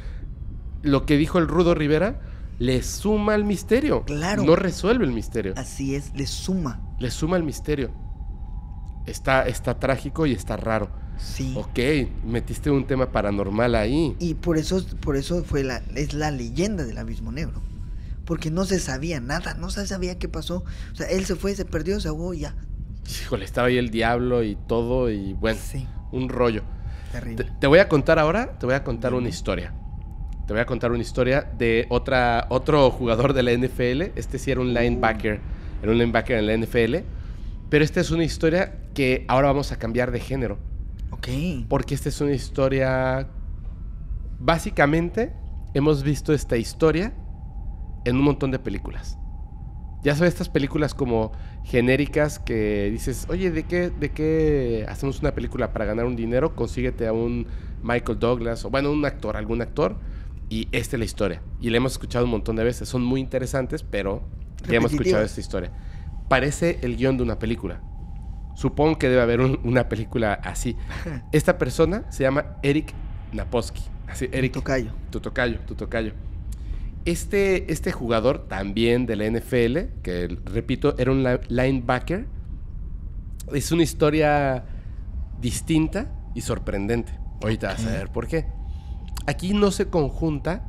Lo que dijo el Rudo Rivera le suma al misterio. Claro. No resuelve el misterio. Así es, le suma. Le suma al misterio. Está, está trágico y está raro. Sí. Ok, metiste un tema paranormal ahí. Y por eso, por eso fue la, es la leyenda del abismo negro. Porque no se sabía nada, no se sabía qué pasó. O sea, él se fue, se perdió, se ahogó y ya. Híjole, estaba ahí el diablo y todo y bueno, Sí, un rollo. Te, terrible. te voy a contar ahora, te voy a contar una historia. Te voy a contar una historia de otra, otro jugador de la NFL. Este sí era un linebacker, era un linebacker en la NFL. Pero esta es una historia que ahora vamos a cambiar de género. Ok. Porque esta es una historia... Básicamente, hemos visto esta historia en un montón de películas. Ya sabes, estas películas como genéricas que dices, oye, ¿de qué, ¿de qué hacemos una película para ganar un dinero? Consíguete a un Michael Douglas o, bueno, un actor, algún actor. Y esta es la historia. Y la hemos escuchado un montón de veces. Son muy interesantes, pero ya hemos escuchado esta historia. Parece el guion de una película. Supongo que debe haber un- una película así. Esta persona se llama Eric Naposki. Así, Eric. Tocayo. Tu tocayo, tu tocayo. Este, este jugador también de la NFL, que repito, era un li- linebacker, es una historia distinta y sorprendente. Ahorita vas a ver por qué. Aquí no se conjunta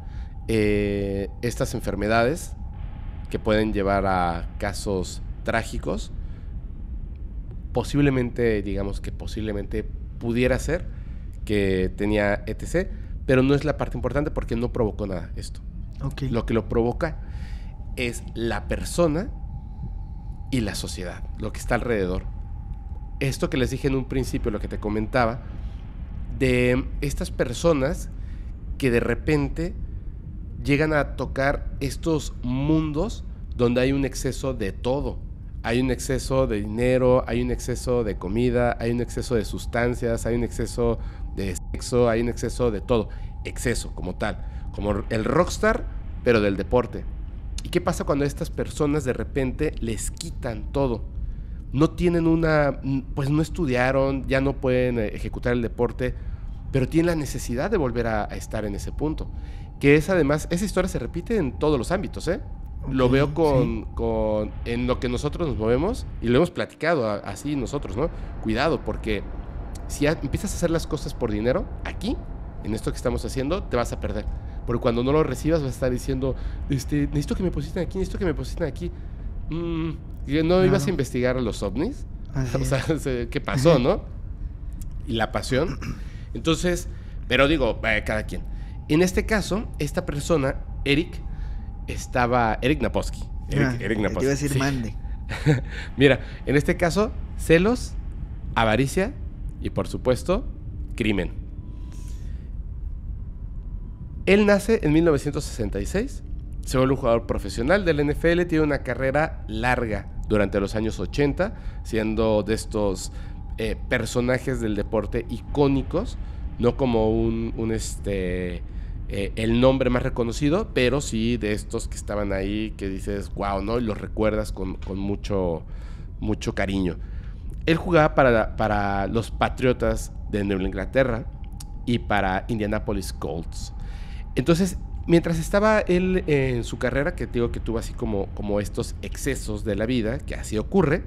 eh, estas enfermedades que pueden llevar a casos trágicos. Posiblemente, digamos que posiblemente pudiera ser que tenía ETC, pero no es la parte importante porque no provocó nada esto. Lo que lo provoca es la persona y la sociedad, lo que está alrededor. Esto que les dije en un principio, lo que te comentaba, de estas personas que de repente llegan a tocar estos mundos donde hay un exceso de todo. Hay un exceso de dinero, hay un exceso de comida, hay un exceso de sustancias, hay un exceso de sexo, hay un exceso de todo. Exceso como tal. Como el rockstar, pero del deporte. ¿Y qué pasa cuando estas personas de repente les quitan todo? No tienen una, pues no estudiaron, ya no pueden eh, ejecutar el deporte, pero tienen la necesidad de volver a estar en ese punto. Que es además, esa historia se repite en todos los ámbitos, ¿eh? Lo veo con, sí. con- en lo que nosotros nos movemos y lo hemos platicado así nosotros, ¿no? Cuidado, porque si empiezas a hacer las cosas por dinero, aquí, en esto que estamos haciendo, te vas a perder. Porque cuando no lo recibas vas a estar diciendo, este, necesito que me positen aquí, necesito que me positen aquí. Mm, ¿y ¿No ibas a investigar a los ovnis? Así o sea, ¿qué pasó, no? Y la pasión. Entonces, pero digo, eh, cada quien. En este caso, esta persona, Eric, estaba. Eric Naposki. Eric, Ah, Eric te Naposki. iba a decir sí. mande. Mira, en este caso, celos, avaricia y por supuesto, crimen. Él nace en 1966, se vuelve un jugador profesional del NFL, tiene una carrera larga durante los años 80, siendo de estos eh, personajes del deporte icónicos, no como un, un, este, eh, el nombre más reconocido, pero sí de estos que estaban ahí, que dices, wow, ¿no? Y los recuerdas con, con mucho, mucho cariño. Él jugaba para, para los Patriotas de Nueva Inglaterra y para Indianapolis Colts. Entonces, mientras estaba él en su carrera, que digo que tuvo así como, como estos excesos de la vida, que así ocurre,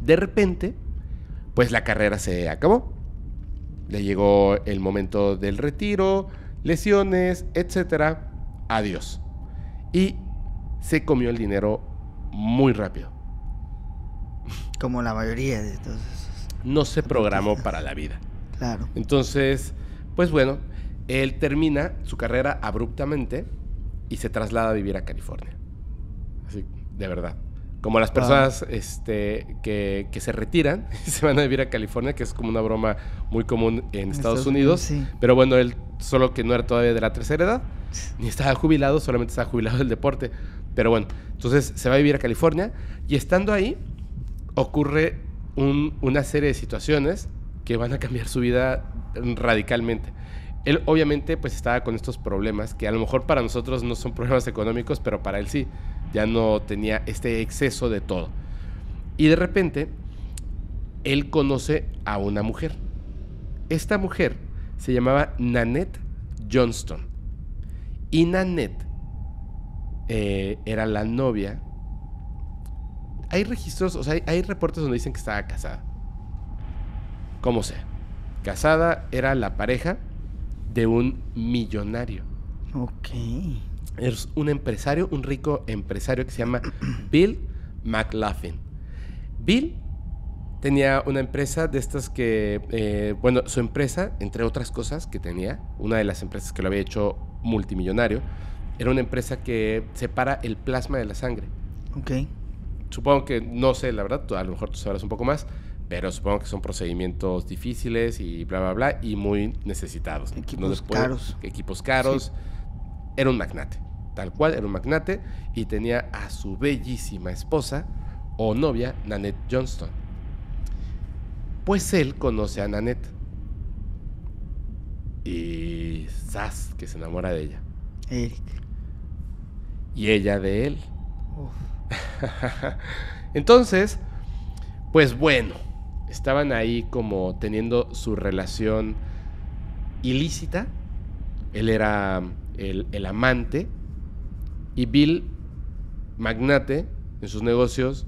de repente, pues la carrera se acabó. Le llegó el momento del retiro, lesiones, etcétera. Adiós. Y se comió el dinero muy rápido. Como la mayoría de todos esos. No se programó para la vida. Claro. Entonces, pues bueno, él termina su carrera abruptamente y se traslada a vivir a California. Así, de verdad. Como las personas este, que, que, se retiran y se van a vivir a California, que es como una broma muy común en, Estados, Estados, Unidos. Unidos sí. Pero bueno, él solo que no era todavía de la tercera edad, ni estaba jubilado, solamente estaba jubilado del deporte. Pero bueno, entonces se va a vivir a California y estando ahí ocurre un, una serie de situaciones que van a cambiar su vida radicalmente. Él obviamente pues estaba con estos problemas que a lo mejor para nosotros no son problemas económicos, pero para él sí. Ya no tenía este exceso de todo. Y de repente, él conoce a una mujer. Esta mujer se llamaba Nanette Johnston. Y Nanette eh, era la novia. Hay registros, o sea, hay, reportes donde dicen que estaba casada. Como sea. Casada era la pareja de un millonario. Ok. Es un empresario, un rico empresario que se llama Bill McLaughlin. Bill tenía una empresa de estas que, eh, bueno, su empresa, entre otras cosas que tenía, una de las empresas que lo había hecho multimillonario, era una empresa que separa el plasma de la sangre. Ok. Supongo que, no sé, la verdad, a lo mejor tú sabrás un poco más, pero supongo que son procedimientos difíciles y bla, bla, bla, y muy necesitados. Equipos puede, caros. Equipos caros. Sí. Era un magnate, tal cual, era un magnate, y tenía a su bellísima esposa o novia, Nanette Johnston. Pues él conoce a Nanette. Y Sass, que se enamora de ella. Eric. Y ella de él. Entonces, pues bueno, estaban ahí como teniendo su relación ilícita. Él era el, el, amante y Bill, magnate en sus negocios,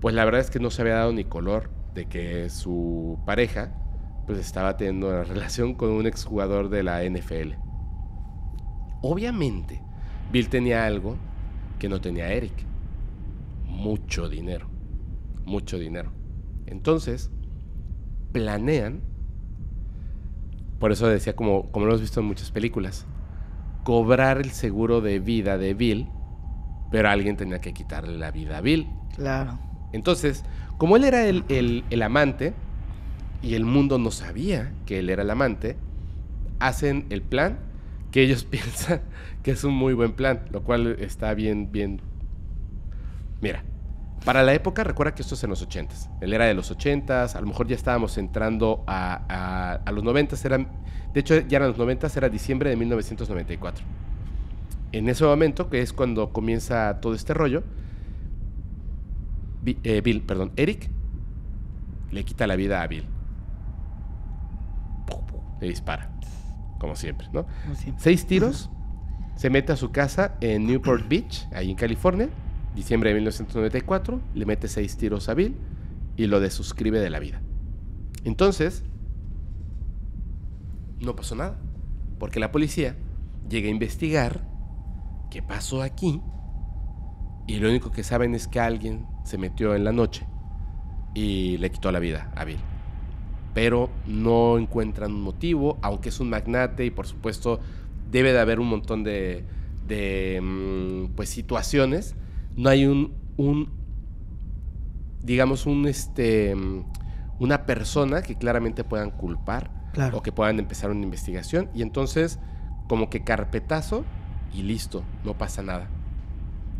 pues la verdad es que no se había dado ni color de que su pareja pues estaba teniendo una relación con un exjugador de la NFL. Obviamente, Bill tenía algo que no tenía Eric. Mucho dinero. Mucho dinero. Entonces, planean, por eso decía como, como lo hemos visto en muchas películas, cobrar el seguro de vida de Bill, pero alguien tenía que quitarle la vida a Bill. Claro. Entonces, como él era el, el, el amante y el mundo no sabía que él era el amante, hacen el plan que ellos piensan que es un muy buen plan, lo cual está bien, bien. Mira, para la época, recuerda que esto es en los 80s. Él era de los 80s, a lo mejor ya estábamos entrando a, a, a los 90s. Eran, de hecho, ya eran los 90s, era diciembre de 1994. En ese momento, que es cuando comienza todo este rollo, Bill, eh, Bill perdón, Eric le quita la vida a Bill. Le dispara, como siempre, ¿no? Como siempre. Seis tiros, se mete a su casa en Newport Beach, ahí en California diciembre de 1994, le mete seis tiros a Bill y lo desuscribe de la vida. Entonces, no pasó nada, porque la policía llega a investigar qué pasó aquí y lo único que saben es que alguien se metió en la noche y le quitó la vida a Bill. Pero no encuentran un motivo, aunque es un magnate y por supuesto debe de haber un montón de, de mm, pues, situaciones no hay un, un digamos, un, este, una persona que claramente puedan culpar Claro. o que puedan empezar una investigación. Y entonces, como que carpetazo y listo, no pasa nada.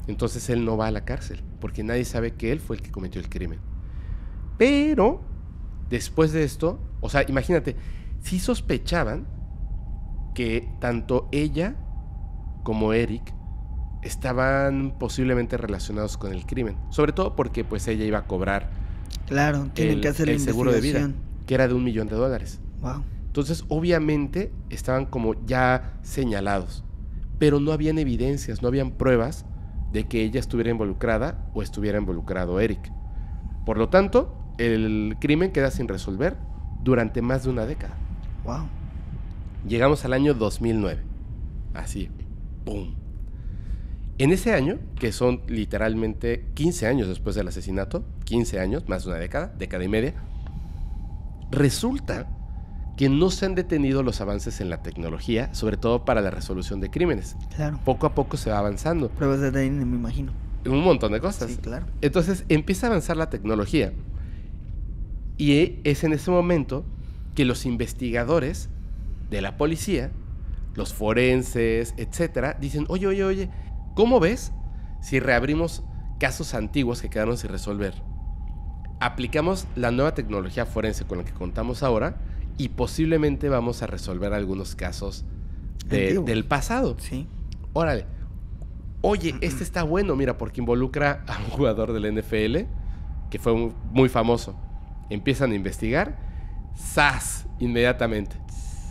Entonces él no va a la cárcel, porque nadie sabe que él fue el que cometió el crimen. Pero después de esto, o sea, imagínate, sí sospechaban que tanto ella como Eric estaban posiblemente relacionados con el crimen. Sobre todo porque pues ella iba a cobrar Claro, tienen el, que hacer el seguro de vida, que era de un millón de dólares. Wow. Entonces, obviamente, estaban como ya señalados, pero no habían evidencias, no habían pruebas de que ella estuviera involucrada o estuviera involucrado Eric. Por lo tanto, el crimen queda sin resolver durante más de una década. Wow. Llegamos al año 2009. Así, ¡pum! En ese año, que son literalmente 15 años después del asesinato, 15 años, más de una década, década y media, resulta que no se han detenido los avances en la tecnología, sobre todo para la resolución de crímenes. Claro. Poco a poco se va avanzando. Pruebas de ADN, me imagino. Un montón de cosas. Sí, claro. Entonces empieza a avanzar la tecnología. Y es en ese momento que los investigadores de la policía, los forenses, etcétera, dicen: Oye, oye, oye, ¿cómo ves si reabrimos casos antiguos que quedaron sin resolver? Aplicamos la nueva tecnología forense con la que contamos ahora y posiblemente vamos a resolver algunos casos de- del pasado. Sí. Órale. Oye, este está bueno, mira, porque involucra a un jugador del NFL que fue mu- muy famoso. Empiezan a investigar, ¡zas! Inmediatamente.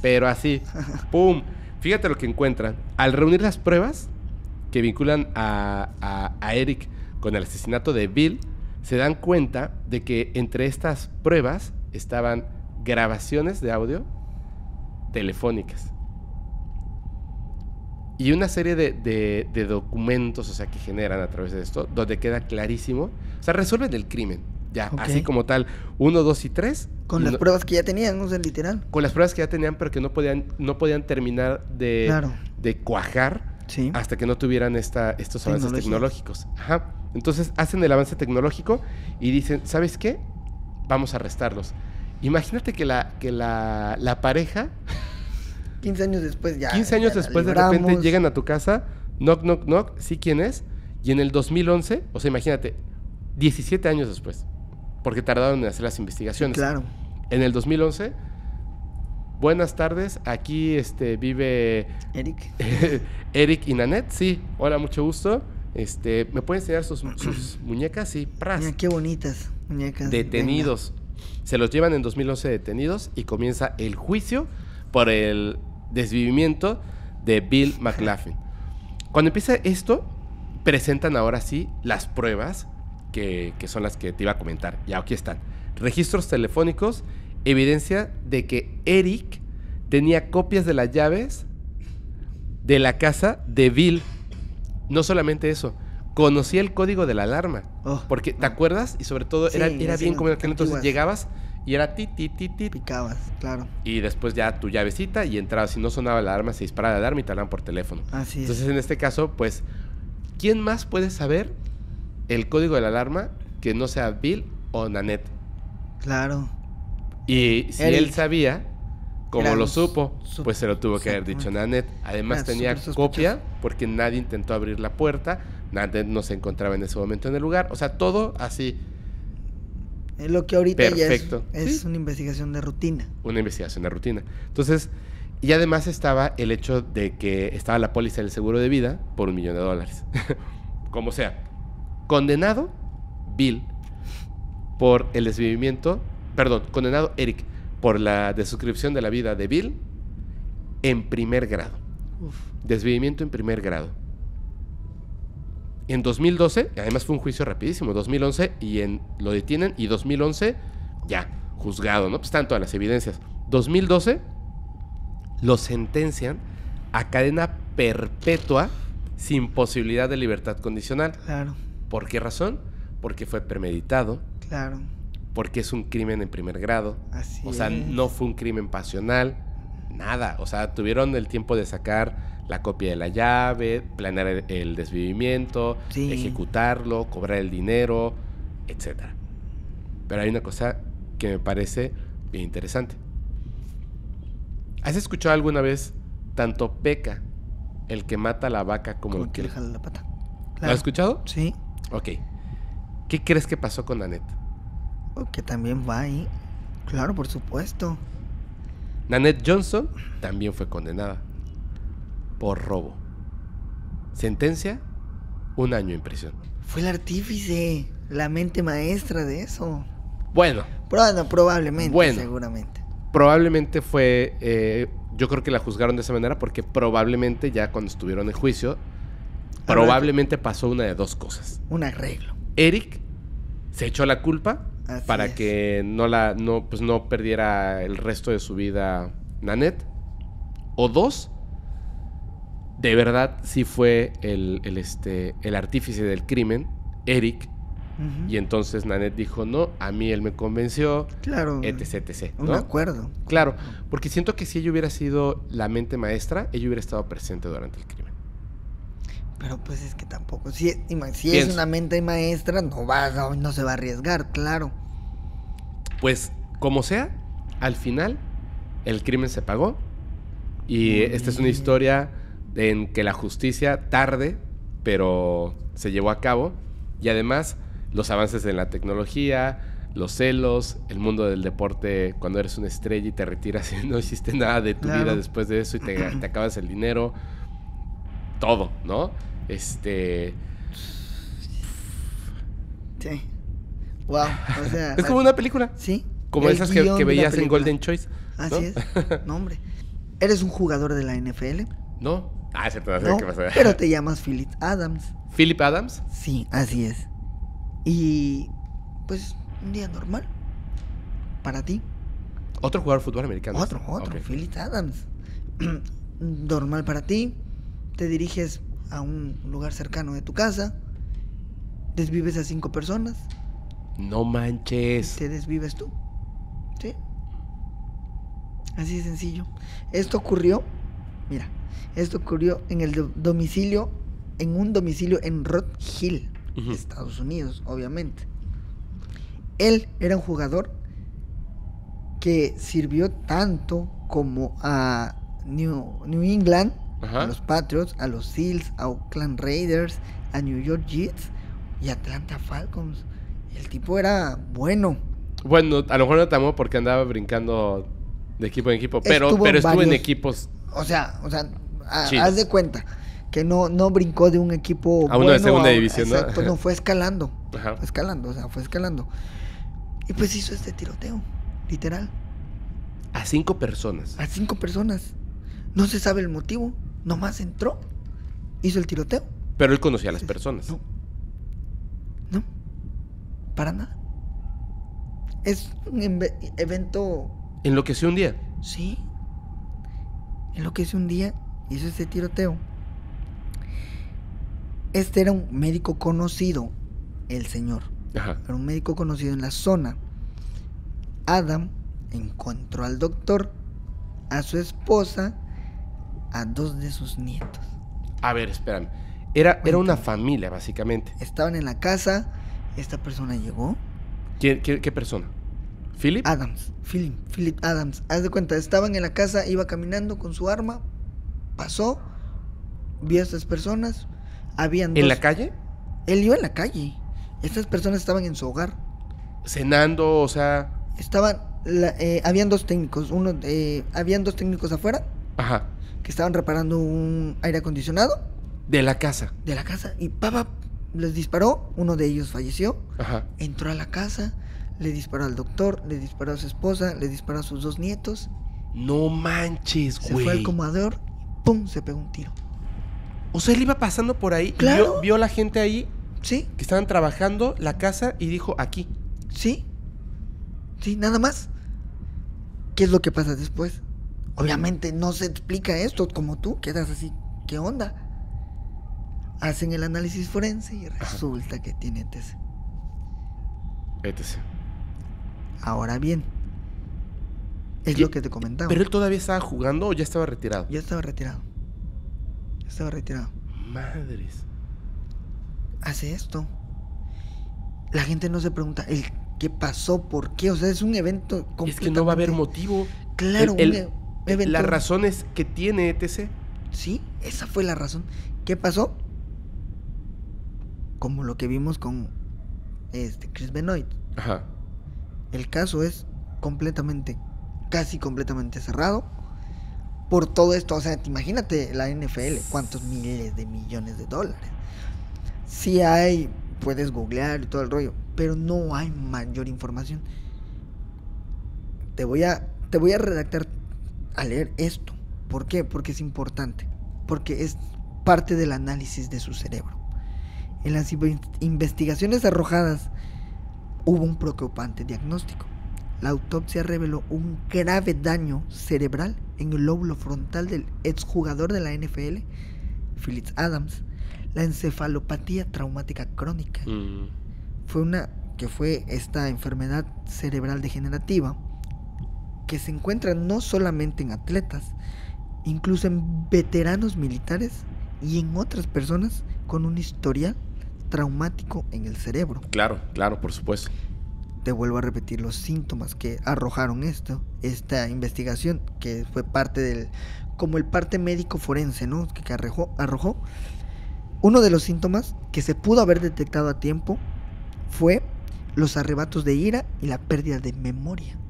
Pero así, ¡pum! Fíjate lo que encuentran. Al reunir las pruebas que vinculan a, a- a Eric con el asesinato de Bill, se dan cuenta de que entre estas pruebas estaban grabaciones de audio telefónicas y una serie de, de- de documentos, o sea, que generan a través de esto, donde queda clarísimo, o sea, resuelven el crimen, ya, así como tal, uno, dos y tres. Con las no- pruebas que ya tenían, o sea, literal. con las pruebas que ya tenían, pero que no podían, no podían terminar de, Claro. de cuajar Sí. hasta que no tuvieran esta, estos avances tecnológicos. Ajá. Entonces hacen el avance tecnológico y dicen, ¿sabes qué? Vamos a arrestarlos. Imagínate que la, que la, la pareja 15 años después ya. 15 años ya después de repente llegan a tu casa, knock, knock, knock, sí, ¿quién es? Y en el 2011, o sea, imagínate, 17 años después, porque tardaron en hacer las investigaciones. Claro. En el 2011, buenas tardes, aquí este, vive Eric. Eric y Nanette, sí, hola, mucho gusto. Este, ¿Me pueden enseñar sus, sus muñecas? Sí, pras. Mira qué bonitas muñecas. Detenidos. Se los llevan en 2011 detenidos y comienza el juicio por el desvivimiento de Bill McLaughlin. Cuando empieza esto, presentan ahora sí las pruebas que, que son las que te iba a comentar. Ya aquí están. Registros telefónicos, evidencia de que Eric tenía copias de las llaves de la casa de Bill. No solamente eso, conocía el código de la alarma. Oh, Porque, ¿te acuerdas? Y sobre todo, Sí, era, era bien como aquel entonces llegabas y era ti, ti, ti, ti. Picabas, claro. Y después ya tu llavecita y entrabas. Si no sonaba la alarma, se disparaba la alarma y te hablaban por teléfono. Así es. Entonces, en este caso, pues, ¿quién más puede saber el código de la alarma que no sea Bill o Nanette? Claro. Y si Eric. él sabía, como Era lo supo, su- pues se lo tuvo que haber dicho. Nanette. Además Era tenía copia porque nadie intentó abrir la puerta. Nanette no se encontraba en ese momento en el lugar. O sea, todo así, Es lo que ahorita Perfecto. ya es, es Sí. una investigación de rutina. una investigación de rutina. Entonces, y además estaba el hecho de que estaba la póliza del seguro de vida por un millón de dólares. Como sea. Condenado Bill por el desvivimiento, perdón, condenado Eric por la desuscripción de la vida de Bill en primer grado. Uf. Desvivimiento en primer grado. En 2012, además fue un juicio rapidísimo, 2011 y en lo detienen y 2011 ya juzgado, ¿no? Pues están todas las evidencias. 2012 lo sentencian a cadena perpetua sin posibilidad de libertad condicional. Claro, ¿Por qué razón? Porque fue premeditado, claro. Porque es un crimen en primer grado. Así O sea, es. no fue un crimen pasional, nada. O sea, tuvieron el tiempo de sacar la copia de la llave, planear el, el desvivimiento, Sí. ejecutarlo, cobrar el dinero, etc. Pero hay una cosa que me parece bien interesante. ¿Has escuchado alguna vez tanto peca el que mata a la vaca como, Como el que le jala la pata. ¿Lo has escuchado? Sí. Ok. ¿Qué crees que pasó con Annette? Que también va ahí. Claro, por supuesto. Nanette Johnson también fue condenada por robo. Sentencia, un año en prisión. Fue el artífice, la mente maestra de eso. Bueno, Bueno, probablemente, Bueno. seguramente. probablemente fue, eh, yo creo que la juzgaron de esa manera porque probablemente ya cuando estuvieron en juicio, probablemente pasó una de dos cosas. Un arreglo. Eric se echó la culpa Así para es. que no la no pues no perdiera el resto de su vida Nanette o dos de verdad sí fue el, el, este el artífice del crimen Eric y entonces Nanette dijo no a mí él me convenció Claro. etc etc Un acuerdo. claro porque siento que si ella hubiera sido la mente maestra ella hubiera estado presente durante el crimen Pero pues es que tampoco. Si, es una mente maestra, no va, no, no se va a arriesgar, claro. Pues, como sea, al final el crimen se pagó. Y esta es una historia en que la justicia tarde, pero se llevó a cabo. Y además, los avances en la tecnología, los celos, el mundo del deporte, cuando eres una estrella y te retiras y no hiciste nada de tu Claro. vida después de eso y te, te acabas el dinero. Todo, ¿no? Este. Sí. Wow. O sea. Es como una película. Sí. Como el esas que, veías en. Golden Choice. ¿no? Así es. No, hombre. ¿Eres un jugador de la NFL? No. Ah, cierto, no qué pasa. pero te llamas Philip Adams. Philip Adams. Sí, así es. Y pues un día normal para ti. Otro jugador de fútbol americano. Otro, otro, Ok. Philip Adams. normal para ti. Te diriges a un lugar cercano de tu casa. Desvives a cinco personas. No manches. Te desvives tú. ¿Sí? Así de sencillo. Esto ocurrió. Mira, esto ocurrió en el do- domicilio. En un domicilio en Rod Hill. Estados Unidos, obviamente. Él era un jugador que sirvió tanto como a New, New England, Ajá. a los Patriots, a los Seals, a Oakland Raiders, a New York Jets y Atlanta Falcons. El tipo era bueno. Bueno, a lo mejor no amó porque andaba brincando de equipo en equipo, pero Estuvo pero en estuvo en equipos. O sea, o sea, a- haz de cuenta que no, no brincó de un equipo A uno de segunda a- división, ¿no? exacto, no fue escalando. Ajá. Fue escalando, o sea, fue escalando. Y pues hizo este tiroteo, literal, A cinco personas. a cinco personas. No se sabe el motivo, nomás entró, hizo el tiroteo. Pero él conocía a las personas. No. No, para nada. Es un evento Enloqueció un día. Sí. En lo que hizo un día, hizo ese tiroteo. Este era un médico conocido, el señor. Ajá. Era un médico conocido en la zona. Adam encontró al doctor, a su esposa, a dos de sus nietos. A ver, espérame. Era, era una familia, básicamente. Estaban en la casa, esta persona llegó. ¿Quién- qué, qué persona? ¿Philip? Adams, Philip, Philip Adams. Haz de cuenta, estaban en la casa, iba caminando con su arma, pasó, vio a estas personas, habían ¿En la calle? Él iba en la calle. Estas personas estaban en su hogar. Cenando, o sea. Estaban, la- eh, habían dos técnicos, uno, eh, habían dos técnicos afuera Ajá. Que estaban reparando un aire acondicionado De la casa. de la casa y papa les disparó, uno de ellos falleció, Ajá. entró a la casa, le disparó al doctor, le disparó a su esposa, le disparó a sus dos nietos, No manches, se güey. fue al comedor, pum, se pegó un tiro. O sea, él iba pasando por ahí y Claro. vio, vio a la gente ahí Sí, que estaban trabajando la casa y dijo aquí. sí, sí, nada más. ¿Qué es lo que pasa después? Obviamente no se explica esto como tú, quedas así, ¿qué onda? Hacen el análisis forense y resulta que tiene TC. Etc. Ahora bien, es ¿Qué? lo que te comentaba. ¿Pero él todavía estaba jugando o ya estaba retirado? Ya estaba retirado. Ya estaba retirado. Madres. Hace esto. La gente no se pregunta el qué pasó, por qué. O sea, es un evento Es que no va a haber completamente- motivo. Claro, El- un el- e- evento. Las razones que tiene ETC. Sí, esa fue la razón. ¿Qué pasó? Como lo que vimos con este Chris Benoit. Ajá. El caso es completamente, casi completamente cerrado. Por todo esto, o sea, imagínate la NFL, cuántos miles de millones de dólares. Sí hay, puedes googlear y todo el rollo, pero no hay mayor información. Te voy a, te voy a redactar a leer esto. ¿Por qué? Porque es importante. Porque es parte del análisis de su cerebro. En las inve- investigaciones arrojadas hubo un preocupante diagnóstico. La autopsia reveló un grave daño cerebral en el lóbulo frontal del exjugador de la NFL, Phillips Adams. La encefalopatía traumática crónica Mm, fue una que fue esta enfermedad cerebral degenerativa que se encuentra no solamente en atletas, incluso en veteranos militares y en otras personas con un historial traumático en el cerebro. claro, claro, por supuesto. Te vuelvo a repetir los síntomas que arrojaron esto, esta investigación que fue parte del como el parte médico forense, ¿no? Que, que arrojó, arrojó. Uno de los síntomas que se pudo haber detectado a tiempo fue los arrebatos de ira y la pérdida de memoria.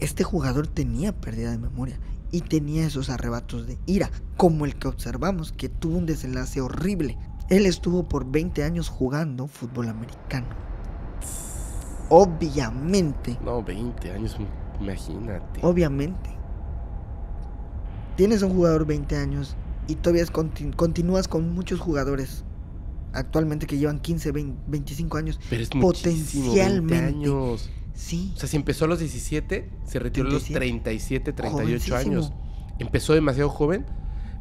Este jugador tenía pérdida de memoria y tenía esos arrebatos de ira, como el que observamos, que tuvo un desenlace horrible. Él estuvo por 20 años jugando fútbol americano. Obviamente, No, 20 años, imagínate. obviamente. Tienes un jugador 20 años y todavía continúas con muchos jugadores actualmente que llevan 15, 20, 25 años. Pero es muchísimo, 20 potencialmente. años. Sí, O sea, si empezó a los 17, se retiró a los 37. 37, 38 años. Empezó demasiado joven,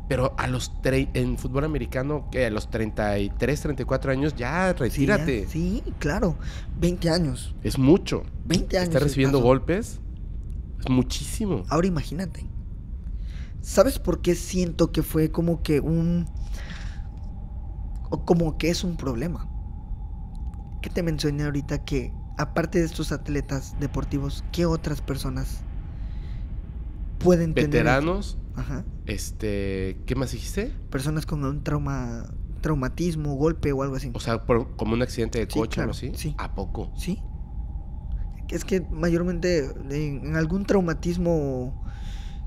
pero a los tre- en fútbol americano, que a los 33, 34 años, ya sí, ya- retírate. Sí, claro. 20 años. Es mucho. 20 años. Está recibiendo golpes. Es muchísimo. Ahora imagínate. ¿Sabes por qué siento que fue como que un... o como que es un problema? Que te mencioné ahorita que aparte de estos atletas deportivos, ¿qué otras personas pueden tener... Veteranos, Ajá. este, ¿qué más dijiste? Personas con un trauma, traumatismo, golpe o algo así. O sea, por- como un accidente de Sí, coche o claro, así. sí. ¿A poco? Sí. Es que mayormente en, en algún traumatismo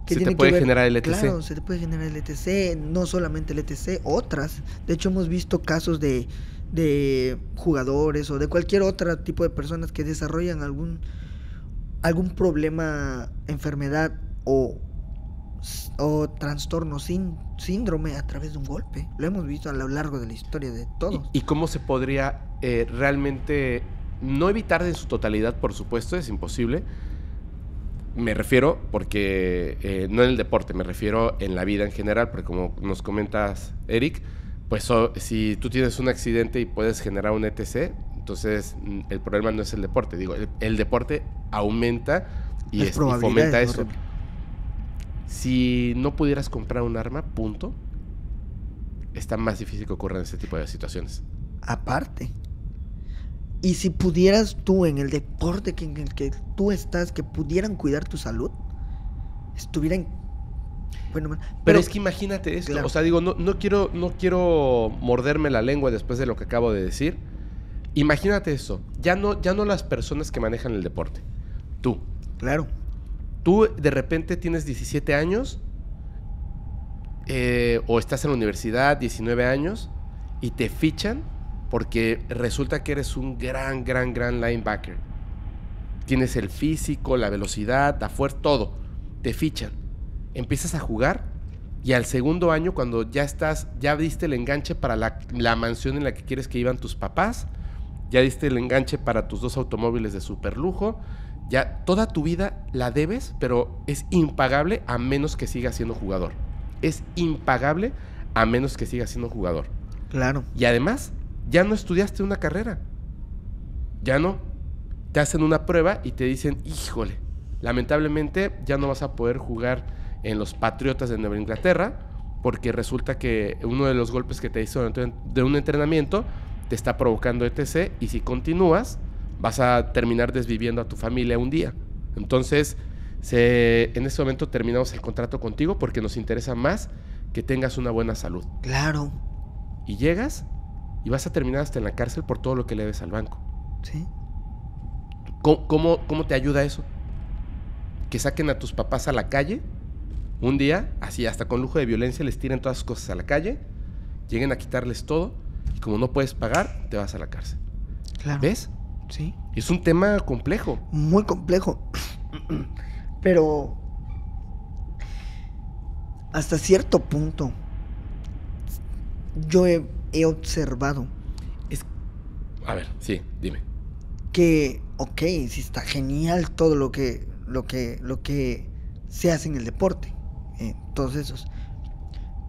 que Se te tiene que puede ver- generar el ETC. Claro, se te puede generar el ETC, no solamente el ETC, otras. De hecho, hemos visto casos de, de jugadores o de cualquier otro tipo de personas que desarrollan algún, algún problema, enfermedad o, o trastorno, sin, síndrome a través de un golpe. Lo hemos visto a lo largo de la historia de todos. ¿Y, y cómo se podría eh, realmente no evitar en su totalidad, por supuesto, es imposible? Me refiero, porque eh, no en el deporte, me refiero en la vida en general, porque como nos comentas, Eric, pues so- si tú tienes un accidente y puedes generar un ETC, entonces mm, el problema no es el deporte, digo, el, el deporte aumenta y, Las es- y fomenta eso. horrible. Si no pudieras comprar un arma, punto, está más difícil que ocurran este tipo de situaciones. aparte. Y si pudieras tú en el deporte que, en el que tú estás, que pudieran cuidar tu salud, estuvieran... Bueno, man, Pero, es que imagínate esto, Claro. o sea, digo, no, no, quiero, no quiero morderme la lengua después de lo que acabo de decir. Imagínate eso, ya no, ya no las personas que manejan el deporte, tú. Claro, Tú de repente tienes 17 años eh, o estás en la universidad, 19 años, y te fichan porque resulta que eres un gran, gran, gran linebacker. Tienes el físico, la velocidad, la fuerza, todo. Te fichan. Empiezas a jugar y al segundo año, cuando ya estás, ya diste el enganche para la, la mansión en la que quieres que iban tus papás, ya diste el enganche para tus dos automóviles de super lujo, ya toda tu vida la debes, pero es impagable a menos que sigas siendo jugador. Es impagable a menos que sigas siendo jugador. claro. Y además, ya no estudiaste una carrera. Ya no. Te hacen una prueba y te dicen, híjole, lamentablemente ya no vas a poder jugar en los Patriotas de Nueva Inglaterra porque resulta que uno de los golpes que te hizo de un entrenamiento te está provocando ETC y si continúas vas a terminar desviviendo a tu familia un día. Entonces, se- en este momento terminamos el contrato contigo porque nos interesa más que tengas una buena salud Claro, y llegas y vas a terminar hasta en la cárcel por todo lo que le debes al banco. sí. ¿Cómo, cómo, cómo te ayuda eso? Que saquen a tus papás a la calle un día, así hasta con lujo de violencia, les tiren todas sus cosas a la calle, lleguen a quitarles todo y como no puedes pagar, te vas a la cárcel. Claro. ¿Ves? Sí. Es un tema complejo. Muy complejo. Pero hasta cierto punto yo he, he observado Es... A ver, sí, dime. que, ok, sí está genial todo lo que, lo que, lo que se hace en el deporte, eh, todos esos.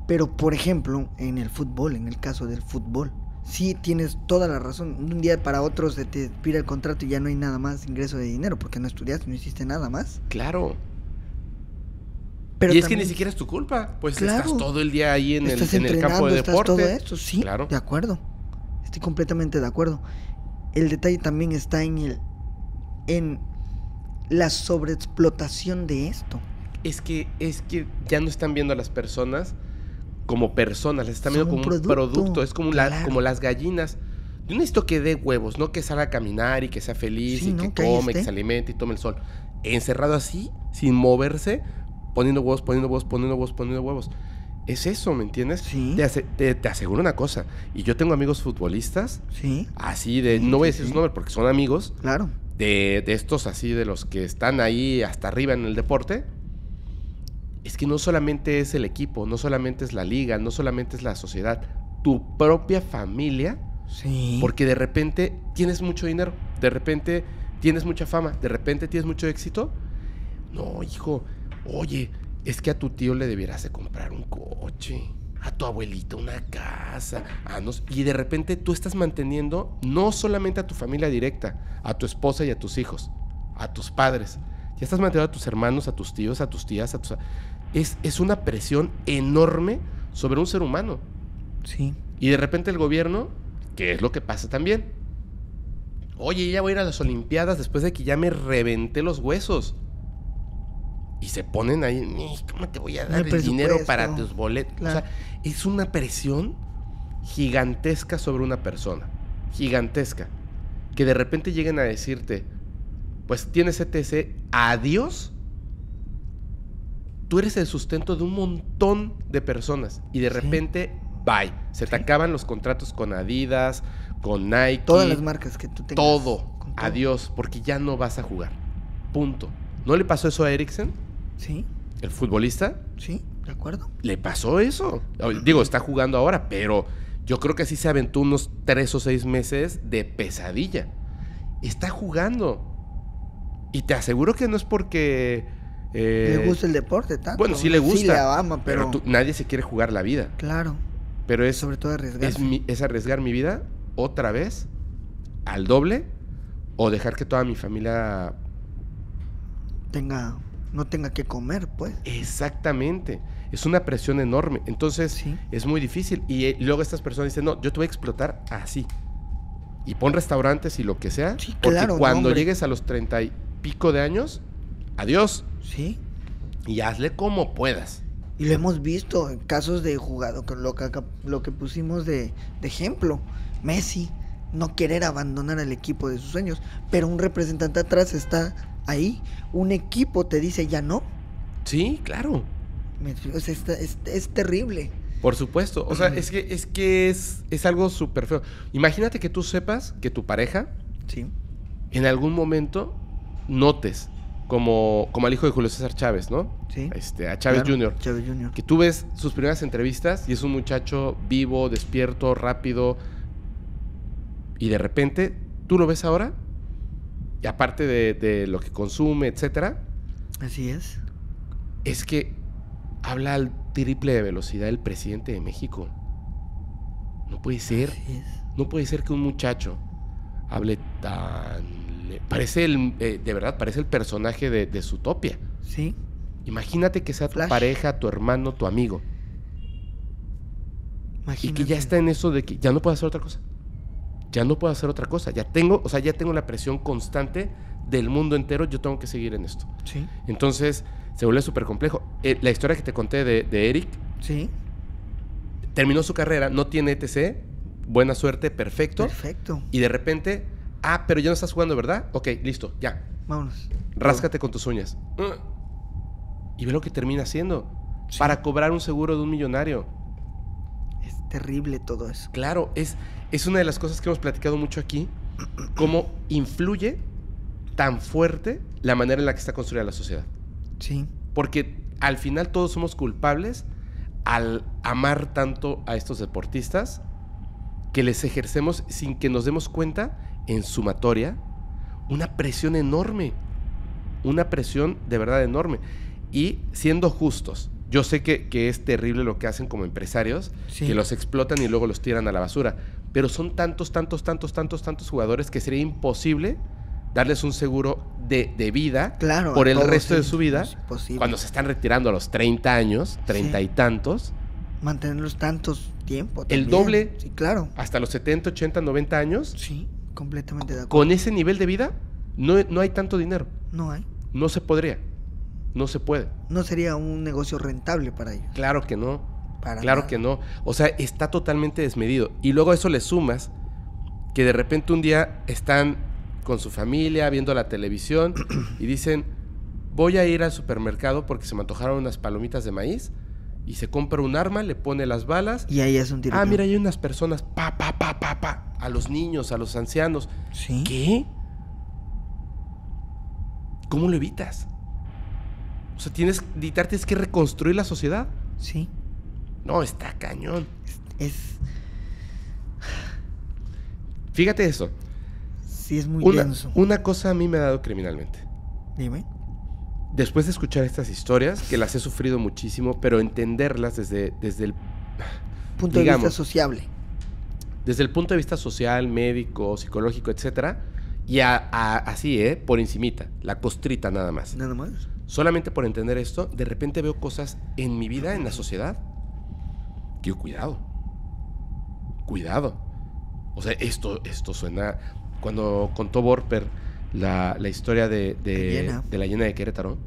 Pero, por ejemplo, en el fútbol, en el caso del fútbol, sí tienes toda la razón. Un día para otro se te expira el contrato y ya no hay nada más ingreso de dinero porque no estudiaste, no hiciste nada más. Claro. Pero y es que ni siquiera es tu culpa. Pues Claro. estás todo el día ahí en, el, en el campo de estás deporte. todo eso, sí, Claro. de acuerdo. Estoy completamente de acuerdo. El detalle también está en el en la sobreexplotación de esto. Es que, es que ya no están viendo a las personas como personas, les están viendo como un producto, producto. Es como, la- claro. como las gallinas. Yo necesito que dé huevos, no que salga a caminar y que sea feliz Sí, y ¿no? que come, que se alimente y tome el sol. Encerrado así, sin moverse, poniendo huevos, poniendo huevos, poniendo huevos, poniendo huevos. Es eso, ¿me entiendes? Sí. Te, ase- te- te aseguro una cosa. Y yo tengo amigos futbolistas, Sí, así de, Sí, no voy a decir sí. su nombre porque son amigos, claro. de, de estos así, de los que están ahí hasta arriba en el deporte, es que no solamente es el equipo, no solamente es la liga, no solamente es la sociedad, tu propia familia, Sí. porque de repente tienes mucho dinero, de repente tienes mucha fama, de repente tienes mucho éxito. No, hijo, oye, es que a tu tío le debieras de comprar un coche, a tu abuelita una casa, a nos- y de repente tú estás manteniendo no solamente a tu familia directa, a tu esposa y a tus hijos, a tus padres, ya estás manteniendo a tus hermanos, a tus tíos, a tus tías, a tus... Es, es una presión enorme sobre un ser humano. Sí. Y de repente el gobierno, que es lo que pasa también. Oye, ya voy a ir a las Olimpiadas después de que ya me reventé los huesos. Y se ponen ahí, "Ni, ¿cómo te voy a dar el dinero presupuesto". para tus boletos? Claro. O sea, es una presión gigantesca sobre una persona. Gigantesca. Que de repente lleguen a decirte, pues tienes ETC, adiós. Tú eres el sustento de un montón de personas. Y de Sí. repente, bye. Se te Sí. acaban los contratos con Adidas, con Nike. Todas las marcas que tú tengas. Todo. Adiós, porque ya no vas a jugar. Punto. ¿No le pasó eso a Eriksen, Sí, el futbolista? sí, de acuerdo. Le pasó eso. Digo, está jugando ahora, pero yo creo que así se aventó unos tres o seis meses de pesadilla. Está jugando. Y te aseguro que no es porque... eh, le gusta el deporte tanto. bueno, sí le gusta. Sí le ama, pero pero... tú- nadie se quiere jugar la vida. Claro, Pero es, sobre todo es, arriesgarse. mi- es arriesgar mi vida otra vez al doble o dejar que toda mi familia Tenga, no tenga que comer, pues. Exactamente. Es una presión enorme. Entonces, Sí. es muy difícil. Y eh, luego estas personas dicen, no, yo te voy a explotar así. Y pon restaurantes y lo que sea. Sí, porque claro, cuando llegues a los treinta y pico de años, adiós. Sí. Y hazle como puedas. Y lo hemos visto en casos de jugado, con lo que, lo que pusimos de, de ejemplo. Messi, no querer abandonar al equipo de sus sueños, pero un representante atrás está ahí. Un equipo te dice ya no. Sí, claro. Es- es- es terrible. Por supuesto. O sea, es que es, que es, es algo súper feo. Imagínate que tú sepas que tu pareja Sí. en algún momento notes, como, como al hijo de Julio César Chávez, ¿no? Sí. Este, a Chávez Claro, Jr. Chávez Jr. que tú ves sus primeras entrevistas y es un muchacho vivo, despierto, rápido. Y de repente, tú lo ves ahora, y aparte de, de lo que consume, etcétera, Así es. es que habla al triple de velocidad el presidente de México. No puede ser, Así es. no puede ser que un muchacho hable tan... le- Parece el, eh, de verdad, parece el personaje de, de Zootopia. Sí. Imagínate que sea tu Flash. pareja, tu hermano, tu amigo. Y Imagínate. que ya está en eso de que ya no puedo hacer otra cosa. Ya no puedo hacer otra cosa. Ya tengo, o sea, ya tengo la presión constante del mundo entero. Yo tengo que seguir en esto. Sí. Entonces, se vuelve súper complejo. Eh, la historia que te conté de, de Eric, Sí. terminó su carrera, no tiene ETC, buena suerte, perfecto. Perfecto. Y de repente Ah, pero ya no estás jugando, ¿verdad? Ok, listo, ya. Vámonos. Ráscate con tus uñas. Y ve lo que termina haciendo. Sí. Para cobrar un seguro de un millonario. Es terrible todo eso. Claro, es, es una de las cosas que hemos platicado mucho aquí. Cómo influye tan fuerte la manera en la que está construida la sociedad. Sí. Porque al final todos somos culpables al amar tanto a estos deportistas que les ejercemos sin que nos demos cuenta en sumatoria una presión enorme. Una presión de verdad enorme. Y siendo justos, yo sé que, que es terrible lo que hacen como empresarios, Sí. que los explotan y luego los tiran a la basura. Pero son tantos, tantos, tantos, tantos, tantos jugadores que sería imposible darles un seguro de, de vida Claro. por el resto de su vida, cuando se están retirando a los 30 años, 30 y tantos, Mantenerlos tantos tiempo. El doble. Sí, claro. hasta los 70, 80, 90 años, Sí, completamente de acuerdo. con ese nivel de vida, no, no hay tanto dinero. No hay. No se podría. No se puede. No sería un negocio rentable para ellos. Claro que no. Para claro nada. que no. O sea, está totalmente desmedido. Y luego a eso le sumas que de repente un día están con su familia viendo la televisión y dicen, voy a ir al supermercado porque se me antojaron unas palomitas de maíz y se compra un arma, le pone las balas. Y ahí es un tiro. Ah, mira, hay unas personas, pa, pa, pa, pa, pa, a los niños, a los ancianos. Sí. ¿Qué? ¿Cómo lo evitas? O sea, tienes, literal, tienes que reconstruir la sociedad. Sí. No, está cañón. Es. Fíjate eso. Sí, es muy Una, denso. una cosa a mí me ha dado criminalmente. Dime. Después de escuchar estas historias, que las he sufrido muchísimo, pero entenderlas desde, desde, el, Punto de vista sociable. desde el punto de vista social, médico, psicológico, etcétera, y a- a- así, ¿eh? Por encimita, la costrita nada más. Nada más. Solamente por entender esto, de repente veo cosas en mi vida, en la sociedad, que yo, cuidado. Cuidado. O sea, esto, esto suena. Cuando contó Borper la, la historia de, de, La hiena. de la llena de Querétaro,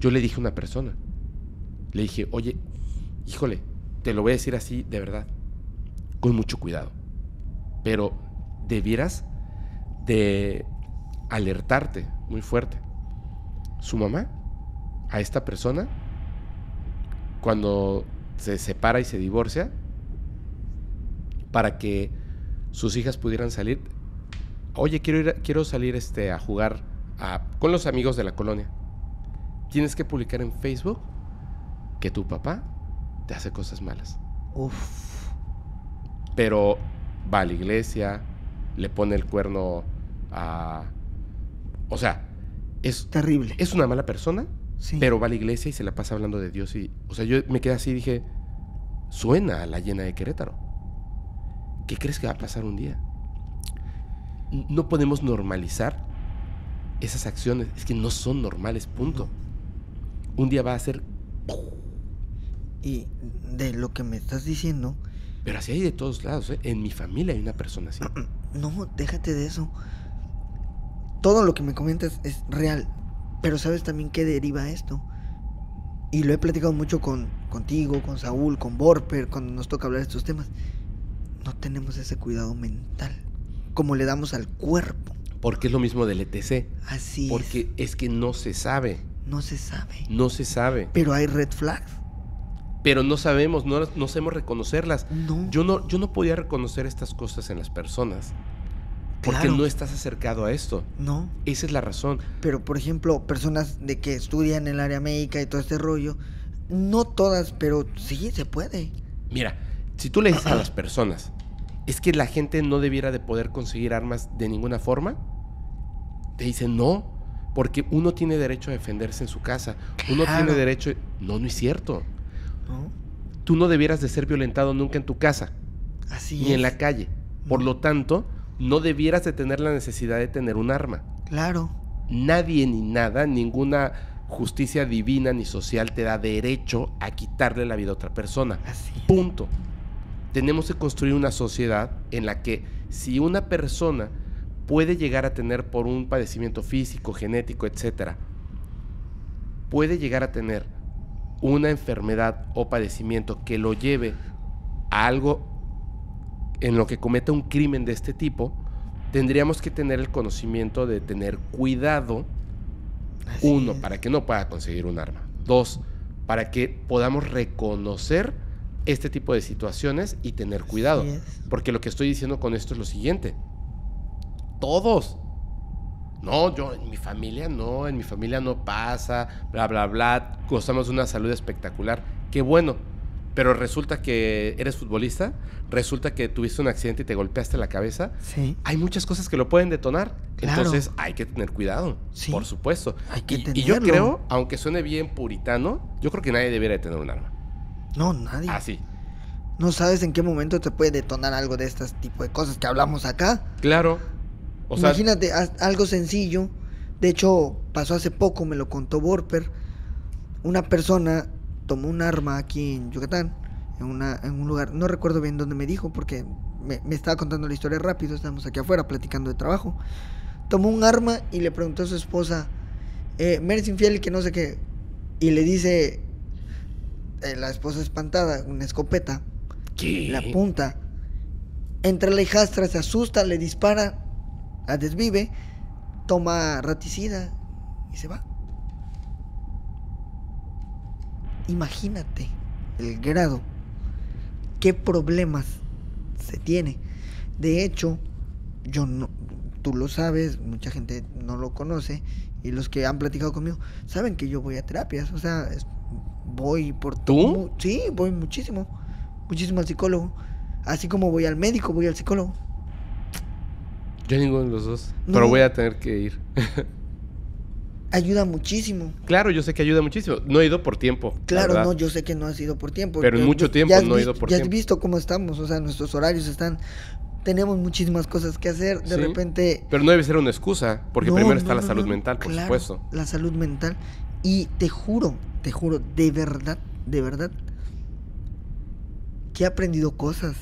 yo le dije a una persona. Le dije, oye, híjole, te lo voy a decir así de verdad. Con mucho cuidado. Pero debieras de alertarte muy fuerte. Su mamá, a esta persona, cuando se separa y se divorcia, para que sus hijas pudieran salir, oye, quiero ir, quiero salir este, a jugar a- con los amigos de la colonia. Tienes que publicar en Facebook que tu papá te hace cosas malas. Uf. Pero va a la iglesia, le pone el cuerno a... O sea, es, Terrible. es una mala persona, Sí. pero va a la iglesia y se la pasa hablando de Dios. Y, o sea, yo me quedé así y dije, suena a la llena de Querétaro. ¿Qué crees que va a pasar un día? No podemos normalizar esas acciones. Es que no son normales, punto. Un día va a ser... Y de lo que me estás diciendo, Pero así hay de todos lados. ¿eh? En mi familia hay una persona así. no, déjate de eso. Todo lo que me comentas es real. Pero sabes también qué deriva esto. Y lo he platicado mucho con contigo, con Saúl, con Borper, cuando nos toca hablar de estos temas. No tenemos ese cuidado mental. Como le damos al cuerpo. Porque es lo mismo del ETC. Así Porque es que no se sabe. es. No se sabe. No se sabe. Pero hay red flags. Pero no sabemos, no, no sabemos reconocerlas. No. Yo no, yo no podía reconocer estas cosas en las personas. Porque Claro. no estás acercado a esto. No. Esa es la razón. Pero, por ejemplo, personas de que estudian en el área médica y todo este rollo, no todas, pero sí se puede. Mira, si tú le dices a las personas, es que la gente no debiera de poder conseguir armas de ninguna forma, te dicen no, porque uno tiene derecho a defenderse en su casa. Uno Claro. tiene derecho... No, no es cierto. ¿no? Tú no debieras de ser violentado nunca en tu casa. Así ni es. en la calle. Por No. lo tanto, no debieras de tener la necesidad de tener un arma. Claro. Nadie ni nada, ninguna justicia divina ni social te da derecho a quitarle la vida a otra persona. Así es. Punto. Tenemos que construir una sociedad en la que si una persona puede llegar a tener por un padecimiento físico, genético, etcétera, puede llegar a tener una enfermedad o padecimiento que lo lleve a algo en lo que cometa un crimen de este tipo, tendríamos que tener el conocimiento de tener cuidado. Así Uno, es. para que no pueda conseguir un arma. Dos, para que podamos reconocer este tipo de situaciones y tener cuidado. Porque lo que estoy diciendo con esto es lo siguiente. Todos. No, yo en mi familia no, en mi familia no pasa, bla, bla, bla. Gozamos de una salud espectacular. Qué bueno. Pero resulta que eres futbolista, resulta que tuviste un accidente y te golpeaste la cabeza. Sí. Hay muchas cosas que lo pueden detonar. Claro. Entonces hay que tener cuidado, Sí. por supuesto. Hay que y, y yo creo, aunque suene bien puritano, yo creo que nadie debiera de tener un arma. No, nadie. Así. No sabes en qué momento te puede detonar algo de este tipo de cosas que hablamos acá. Claro. O sea, Imagínate, algo sencillo. De hecho, pasó hace poco, me lo contó Borper. Una persona tomó un arma aquí en Yucatán, en, una, en un lugar, no recuerdo bien dónde me dijo, porque me, me estaba contando la historia rápido, estamos aquí afuera platicando de trabajo. Tomó un arma y le preguntó a su esposa, eh, ¿me eres infiel y que no sé qué? Y le dice, eh, la esposa espantada, una escopeta, ¿qué? la punta. Entra la hijastra, se asusta, le dispara, la desvive, toma raticida y se va. Imagínate el grado, qué problemas se tiene. De hecho, yo no, tú lo sabes, mucha gente no lo conoce y los que han platicado conmigo saben que yo voy a terapias, o sea, es- voy por ¿Tú? sí, voy muchísimo, muchísimo al psicólogo, así como voy al médico, voy al psicólogo. Yo ninguno de los dos. No. Pero voy a tener que ir. Ayuda muchísimo. claro, yo sé que ayuda muchísimo. No he ido por tiempo. la Claro, no, yo sé que no ha sido por tiempo. Pero en has mucho tiempo has no he ido por Ya has tiempo. visto cómo estamos, o sea, nuestros horarios están... Tenemos muchísimas cosas que hacer, de Sí. repente... Pero no debe ser una excusa, porque No, primero no, está la salud mental, por claro, supuesto. La salud mental. Y te juro, te juro, de verdad, de verdad, que he aprendido cosas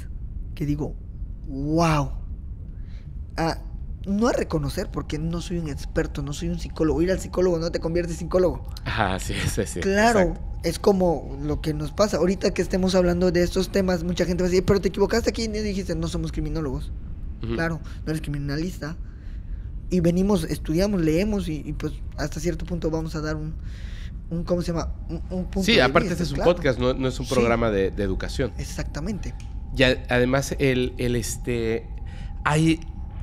que digo, wow. A, no a reconocer, porque no soy un experto, no soy un psicólogo. Ir al psicólogo no te convierte en psicólogo. Ajá, sí, sí, sí. Claro, exacto. es como lo que nos pasa. Ahorita que estemos hablando de estos temas, mucha gente va a decir, pero te equivocaste aquí y dijiste, no somos criminólogos. Claro, no eres criminalista. Y venimos, estudiamos, leemos y, y, pues hasta cierto punto vamos a dar un, un ¿cómo se llama? Un, un punto Sí, de aparte vista, este es un claro. podcast, no, no es un Sí. programa de, de educación. Exactamente. Y a- además, el, el, este. Hay,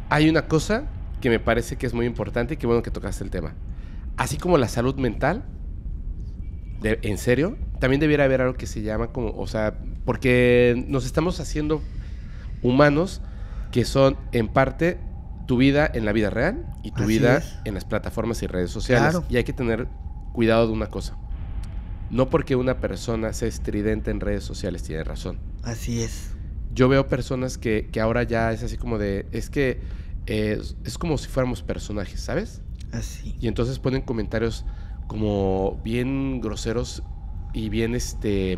hay una cosa que me parece que es muy importante y qué bueno que tocaste el tema. Así como la salud mental, de- en serio, también debiera haber algo que se llama como, o sea, porque nos estamos haciendo humanos que son en parte tu vida en la vida real y tu Así vida es. en las plataformas y redes sociales. Claro. Y hay que tener cuidado de una cosa. No porque una persona sea estridente en redes sociales tiene razón Así es. yo veo personas que, que ahora ya es así como de, es que eh, es, como si fuéramos personajes, ¿sabes? Así. Y entonces ponen comentarios como bien groseros y bien, este...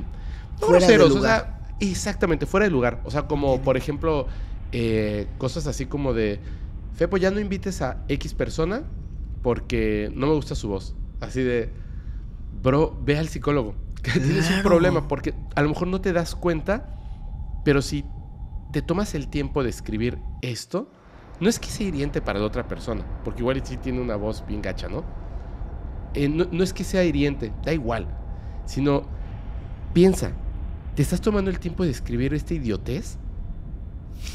No Fuera de groseros, o sea, exactamente, fuera de lugar. O sea, como por ejemplo, eh, cosas así como de, Fepo, ya no invites a X persona porque no me gusta su voz. Así de, bro, ve al psicólogo. Que tienes un Claro. problema porque a lo mejor no te das cuenta, pero si te tomas el tiempo de escribir esto, no es que sea hiriente para la otra persona, porque igual sí tiene una voz bien gacha, ¿no? Eh, no, no es que sea hiriente, da igual, sino piensa, ¿te estás tomando el tiempo de escribir esta idiotez?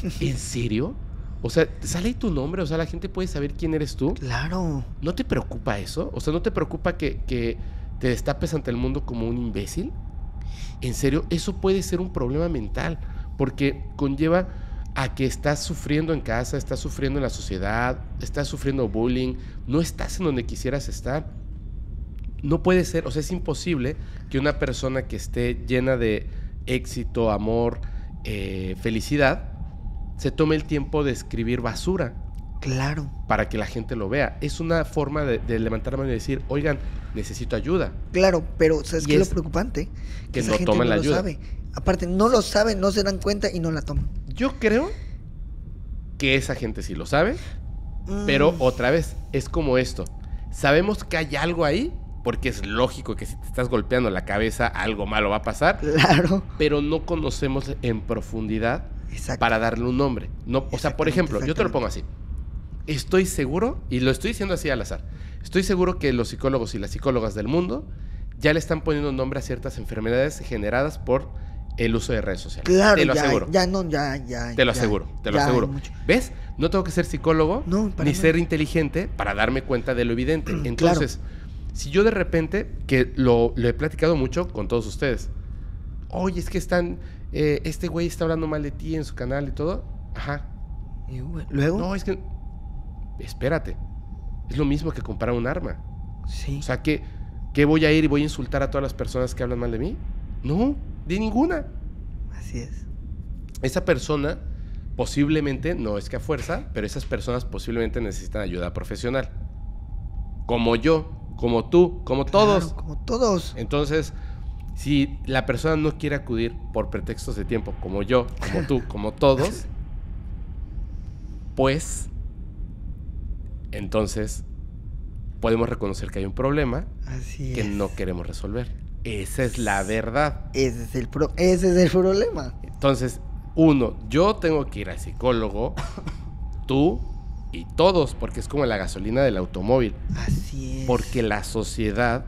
¿En serio? O sea, sale ahí tu nombre, o sea, la gente puede saber quién eres tú. Claro. ¿No te preocupa eso? O sea, ¿no te preocupa que, que te destapes ante el mundo como un imbécil? En serio, eso puede ser un problema mental, porque conlleva a que estás sufriendo en casa, estás sufriendo en la sociedad, estás sufriendo bullying, no estás en donde quisieras estar. No puede ser, o sea, es imposible que una persona que esté llena de éxito, amor, eh, felicidad, se tome el tiempo de escribir basura Claro. para que la gente lo vea. Es una forma de, de levantar la mano y decir, oigan, necesito ayuda. Claro, pero ¿sabes qué es lo preocupante? que esa no gente toman no la lo ayuda. sabe. Aparte, no lo saben, no se dan cuenta y no la toman. Yo creo que esa gente sí lo sabe, Mm, pero otra vez, es como esto. Sabemos que hay algo ahí, porque es lógico que si te estás golpeando la cabeza, algo malo va a pasar, Claro. pero no conocemos en profundidad Exacto. para darle un nombre. No, o sea, por ejemplo, yo te lo pongo así. estoy seguro, y lo estoy diciendo así al azar, estoy seguro que los psicólogos y las psicólogas del mundo ya le están poniendo nombre a ciertas enfermedades generadas por el uso de redes sociales. Claro, te lo ya, aseguro. ya no, ya, ya. Te lo ya, aseguro, te lo aseguro. ¿Ves? No tengo que ser psicólogo No, ni ser inteligente para darme cuenta de lo evidente. Claro. Entonces, si yo de repente, que lo, lo he platicado mucho con todos ustedes, oye, es que están, eh, este güey está hablando mal de ti en su canal y todo. Ajá. Y, Luego, No, es que, espérate, es lo mismo que comprar un arma. sí. O sea, ¿qué, ¿qué voy a ir y voy a insultar a todas las personas que hablan mal de mí? No, de ninguna. así es. Esa persona posiblemente, no es que a fuerza, pero esas personas posiblemente necesitan ayuda profesional. Como yo, como tú, como todos. Claro, como todos. Entonces, si la persona no quiere acudir por pretextos de tiempo, como yo, como tú, como todos, pues entonces podemos reconocer que hay un problema Así que es. no queremos resolver. Esa es la verdad. Ese es el pro- ese es el problema. Entonces, uno, yo tengo que ir al psicólogo, tú y todos, porque es como la gasolina del automóvil. Así es. Porque la sociedad,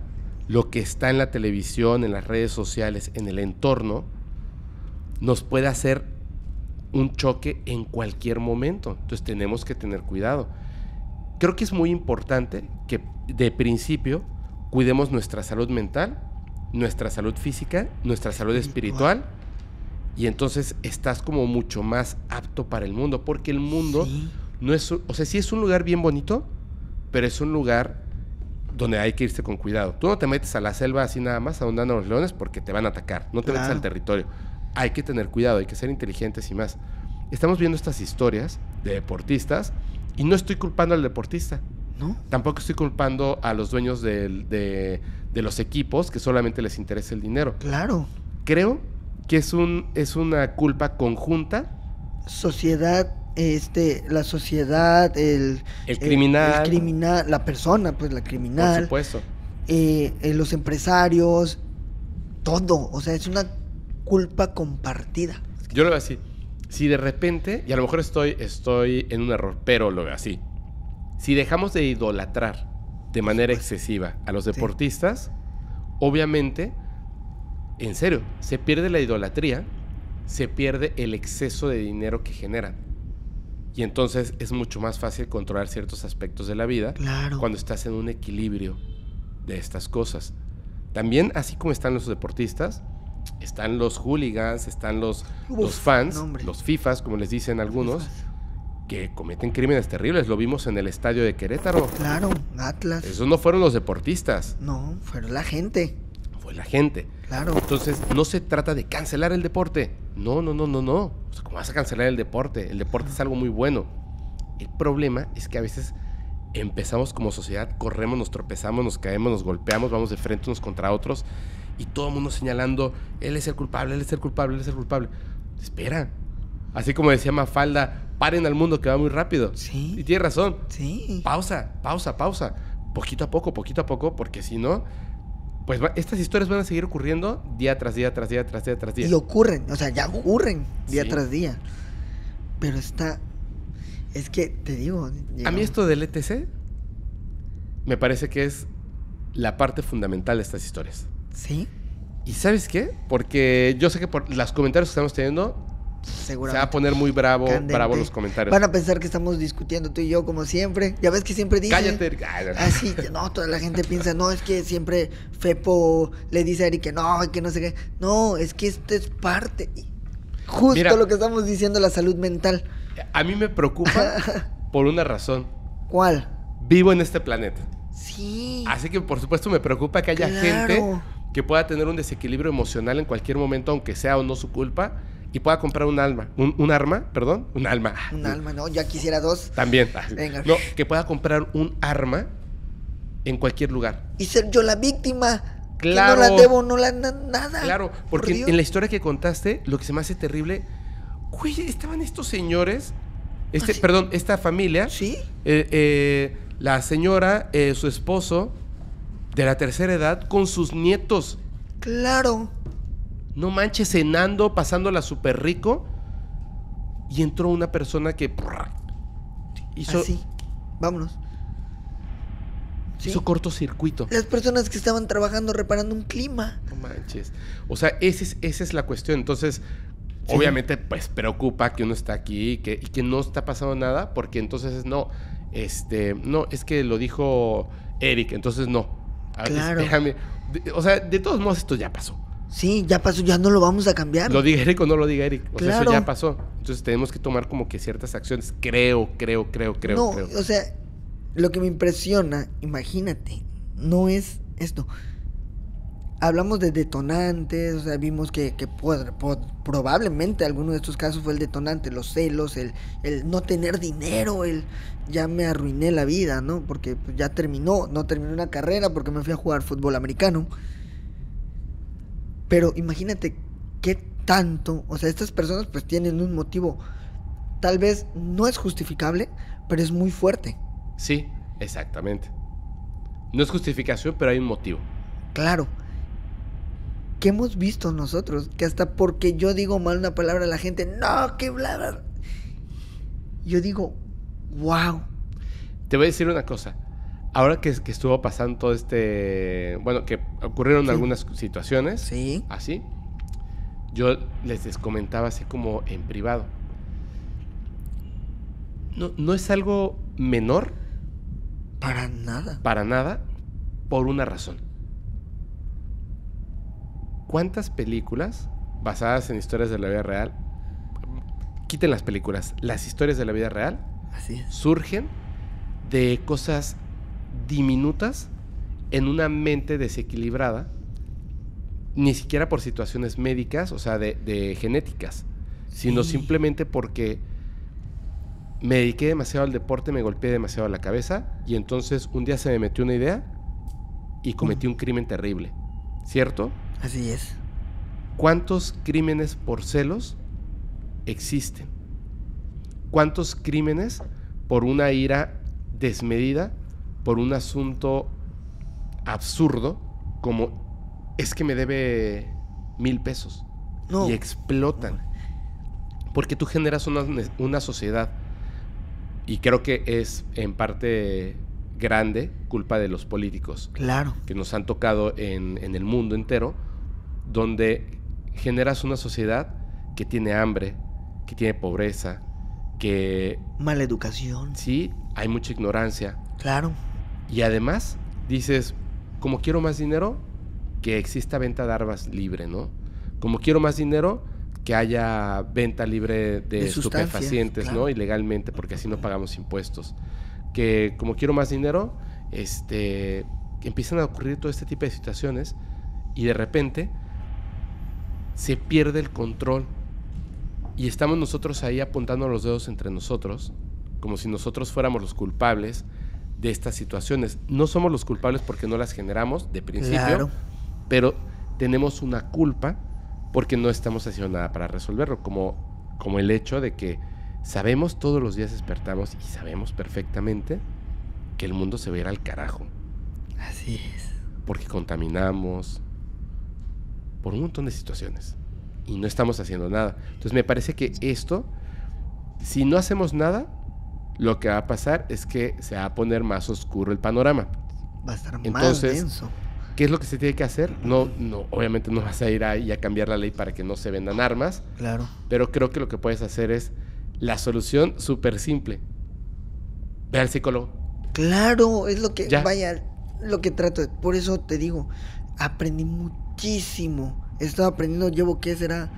lo que está en la televisión, en las redes sociales, en el entorno, nos puede hacer un choque en cualquier momento. Entonces tenemos que tener cuidado. Creo que es muy importante que de principio cuidemos nuestra salud mental, nuestra salud física, nuestra salud Espiritual. Y entonces estás como mucho más apto para el mundo, porque el mundo Sí. no es, o sea, sí es un lugar bien bonito, pero es un lugar donde hay que irse con cuidado. Tú no te metes a la selva así nada más a donde andan los leones porque te van a atacar. No te metes Claro. al territorio. Hay que tener cuidado, hay que ser inteligentes y más. Estamos viendo estas historias de deportistas y no estoy culpando al deportista. ¿No? Tampoco estoy culpando a los dueños del- de, de los equipos que solamente les interesa el dinero. Claro. Creo que es, un, es una culpa conjunta Sociedad, este, la sociedad, el, El criminal. el criminal, la persona, pues la por criminal, supuesto. eh, eh, los empresarios, todo. O sea, es una culpa compartida. Yo lo veo así. Si de repente, y a lo mejor estoy, estoy en un error, pero lo veo así. Si dejamos de idolatrar de manera excesiva a los deportistas, obviamente, en serio, se pierde la idolatría, se pierde el exceso de dinero que generan. Y entonces es mucho más fácil controlar ciertos aspectos de la vida Claro. cuando estás en un equilibrio de estas cosas. También, así como están los deportistas, están los hooligans, están los, Uf, los fans, los FIFAs, como les dicen algunos, que cometen crímenes terribles. Lo vimos en el estadio de Querétaro. Claro, Atlas. Esos no fueron los deportistas, No, fueron la gente. fue la gente. Claro. Entonces, no se trata de cancelar el deporte. No, no, no, no, no. O sea, ¿cómo vas a cancelar el deporte? El deporte es algo muy bueno. El problema es que a veces empezamos como sociedad, corremos, nos tropezamos, nos caemos, nos golpeamos, vamos de frente unos contra otros y todo el mundo señalando, él es el culpable, él es el culpable, él es el culpable. Espera. Así como decía Mafalda, paren al mundo que va muy rápido. Sí. Y tiene razón. Sí. Pausa, pausa, pausa. Poquito a poco, poquito a poco, porque si no, pues va- estas historias van a seguir ocurriendo día tras día, tras día, tras día, tras día. Y ocurren, o sea, ya ocurren día Sí. tras día. Pero está. Es que te digo. A mí esto del ETC me parece que es la parte fundamental de estas historias. Sí, ¿Y sabes qué? Porque yo sé que por los comentarios que estamos teniendo se va a poner muy bravo, Candente. bravo los comentarios. Van a pensar que estamos discutiendo tú y yo, como siempre. Ya ves que siempre dicen. Cállate. Ay, Así, no, toda la gente piensa, no, es que siempre Fepo le dice a Eric que no, que no sé qué. No, es que esto es parte. Justo Mira. lo que estamos diciendo, la salud mental. A mí me preocupa por una razón. ¿Cuál? Vivo en este planeta. Sí. Así que por supuesto me preocupa que haya Claro. gente que pueda tener un desequilibrio emocional en cualquier momento, aunque sea o no su culpa, y pueda comprar un alma, un, un arma, perdón, un alma. Un alma, no, ya quisiera dos. También. Venga. No, que pueda comprar un arma en cualquier lugar. Y ser yo la víctima. Claro. Que no la debo, no la na- nada. Claro, Por porque en la historia que contaste, lo que se me hace terrible, güey, estaban estos señores, este, ¿Ah, sí? perdón, esta familia, Sí, eh, eh, la señora, eh, su esposo, de la tercera edad, con sus nietos. claro. No manches, cenando, pasándola súper rico. Y entró una persona que hizo Así. vámonos. Sí. Hizo cortocircuito. Las personas que estaban trabajando reparando un clima. No manches. O sea, ese es- esa es la cuestión. Entonces, Sí. obviamente, pues preocupa que uno está aquí y que, y que no está pasando nada, porque entonces es no, este, no, es que lo dijo Eric, entonces no. A Claro. Déjame. De- o sea, de todos modos, esto ya pasó. Sí, ya pasó, ya no lo vamos a cambiar. Lo diga Eric o no lo diga Eric. O sea, Claro. eso ya pasó. Entonces tenemos que tomar como que ciertas acciones. Creo, creo, creo, creo, no, creo. o sea, lo que me impresiona, imagínate, no es esto. Hablamos de detonantes, o sea, vimos que, que pod- pod- probablemente alguno de estos casos fue el detonante, los celos, el, el no tener dinero, el ya me arruiné la vida, ¿no? Porque pues, ya terminó, no terminé una carrera porque me fui a jugar fútbol americano. Pero imagínate qué tanto, o sea, estas personas pues tienen un motivo, tal vez no es justificable, pero es muy fuerte. Sí, exactamente. No es justificación, pero hay un motivo. Claro. ¿Qué hemos visto nosotros? Que hasta porque yo digo mal una palabra, la gente, no, que bla, bla. Yo digo, wow. Te voy a decir una cosa. Ahora que, que estuvo pasando todo este. Bueno, que ocurrieron Sí. algunas situaciones. Sí. Así. Yo les les comentaba así como en privado. No, no es algo menor Para nada. para nada por una razón. ¿Cuántas películas basadas en historias de la vida real? Quiten las películas. Las historias de la vida real Así es. surgen de cosas diminutas en una mente desequilibrada, ni siquiera por situaciones médicas, o sea, de, de genéticas, sino simplemente porque me dediqué demasiado al deporte, me golpeé demasiado la cabeza y entonces un día se me metió una idea y cometí un crimen terrible, ¿cierto? Así es. ¿Cuántos crímenes por celos existen? ¿Cuántos crímenes por una ira desmedida, por un asunto absurdo, como es que me debe mil pesos? No. Y explotan. Porque tú generas una, una sociedad, y creo que es en parte grande culpa de los políticos Claro. que nos han tocado en, en el mundo entero, donde generas una sociedad que tiene hambre, que tiene pobreza, que Mala educación. sí, hay mucha ignorancia. Claro. Y además dices, como quiero más dinero, que exista venta de armas libre, ¿no? Como quiero más dinero, que haya venta libre de, De estupefacientes, claro. ¿no? Ilegalmente, porque así no pagamos impuestos. Que como quiero más dinero, este, empiezan a ocurrir todo este tipo de situaciones y de repente se pierde el control y estamos nosotros ahí apuntando los dedos entre nosotros, como si nosotros fuéramos los culpables de estas situaciones. No somos los culpables porque no las generamos de principio, Claro. pero tenemos una culpa porque no estamos haciendo nada para resolverlo, como, como el hecho de que sabemos todos los días despertamos y sabemos perfectamente que el mundo se va a ir al carajo, Así es. porque contaminamos, por un montón de situaciones, y no estamos haciendo nada. Entonces me parece que esto, si no hacemos nada, lo que va a pasar es que se va a poner más oscuro el panorama. Va a estar más Entonces, denso. ¿Qué es lo que se tiene que hacer? No, no, obviamente no vas a ir ahí a cambiar la ley para que no se vendan armas, Claro. pero creo que lo que puedes hacer es la solución súper simple. Ve al psicólogo. Claro, es lo que, Ya. vaya, lo que trato. de- Por eso te digo, aprendí muchísimo. He estado aprendiendo, llevo, ¿qué será?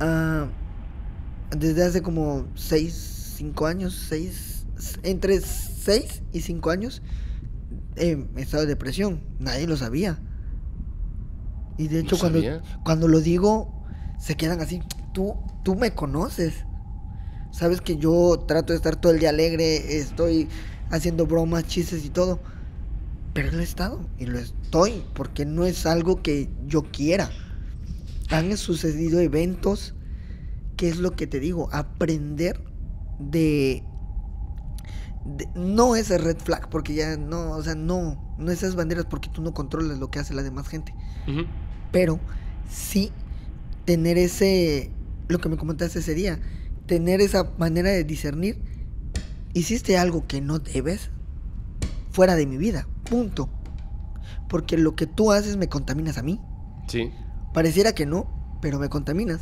Ah, desde hace como 6, 5 años, 6, entre 6 y 5 años, eh, he estado de depresión. Nadie lo sabía. Y de hecho, No cuando, cuando lo digo, se quedan así. Tú, tú me conoces. Sabes que yo trato de estar todo el día alegre, estoy haciendo bromas, chistes y todo. Pero lo he estado y lo estoy porque no es algo que yo quiera. Han sucedido eventos que es lo que te digo, aprender de, de- no ese red flag porque ya no, o sea, no, no esas banderas porque tú no controlas lo que hace la demás gente pero sí tener ese, lo que me comentaste ese día, tener esa manera de discernir hiciste algo que no debes, fuera de mi vida, punto. Porque lo que tú haces me contaminas a mí. Sí. Pareciera que no, pero me contaminas.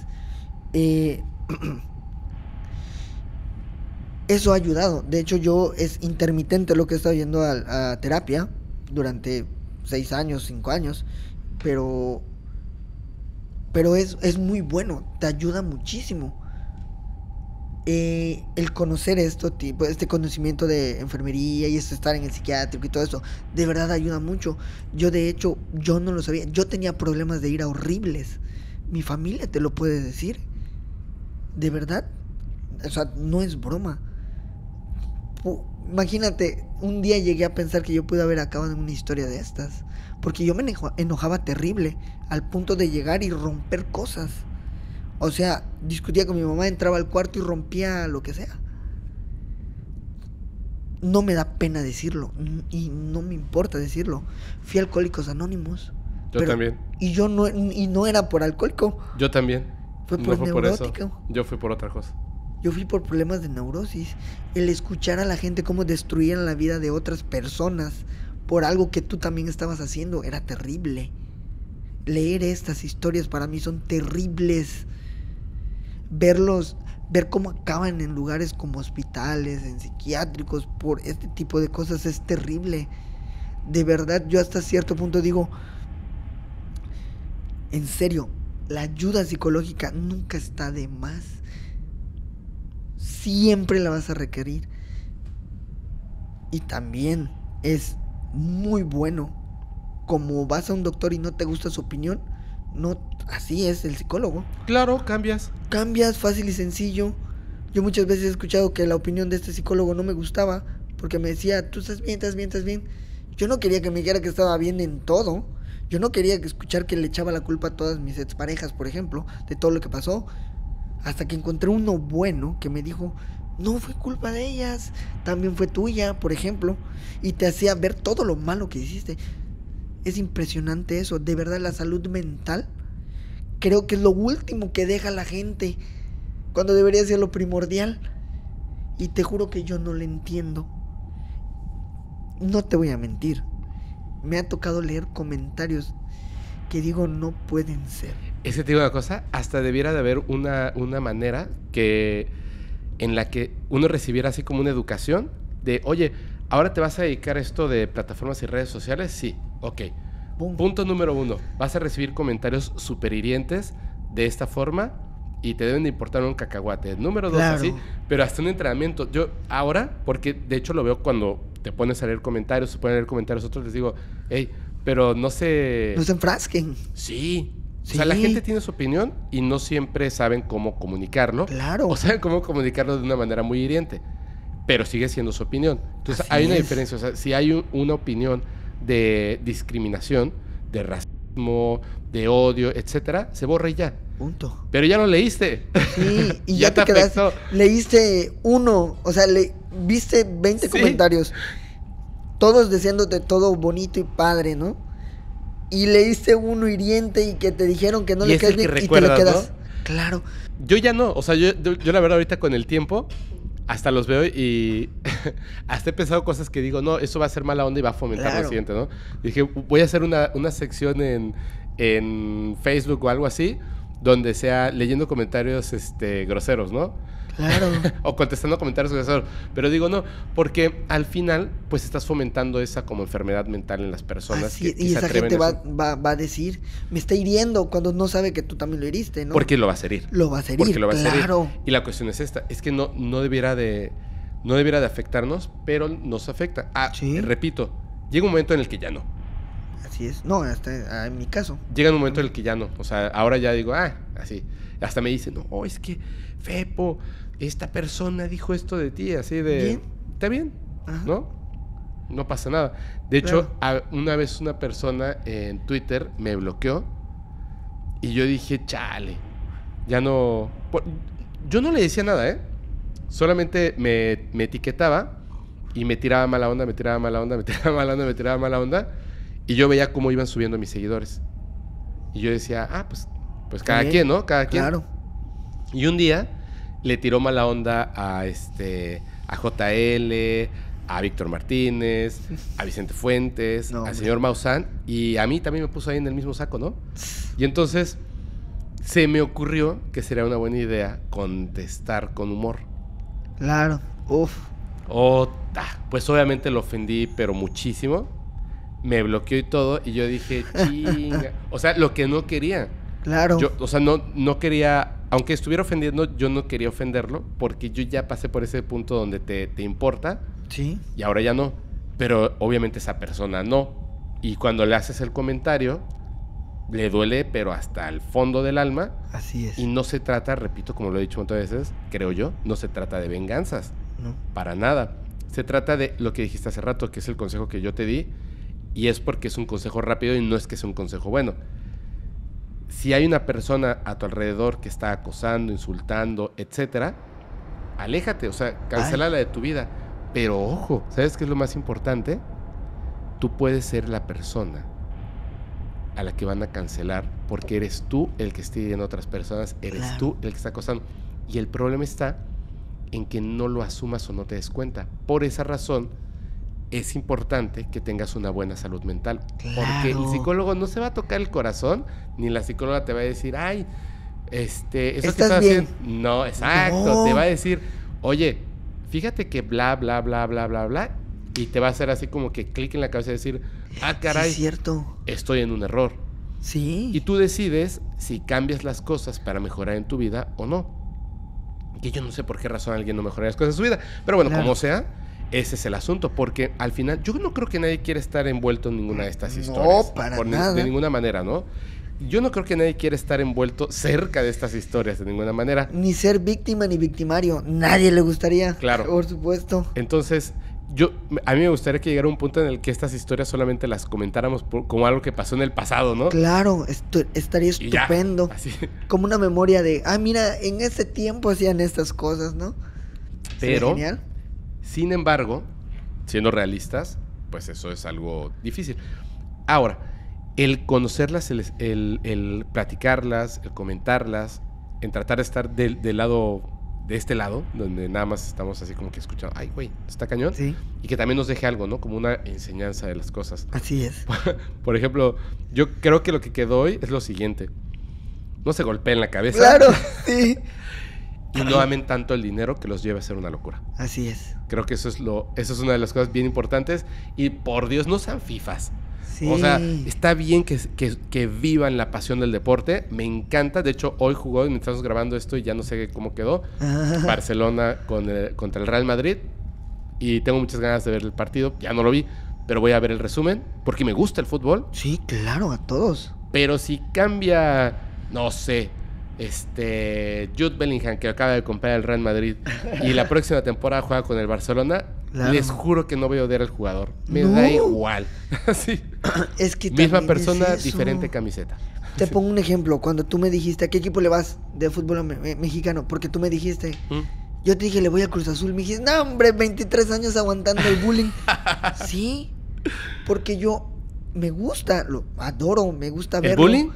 Eh, eso ha ayudado. De hecho, yo es intermitente lo que he estado yendo a, terapia durante seis años, cinco años. Pero. Pero es, es muy bueno. Te ayuda muchísimo. Eh, el conocer esto, tipo, este conocimiento de enfermería y este estar en el psiquiátrico y todo eso, de verdad ayuda mucho. Yo de hecho, yo no lo sabía. Yo tenía problemas de ira horribles. Mi familia te lo puede decir. De verdad. O sea, no es broma. Imagínate, un día llegué a pensar que yo pude haber acabado en una historia de estas. Porque yo me enoja- enojaba terrible al punto de llegar y romper cosas. O sea, discutía con mi mamá, entraba al cuarto y rompía lo que sea. No me da pena decirlo y no me importa decirlo. Fui a Alcohólicos Anónimos. Yo también. Y yo no, y no era por alcohólico. Yo también. Fue no por fue por eso. Yo fui por otra cosa. Yo fui por problemas de neurosis. El escuchar a la gente cómo destruían la vida de otras personas por algo que tú también estabas haciendo era terrible. Leer estas historias para mí son terribles. Verlos, ver cómo acaban en lugares como hospitales, en psiquiátricos, por este tipo de cosas es terrible. De verdad, yo hasta cierto punto digo, en serio, la ayuda psicológica nunca está de más siempre la vas a requerir. Y también es muy bueno. Como vas a un doctor y no te gusta su opinión, no así es el psicólogo. Claro, cambias. Cambias fácil y sencillo. Yo muchas veces he escuchado que la opinión de este psicólogo no me gustaba porque me decía, tú estás bien, estás bien, estás bien. Yo no quería que me dijera que estaba bien en todo. Yo no quería que escuchar que le echaba la culpa a todas mis exparejas, por ejemplo, de todo lo que pasó. Hasta que encontré uno bueno que me dijo, no fue culpa de ellas, también fue tuya, por ejemplo. Y te hacía ver todo lo malo que hiciste. Es impresionante eso, de verdad la salud mental creo que es lo último que deja la gente cuando debería ser lo primordial. Y te juro que yo no le entiendo. No te voy a mentir. Me ha tocado leer comentarios que digo no pueden ser. Ese te digo una cosa, hasta debiera de haber una, una manera que en la que uno recibiera así como una educación de, oye, ahora te vas a dedicar a esto de plataformas y redes sociales, sí, ok. Punto número uno, vas a recibir comentarios super hirientes de esta forma y te deben de importar un cacahuate. Número dos, Claro. así, pero hasta un entrenamiento. Yo ahora, porque de hecho lo veo cuando te pones a leer comentarios, se ponen a leer comentarios otros, les digo, hey, pero no sé... No se enfrasquen. Sí. O sea, la gente tiene su opinión y no siempre saben cómo comunicarlo. Claro. O saben cómo comunicarlo de una manera muy hiriente. Pero sigue siendo su opinión. Entonces, Así hay una es. diferencia. O sea, si hay un- una opinión de discriminación, de racismo, de odio, etcétera, se borra y ya. Punto. Pero ya lo leíste. Sí, y Ya ya, te, te quedaste. Leíste uno, o sea, le, viste 20 Sí. comentarios. Todos deseándote todo bonito y padre, ¿no? Y leíste uno hiriente y que te dijeron que no le quedas que bien y te le. Claro. Yo ya no, o sea, yo, yo, yo la verdad ahorita con el tiempo hasta los veo y hasta he pensado cosas que digo, no, eso va a ser mala onda y va a fomentar Claro. lo siguiente, ¿no? Dije, voy a hacer una, una sección en, en Facebook o algo así, donde sea leyendo comentarios este, groseros, ¿no? Claro. o contestando comentarios groseros. Pero digo, no, porque al final, pues estás fomentando esa como enfermedad mental en las personas. Así- que- y esa gente a va, eso. va, va a decir, me está hiriendo cuando no sabe que tú también lo heriste, ¿no? Porque lo va a herir. lo va a herir, porque lo va a hacer. claro. Y la cuestión es esta, es que no, no debiera de no debiera de afectarnos, pero nos afecta. Ah, Sí. repito, llega un momento en el que ya no. Así es. No, hasta ah, en mi caso. Llega un momento en el que ya no. O sea, ahora ya digo, ah, así. Hasta me dicen, no, oh, es que, Fepo, esta persona dijo esto de ti, así de... Bien. Está bien, Ajá. ¿no? No pasa nada. De hecho, a- una vez una persona en Twitter me bloqueó y yo dije, chale, ya no... por- Yo no le decía nada, ¿eh? Solamente me, me etiquetaba y me tiraba mala onda, me tiraba mala onda, me tiraba mala onda, me tiraba mala onda. Y yo veía cómo iban subiendo mis seguidores. Y yo decía, ah, pues, pues cada quien, ¿no? Cada quien. Claro. Y un día le tiró mala onda a este a JL, a Víctor Martínez, a Vicente Fuentes, No, al señor Maussan y a mí también me puso ahí en el mismo saco, ¿no? Y entonces se me ocurrió que sería una buena idea contestar con humor. Claro. Uf. Ota. Pues obviamente lo ofendí, pero muchísimo. Me bloqueó y todo. Y yo dije, chinga. O sea, lo que no quería. Claro. Yo, o sea, no, no quería, aunque estuviera ofendiendo, yo no quería ofenderlo, porque yo ya pasé por ese punto donde te, te importa Sí. y ahora ya no. Pero obviamente esa persona no. Y cuando le haces el comentario, le duele, pero hasta el fondo del alma. Así es. Y no se trata, repito, como lo he dicho muchas veces, creo yo, no se trata de venganzas. No. Para nada. Se trata de lo que dijiste hace rato, que es el consejo que yo te di, y es porque es un consejo rápido y no es que sea un consejo bueno. Si hay una persona a tu alrededor que está acosando, insultando, etcétera, aléjate, o sea, cancélala de tu vida. Pero ojo, ¿sabes qué es lo más importante? Tú puedes ser la persona a la que van a cancelar porque eres tú el que está hiriendo a otras personas, eres Claro. tú el que está acosando. Y el problema está en que no lo asumas o no te des cuenta. Por esa razón es importante que tengas una buena salud mental. Porque el psicólogo no se va a tocar el corazón, ni la psicóloga te va a decir, ay, este, eso que ¿Estás estás bien? haciendo. No, exacto. No. Te va a decir, oye, fíjate que bla, bla, bla, bla, bla, bla. Y te va a hacer así como que clic en la cabeza y decir, ah, Sí, caray, es cierto. estoy en un error. Sí. Y tú decides si cambias las cosas para mejorar en tu vida o no. Que yo no sé por qué razón alguien no mejoraría las cosas en su vida. Pero bueno, Claro. como sea, ese es el asunto. Porque al final, yo no creo que nadie quiera estar envuelto en ninguna de estas No, historias. para ni- nada. de ninguna manera, ¿no? Yo no creo que nadie quiera estar envuelto cerca de estas historias de ninguna manera. Ni ser víctima ni victimario. Nadie le gustaría. Claro. Por supuesto. Entonces, yo, a mí me gustaría que llegara un punto en el que estas historias solamente las comentáramos por- como algo que pasó en el pasado, ¿no? Claro, estaría ya, estupendo. así. Como una memoria de, ah, mira, en ese tiempo hacían estas cosas, ¿no? Pero, Genial. Sin embargo, siendo realistas, pues eso es algo difícil. Ahora, el conocerlas, el, el- el platicarlas, el comentarlas, en tratar de estar del, del lado, de este lado, donde nada más estamos así como que escuchando, ay, güey, está cañón. Sí, Y que también nos deje algo, ¿no? Como una enseñanza de las cosas. así es. Por ejemplo, yo creo que lo que quedó hoy es lo siguiente. No se golpeen la cabeza Claro, sí. Y no amen tanto el dinero que los lleve a ser una locura. Así es. Creo que eso es lo, eso es una de las cosas bien importantes. Y por Dios, no sean fifas. Sí. O sea, está bien que, que- que vivan la pasión del deporte. Me encanta. De hecho, hoy jugó, mientras estamos grabando esto y ya no sé cómo quedó, Ah, Barcelona con el- contra el Real Madrid. Y tengo muchas ganas de ver el partido. Ya no lo vi, pero voy a ver el resumen porque me gusta el fútbol. sí, claro, a todos. Pero si cambia, no sé, este Jude Bellingham que acaba de comprar el Real Madrid y la próxima temporada juega con el Barcelona, Claro. les juro que no voy a odiar al jugador. Me No. da igual. Sí. Es que Misma es persona, diferente camiseta. Te pongo un ejemplo. Cuando tú me dijiste, ¿a qué equipo le vas de fútbol me- me- mexicano? Porque tú me dijiste, ¿Mm? yo te dije, le voy a Cruz Azul. Me dijiste, no, hombre, 23 años aguantando el bullying. sí, porque yo me gusta, lo adoro, me gusta ¿El verlo. bullying?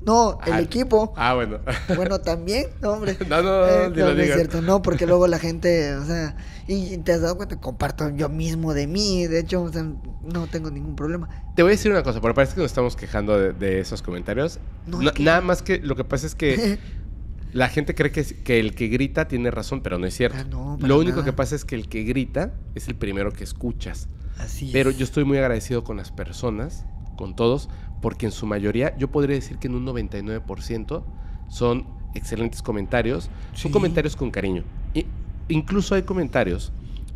No, el Ah, equipo. Ah, bueno. Bueno, también, no, hombre. No, no, Eh, ni lo no, no es cierto, no, porque luego la gente, o sea, y te has dado cuenta, comparto yo mismo de mí, de hecho, o sea, no tengo ningún problema. Te voy a decir una cosa, porque parece que nos estamos quejando de, de esos comentarios. No, es que- Nada más que lo que pasa es que la gente cree que, que el que grita tiene razón, pero no es cierto. Ah, no, lo único nada. que pasa es que el que grita es el primero que escuchas. Así Pero es. yo estoy muy agradecido con las personas, con todos, porque en su mayoría, yo podría decir que en un 99% son excelentes comentarios. Son Sí. comentarios con cariño. I- incluso hay comentarios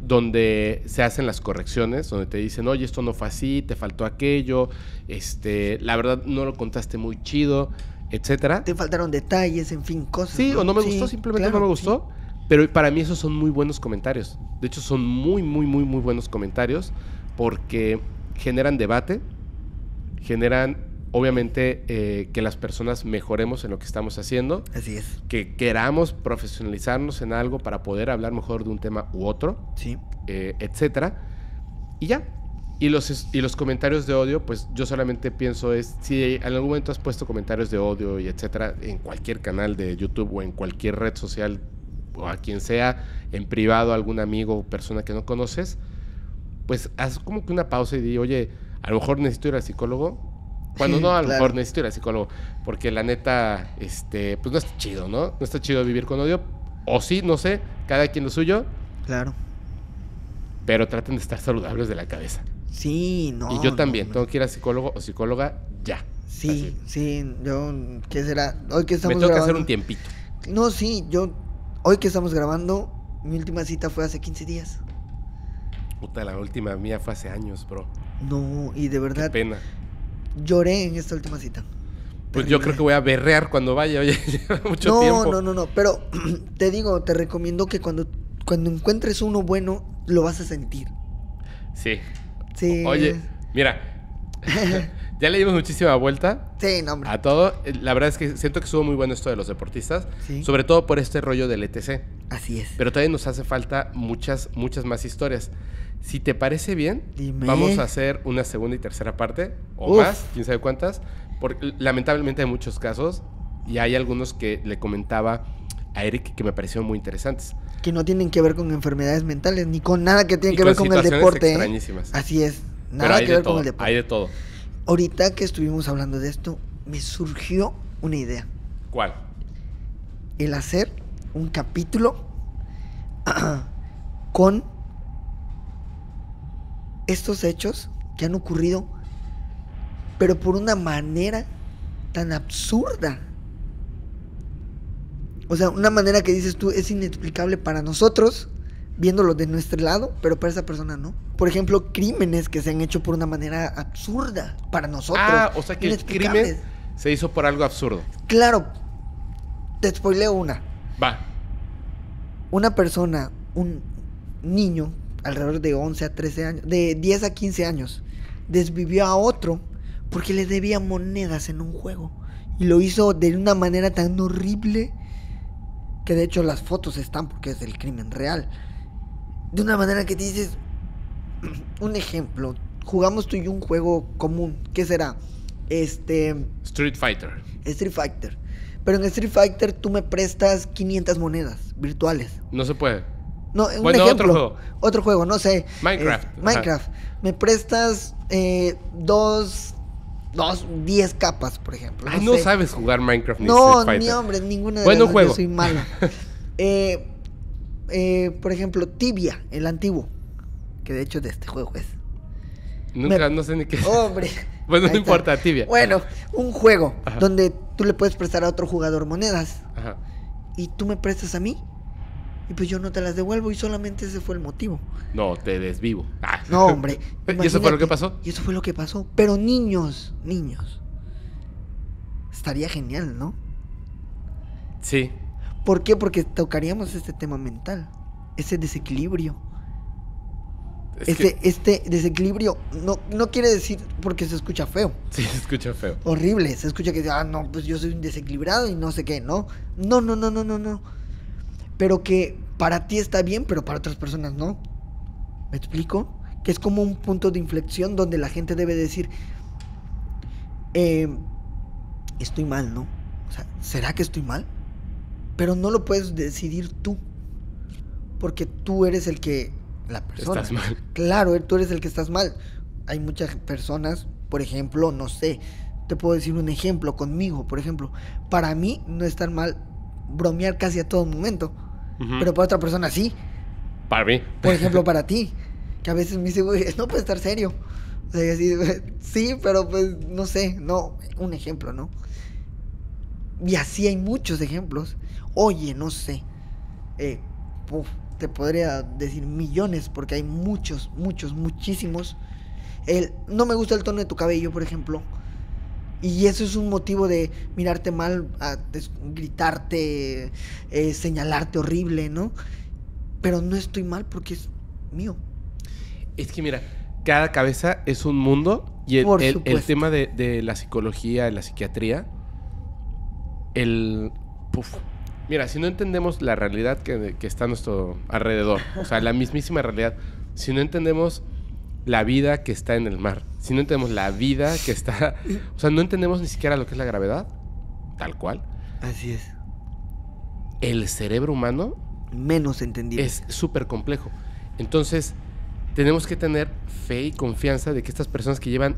donde se hacen las correcciones, donde te dicen, oye, esto no fue así, te faltó aquello, este, la verdad no lo contaste muy chido, etcétera. Te faltaron detalles, en fin, cosas. Sí, o no me Sí, gustó, simplemente claro, no me sí. gustó. Pero para mí esos son muy buenos comentarios. De hecho, son muy, muy, muy, muy buenos comentarios porque generan debate, generan, obviamente, eh, que las personas mejoremos en lo que estamos haciendo, Así es, que queramos profesionalizarnos en algo para poder hablar mejor de un tema u otro, sí. eh, etcétera. Y ya. Y los, y los comentarios de odio, pues yo solamente pienso es, si en algún momento has puesto comentarios de odio y etcétera, en cualquier canal de YouTube o en cualquier red social o a quien sea en privado, algún amigo o persona que no conoces, pues haz como que una pausa y di, oye, a lo mejor necesito ir al psicólogo. Cuando no, a lo Claro. mejor necesito ir al psicólogo. Porque la neta, este, pues no está chido, ¿no? No está chido vivir con odio. O sí, no sé, cada quien lo suyo, Claro. pero traten de estar saludables de la cabeza. Sí, no. y yo también, no. tengo que ir al psicólogo o psicóloga ya. Sí, sí, yo, ¿qué será? Hoy que Me estamos tengo que hacer grabando. un tiempito. No, sí, yo, hoy que estamos grabando, mi última cita fue hace 15 días. Puta, la última mía fue hace años, bro. No, y de Qué verdad, pena. lloré en esta última cita. Pues yo creo que voy a berrear cuando vaya, oye, lleva mucho no, tiempo. no, no, no, pero te digo, te recomiendo que cuando, cuando encuentres uno bueno, lo vas a sentir. Sí. Sí. Oye, mira, ya le dimos muchísima vuelta Sí, no, hombre. a todo. La verdad es que siento que estuvo muy bueno esto de los deportistas, Sí. sobre todo por este rollo del ETC. Así es. Pero todavía nos hace falta muchas, muchas más historias. Si te parece bien, Dime. vamos a hacer una segunda y tercera parte, o Uf. más, quién sabe cuántas, porque lamentablemente hay muchos casos y hay algunos que le comentaba a Eric que me parecieron muy interesantes. Que no tienen que ver con enfermedades mentales, ni con nada que tiene que ver con el deporte. ¿eh? Así es. Pero Nada hay que ver todo, con el deporte. hay de todo. Ahorita que estuvimos hablando de esto, me surgió una idea. ¿Cuál? El hacer un capítulo con estos hechos que han ocurrido, pero por una manera tan absurda. O sea, una manera que dices tú es inexplicable para nosotros, viéndolo de nuestro lado, pero para esa persona no. Por ejemplo, crímenes que se han hecho por una manera absurda para nosotros. Ah, o sea que el crimen se hizo por algo absurdo. Claro, te spoileo una. Va. Una persona, un niño, alrededor de 11 a 13 años, de 10 a 15 años, desvivió a otro porque le debía monedas en un juego. Y lo hizo de una manera tan horrible que de hecho las fotos están porque es del crimen real. De una manera que te dices, un ejemplo, jugamos tú y yo un juego común, ¿qué será? Este, Street Fighter. Street Fighter. Pero en Street Fighter tú me prestas 500 monedas virtuales. No se puede. No, un Bueno, ejemplo. otro juego. Otro juego, no sé. Minecraft, Eh. Minecraft. Me prestas eh, dos, dos, diez capas, por ejemplo. Ay, no sé. sabes jugar Minecraft ni No, Street Fighter. ni hombre, ninguna de Bueno, las juego. Yo soy malo. Eh, eh, por ejemplo, Tibia, el antiguo. Que de hecho de este juego es. Nunca, Me- no sé ni qué. Hombre. Bueno, no Ahí está. importa, tibia. Bueno, un juego Ajá. donde tú le puedes prestar a otro jugador monedas. Ajá. Y tú me prestas a mí. Y pues yo no te las devuelvo y solamente ese fue el motivo. No, te desvivo. Ah. No, hombre. ¿Y eso fue lo que pasó? Y eso fue lo que pasó. Pero niños, niños. Estaría genial, ¿no? Sí. ¿Por qué? Porque tocaríamos este tema mental. Ese desequilibrio. Es este, que este desequilibrio no, no quiere decir porque se escucha feo. sí, se escucha feo. Horrible. Se escucha que, ah, no, pues yo soy un desequilibrado y no sé qué, ¿no? No, no, no, no, no, no. Pero que para ti está bien, pero para otras personas no. ¿Me explico? Que es como un punto de inflexión donde la gente debe decir, eh, estoy mal, ¿no? O sea, ¿será que estoy mal? Pero no lo puedes decidir tú. Porque tú eres el que... La persona. Estás mal. Claro, tú eres el que estás mal. Hay muchas personas, por ejemplo, no sé, te puedo decir un ejemplo conmigo, por ejemplo. Para mí no es tan mal bromear casi a todo momento. Pero para otra persona sí. Para mí. Por ejemplo, para ti. Que a veces me dice, güey, no puede estar serio. O sea, y así, sí, pero pues no sé, no, un ejemplo, ¿no? Y así hay muchos ejemplos. Oye, no sé. Eh, uf, te podría decir millones, porque hay muchos, muchos, muchísimos. El, no me gusta el tono de tu cabello, por ejemplo. Y eso es un motivo de mirarte mal, a gritarte, eh, señalarte horrible, ¿no? Pero no estoy mal porque es mío. Es que mira, cada cabeza es un mundo y el, el- tema de, de la psicología, la psiquiatría, el... puf. Mira, si no entendemos la realidad que, que está a nuestro alrededor, o sea, la mismísima realidad, si no entendemos la vida que está en el mar, si no entendemos la vida que está... O sea, no entendemos ni siquiera lo que es la gravedad, tal cual. Así es. El cerebro humano menos entendible. es súper complejo. Entonces, tenemos que tener fe y confianza de que estas personas que llevan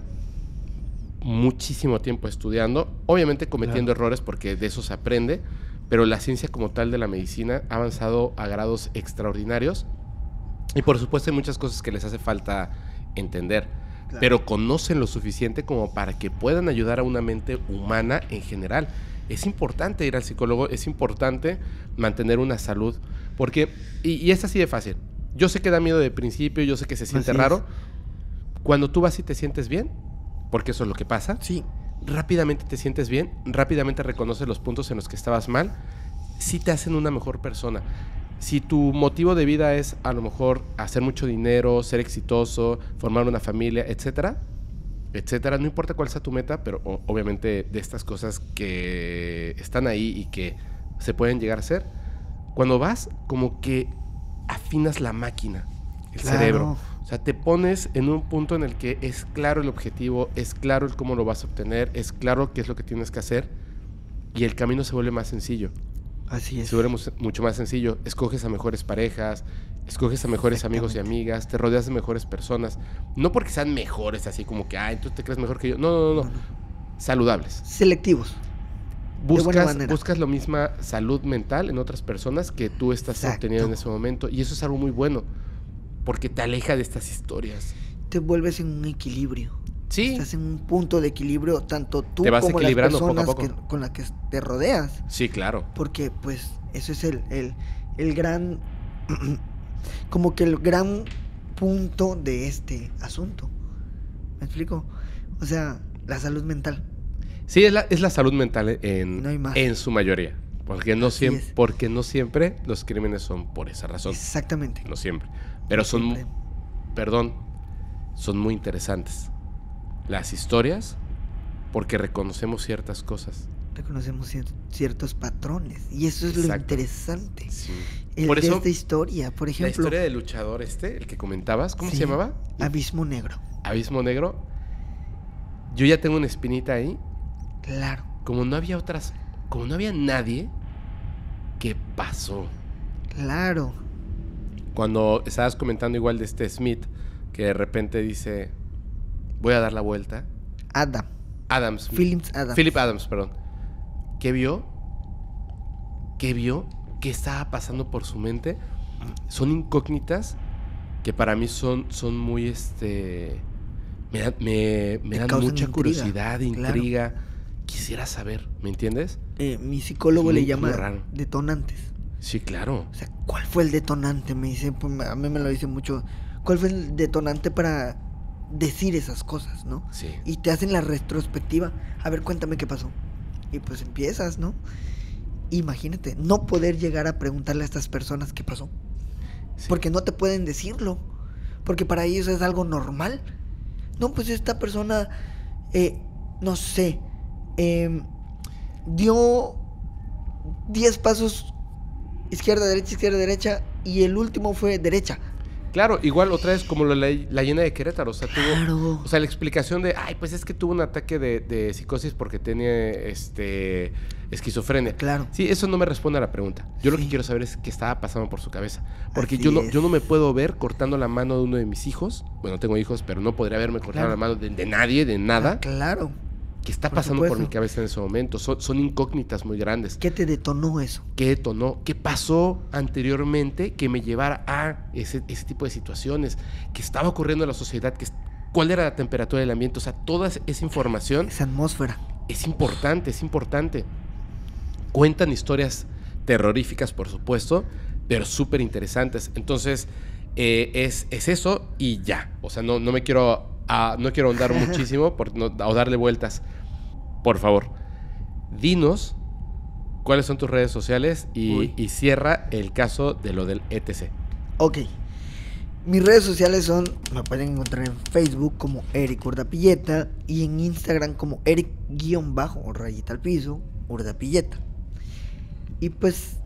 muchísimo tiempo estudiando, obviamente cometiendo errores porque de eso se aprende, pero la ciencia como tal de la medicina ha avanzado a grados extraordinarios y por supuesto hay muchas cosas que les hace falta entender, Claro. pero conocen lo suficiente como para que puedan ayudar a una mente humana en general. Es importante ir al psicólogo, es importante mantener una salud, porque, y, y es así de fácil. Yo sé que da miedo de principio, yo sé que se siente Así es. raro. Cuando tú vas y te sientes bien, porque eso es lo que pasa, Sí, rápidamente te sientes bien, rápidamente reconoces los puntos en los que estabas mal, sí te hacen una mejor persona. Si tu motivo de vida es a lo mejor hacer mucho dinero, ser exitoso, formar una familia, etcétera, etcétera, no importa cuál sea tu meta, pero obviamente de estas cosas que están ahí y que se pueden llegar a ser, cuando vas como que afinas la máquina, el Claro. cerebro. O sea, te pones en un punto en el que es claro el objetivo, es claro el cómo lo vas a obtener, es claro qué es lo que tienes que hacer y el camino se vuelve más sencillo. así es. Se vuelve mucho más sencillo. Escoges a mejores parejas, escoges a mejores amigos y amigas, te rodeas de mejores personas. No porque sean mejores, así como que, ay, tú te crees mejor que yo. No, no, no. no. Saludables. Selectivos. Buscas, buscas la misma salud mental en otras personas que tú estás Exacto. obteniendo en ese momento. Y eso es algo muy bueno. Porque te aleja de estas historias. Te vuelves en un equilibrio. Sí. Estás en un punto de equilibrio, tanto tú Te vas como las equilibrando poco a personas poco. que- con las que te rodeas. Sí, claro. Porque, pues, eso es el, el, el gran. como que el gran punto de este asunto. ¿Me explico? O sea, la salud mental. Sí, es la, es la salud mental en, No en su mayoría. Porque no, Así siem- es. porque no siempre los crímenes son por esa razón. Exactamente. No siempre. Pero son, Siempre. perdón, son muy interesantes. Las historias, porque reconocemos ciertas cosas. Reconocemos cier- ciertos patrones. Y eso es lo interesante. Sí. El Por de eso, esta historia, por la ejemplo, historia del luchador este, el que comentabas, ¿cómo Sí. se llamaba? Abismo Negro. Abismo Negro. Yo ya tengo una espinita ahí. Claro. Como no había otras, como no había nadie, ¿qué pasó? Claro. Cuando estabas comentando igual de este Smith, que de repente dice, voy a dar la vuelta. Adam. Adams. Philip Adams. Philip Adams, perdón. ¿Qué vio? ¿Qué vio? ¿Qué estaba pasando por su mente? Son incógnitas que para mí son, son muy, este... Me, dan- me, me dan mucha intriga, curiosidad, claro. intriga. Quisiera saber, ¿me entiendes? Eh, mi psicólogo le llama detonantes. Sí, claro. O sea, ¿cuál fue el detonante? Me dice, pues, a mí me lo dice mucho. ¿Cuál fue el detonante para decir esas cosas, no? Sí. Y te hacen la retrospectiva. A ver, cuéntame qué pasó. Y pues empiezas, ¿no? Imagínate, no poder llegar a preguntarle a estas personas qué pasó. sí. Porque no te pueden decirlo. Porque para ellos es algo normal. No, pues esta persona, eh, no sé, em, dio 10 pasos izquierda, derecha, izquierda, derecha. Y el último fue derecha. Claro, igual otra vez como la, la llena de Querétaro. O sea, tuvo... O sea, la explicación de, ay, pues es que tuvo un ataque de, de psicosis porque tenía este esquizofrenia. Claro. Sí, eso no me responde a la pregunta. Yo lo que quiero saber es qué estaba pasando por su cabeza. Porque Así yo no, es. yo no me puedo ver cortando la mano de uno de mis hijos. Bueno, tengo hijos, pero no podría verme cortando Claro. la mano de, de nadie, de nada. Ah, claro. ¿Qué está por pasando por mi cabeza en ese momento? Son, son incógnitas muy grandes. ¿Qué te detonó eso? ¿Qué detonó? ¿Qué pasó anteriormente que me llevara a ese, ese tipo de situaciones? ¿Qué estaba ocurriendo en la sociedad? ¿Qué, ¿Cuál era la temperatura del ambiente? O sea, toda esa información Esa atmósfera. es importante, es importante. Cuentan historias terroríficas, por supuesto, pero súper interesantes. Entonces, eh, es, es eso y ya. O sea, no, no me quiero, ah, no quiero ahondar muchísimo por no- o darle vueltas. Por favor, dinos cuáles son tus redes sociales y, cierra el caso de lo del ETC. Ok. Mis redes sociales son, me pueden encontrar en Facebook como Eric Urdapilleta y en Instagram como Eric-bajo, rayita al piso, Urdapilleta. Y pues,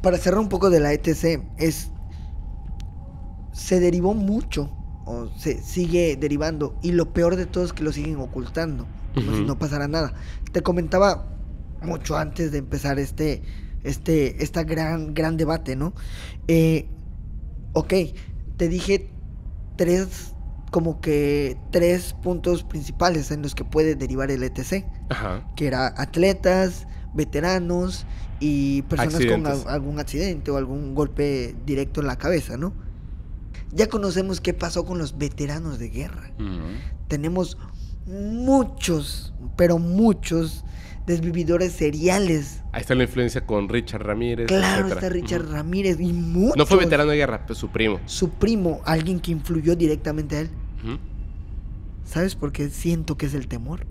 para cerrar un poco de la ETC, es, se derivó mucho, o se sigue derivando, y lo peor de todo es que lo siguen ocultando, como si Ujú. no pasara nada. Te comentaba mucho antes de empezar este este, esta gran, gran debate, ¿no? Eh, ok, te dije tres, como que tres puntos principales en los que puede derivar el ETC, Ajá. que era atletas, veteranos y personas con algún accidente o algún golpe directo en la cabeza, ¿no? Ya conocemos qué pasó con los veteranos de guerra. Tenemos muchos, pero muchos desvividores seriales. Ahí está la influencia con Richard Ramírez. Claro, etcétera. está Richard Ujú. Ramírez y muchos. No fue veterano de guerra, pues su primo. Su primo, alguien que influyó directamente a él. ¿Sabes por qué siento que es el temor?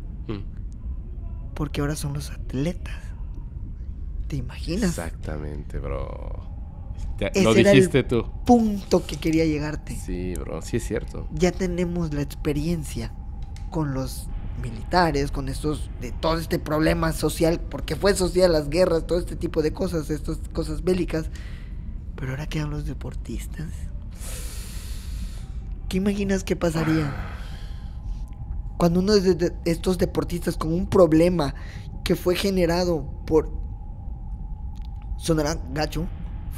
Porque ahora son los atletas. ¿Te imaginas? Exactamente, bro. Ya, Ese lo era el dijiste tú. Punto que quería llegarte. Sí, bro, sí es cierto. Ya tenemos la experiencia con los militares, con estos, de todo este problema social, porque fue social las guerras, todo este tipo de cosas, estas cosas bélicas. Pero ahora quedan los deportistas. ¿Qué imaginas que pasaría? Cuando uno de estos deportistas con un problema que fue generado por... Sonará gacho,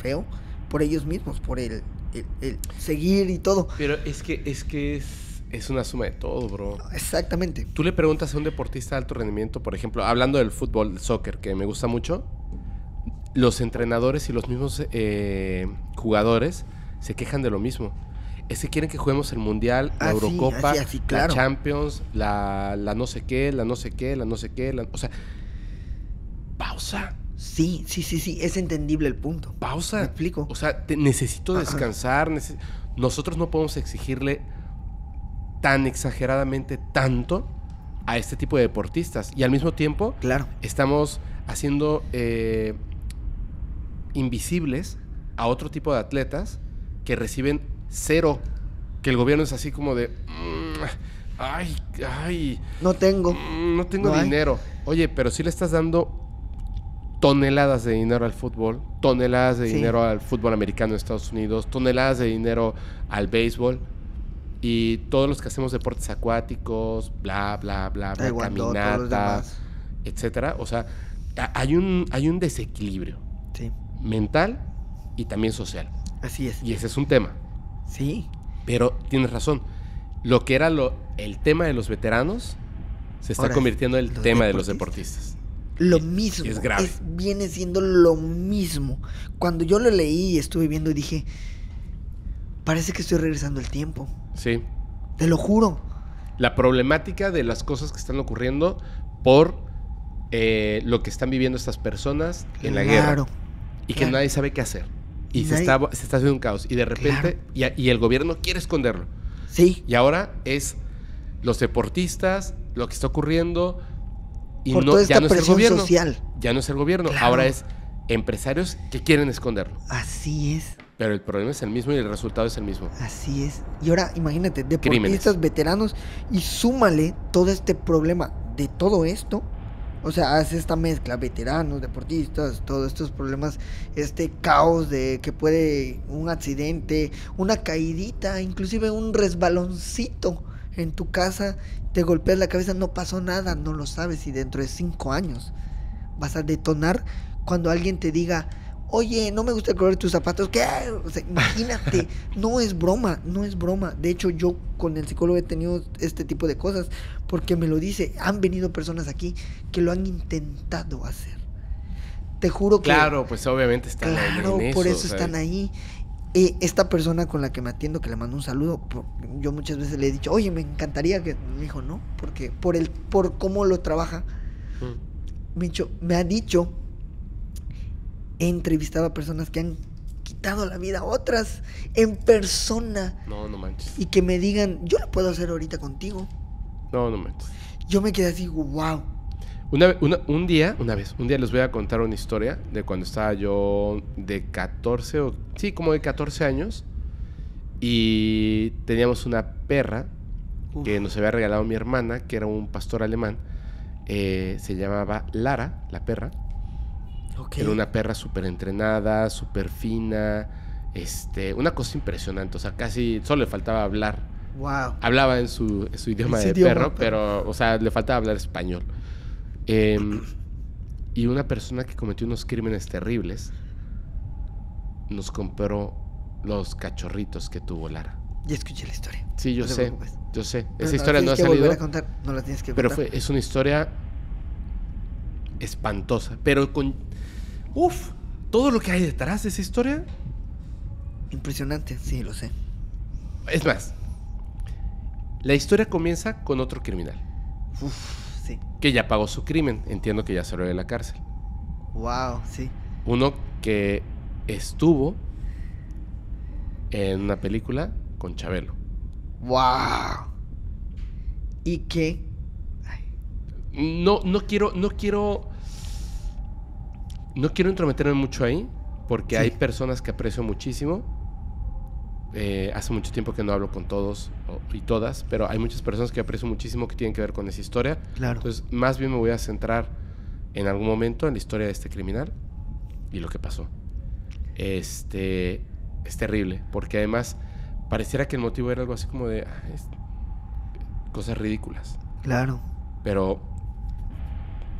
feo, por ellos mismos, por el, el- el seguir y todo. Pero es que es que es, es una suma de todo, bro. Exactamente. Tú le preguntas a un deportista de alto rendimiento, por ejemplo, hablando del fútbol, del soccer, que me gusta mucho, los entrenadores y los mismos eh, jugadores se quejan de lo mismo. Es que quieren que juguemos el Mundial, la Ah, sí, Eurocopa, así, así, claro. la Champions, la, la no sé qué, la no sé qué, la no sé qué. la- o sea, pausa, Sí, sí, sí, sí, es entendible el punto. pausa. Me explico. O sea, te- necesito descansar. Nosotros no podemos exigirle tan exageradamente tanto a este tipo de deportistas. Y al mismo tiempo, Claro. estamos haciendo eh, invisibles a otro tipo de atletas que reciben cero. Que el gobierno es así como de. "Mm, ay, ay. No tengo. mm, no tengo No hay. dinero. Oye, pero si le estás dando toneladas de dinero al fútbol, toneladas de Sí. dinero al fútbol americano en Estados Unidos, toneladas de dinero al béisbol. Y todos los que hacemos deportes acuáticos, bla, bla, bla, bla, Taekwondo, caminata, etcétera. O sea, ha- hay un, hay un desequilibrio Sí, mental y también social. así es. Y ese es un tema. Sí, Pero tienes razón. Lo que era lo, el tema de los veteranos se está Ahora convirtiendo en el tema de los deportistas. lo Y- mismo. y es grave. es- viene siendo lo mismo. Cuando yo lo leí y estuve viendo, dije, parece que estoy regresando el tiempo. Sí. Te lo juro. La problemática de las cosas que están ocurriendo por eh, lo que están viviendo estas personas en la guerra. Claro. Y que nadie sabe qué hacer. Y se Nadie- está, se está haciendo un caos. Y de repente, y, el gobierno quiere esconderlo. Sí, Y ahora es los deportistas, lo que está ocurriendo. Y por no, toda ya no es el gobierno. social. Ya no es el gobierno. Ahora es empresarios que quieren esconderlo. Así es. Pero el problema es el mismo y el resultado es el mismo. Así es. Y ahora imagínate, deportistas, Crímenes. veteranos, y súmale todo este problema de todo esto. O sea, hace esta mezcla, veteranos, deportistas, todos estos problemas, este caos de que puede un accidente, una caidita, inclusive un resbaloncito en tu casa, te golpeas la cabeza, no pasó nada, no lo sabes y dentro de cinco años vas a detonar cuando alguien te diga, oye, no me gusta el color de tus zapatos, ¿qué? O sea, imagínate, no es broma, no es broma. De hecho, yo con el psicólogo he tenido este tipo de cosas porque me lo dice, han venido personas aquí que lo han intentado hacer. Te juro que... Claro, pues obviamente están ahí Claro, por eso, están ahí. Eh, esta persona con la que me atiendo, que le mando un saludo, por- yo muchas veces le he dicho, oye, me encantaría que... Me dijo, no, porque por, el, por cómo lo trabaja, mm. me, dicho- me ha dicho, he entrevistado a personas que han quitado la vida a otras en persona No, no manches. y que me digan, yo lo puedo hacer ahorita contigo. No, no manches. Yo me quedé así, wow. Una, un día, una vez, un día les voy a contar una historia de cuando estaba yo de 14 o sí, como de 14 años y teníamos una perra que nos había regalado mi hermana, que era un pastor alemán. eh, se llamaba Lara, la perra. Era una perra súper entrenada, súper fina, este, una cosa impresionante. O sea, casi solo le faltaba hablar. Wow. Hablaba en su, en su idioma de idioma, perro, pero- pero, o sea, le faltaba hablar español. Em, Y una persona que cometió unos crímenes terribles nos compró los cachorritos que tuvo Lara. Ya escuché la historia. Sí, yo No sé. Yo sé. Pero Esa historia no ha salido. a contar, No la tienes que Pero contar. fue, es una historia espantosa. Pero con. Uf, todo lo que hay detrás de esa historia. Impresionante, sí, lo sé. Es más, la historia comienza con otro criminal Uf, sí. que ya pagó su crimen. Entiendo que ya salió de la cárcel. Wow, sí. Uno que estuvo en una película con Chabelo. Wow. Y que. No, no quiero, no quiero. No quiero intrometerme mucho ahí, porque Sí. hay personas que aprecio muchísimo. Eh, hace mucho tiempo que no hablo con todos y todas, pero hay muchas personas que aprecio muchísimo que tienen que ver con esa historia. Claro. Entonces, más bien me voy a centrar en algún momento en la historia de este criminal y lo que pasó. Este es terrible, porque además pareciera que el motivo era algo así como de ah, es- cosas ridículas. Claro. Pero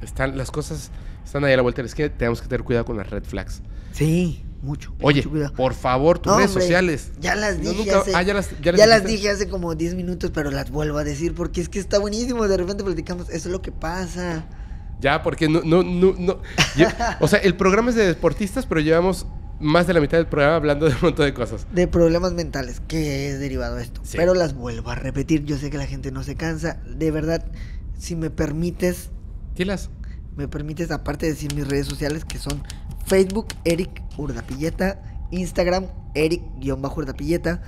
están las cosas están ahí a la vuelta de la esquina. Tenemos que tener cuidado con las red flags. Sí, mucho. Oye, mucho cuidado. por favor, tus No, redes hombre, sociales. Ya las No, dije nunca- hace, ah, ya las, ya ya las las dijiste. dije hace como 10 minutos, pero las vuelvo a decir porque es que está buenísimo. De repente platicamos, eso es lo que pasa. Ya, porque no, no, no, o sea, el programa es de deportistas, pero llevamos más de la mitad del programa hablando de un montón de cosas. De problemas mentales, que es derivado de esto. Sí. Pero las vuelvo a repetir. Yo sé que la gente no se cansa. De verdad, si me permites, Dilas. Me permites, aparte de decir mis redes sociales, que son Facebook, Eric Urdapilleta, Instagram, Eric-Urdapilleta.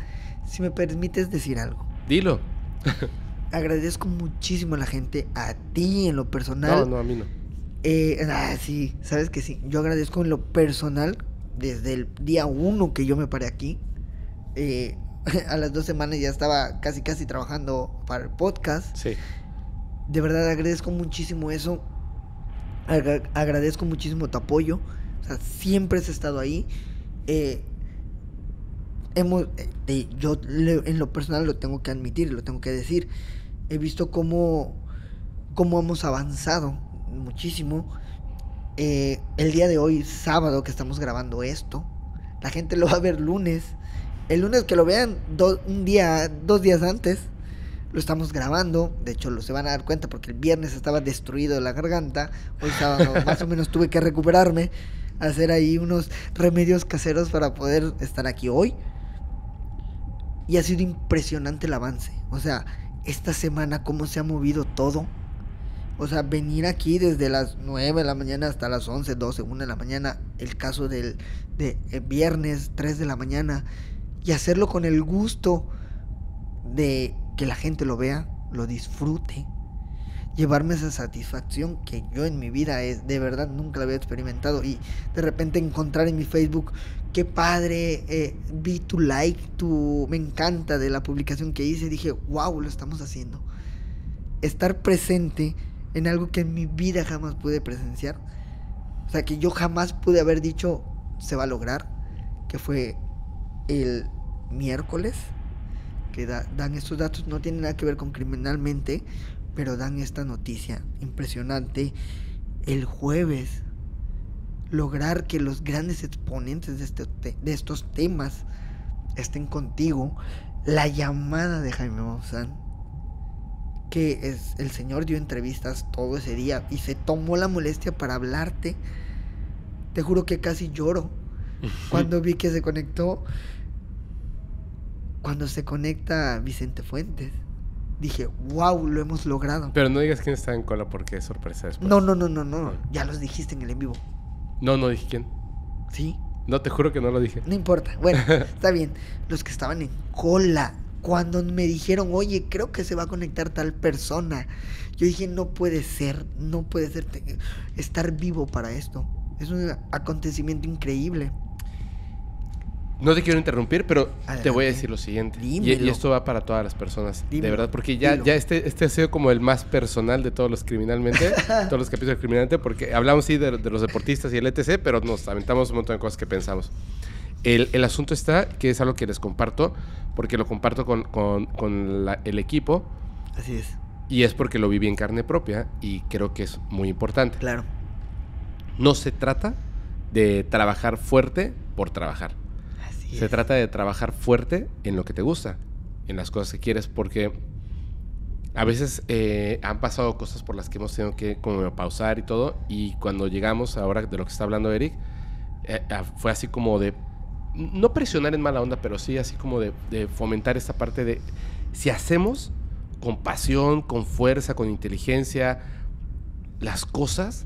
Si me permites decir algo. Dilo. Agradezco muchísimo a la gente, a ti en lo personal. No, no, a mí no. Eh, ah, sí, sabes que sí. Yo agradezco en lo personal, desde el día uno que yo me paré aquí. eh, a las dos semanas ya estaba casi casi trabajando para el podcast. Sí. De verdad agradezco muchísimo eso. Agra- agradezco muchísimo tu apoyo. Siempre has estado ahí. Eh, hemos, eh, yo le- en lo personal lo tengo que admitir, lo tengo que decir. He visto cómo, cómo hemos avanzado muchísimo. Eh, el día de hoy, sábado, que estamos grabando esto, la gente lo va a ver lunes. El lunes que lo vean, do- un día, dos días antes, lo estamos grabando. De hecho, lo se van a dar cuenta porque el viernes estaba destruido de la garganta. Hoy sábado más o menos tuve que recuperarme, hacer ahí unos remedios caseros para poder estar aquí hoy. Y ha sido impresionante el avance. O sea, esta semana cómo se ha movido todo. O sea, venir aquí desde las 9 de la mañana hasta las 11, 12, 1 de la mañana. El caso del de eh, viernes, 3 de la mañana. Y hacerlo con el gusto de que la gente lo vea, lo disfrute. Llevarme esa satisfacción que yo en mi vida es de verdad nunca la había experimentado. Y de repente encontrar en mi Facebook, qué padre, eh, vi tu like, tu me encanta de la publicación que hice. Dije, wow, lo estamos haciendo. Estar presente en algo que en mi vida jamás pude presenciar. O sea, que yo jamás pude haber dicho se va a lograr. Que fue el miércoles. Que da- dan estos datos. No tienen nada que ver con criminalmente. Pero dan esta noticia impresionante. El jueves. Lograr que los grandes exponentes de, este te- de estos temas estén contigo. La llamada de Jaime Maussan que es, el señor dio entrevistas todo ese día y se tomó la molestia para hablarte. Te juro que casi lloro cuando vi que se conectó. Cuando se conecta Vicente Fuentes. Dije, wow, lo hemos logrado. Pero no digas quién está en cola porque es sorpresa después. No, no, no, no, no. Ya los dijiste en el en vivo. No, no dije quién. ¿Sí? No, te juro que no lo dije. No importa. Bueno, está bien. Los que estaban en cola. Cuando me dijeron, oye, creo que se va a conectar tal persona. Yo dije, no puede ser, no puede ser estar vivo para esto. Es un acontecimiento increíble. No te quiero interrumpir, pero te voy a decir lo siguiente. Y, y esto va para todas las personas. De Dímelo, verdad, porque ya, ya este, este ha sido como el más personal de todos los criminalmente, todos los capítulos de criminalmente, porque hablamos sí de, de los deportistas y el ETC, pero nos aventamos un montón de cosas que pensamos. El, el asunto está, que es algo que les comparto, porque lo comparto con, con- con la- el equipo, Así es, y es porque lo viví en carne propia, y creo que es muy importante. claro. no se trata de trabajar fuerte por trabajar. Se trata de trabajar fuerte en lo que te gusta, en las cosas que quieres, porque a veces eh, han pasado cosas por las que hemos tenido que como pausar y todo, y cuando llegamos ahora de lo que está hablando Eric, eh, fue así como de, no presionar en mala onda, pero sí así como de, de fomentar esta parte de, si hacemos con pasión, con fuerza, con inteligencia, las cosas,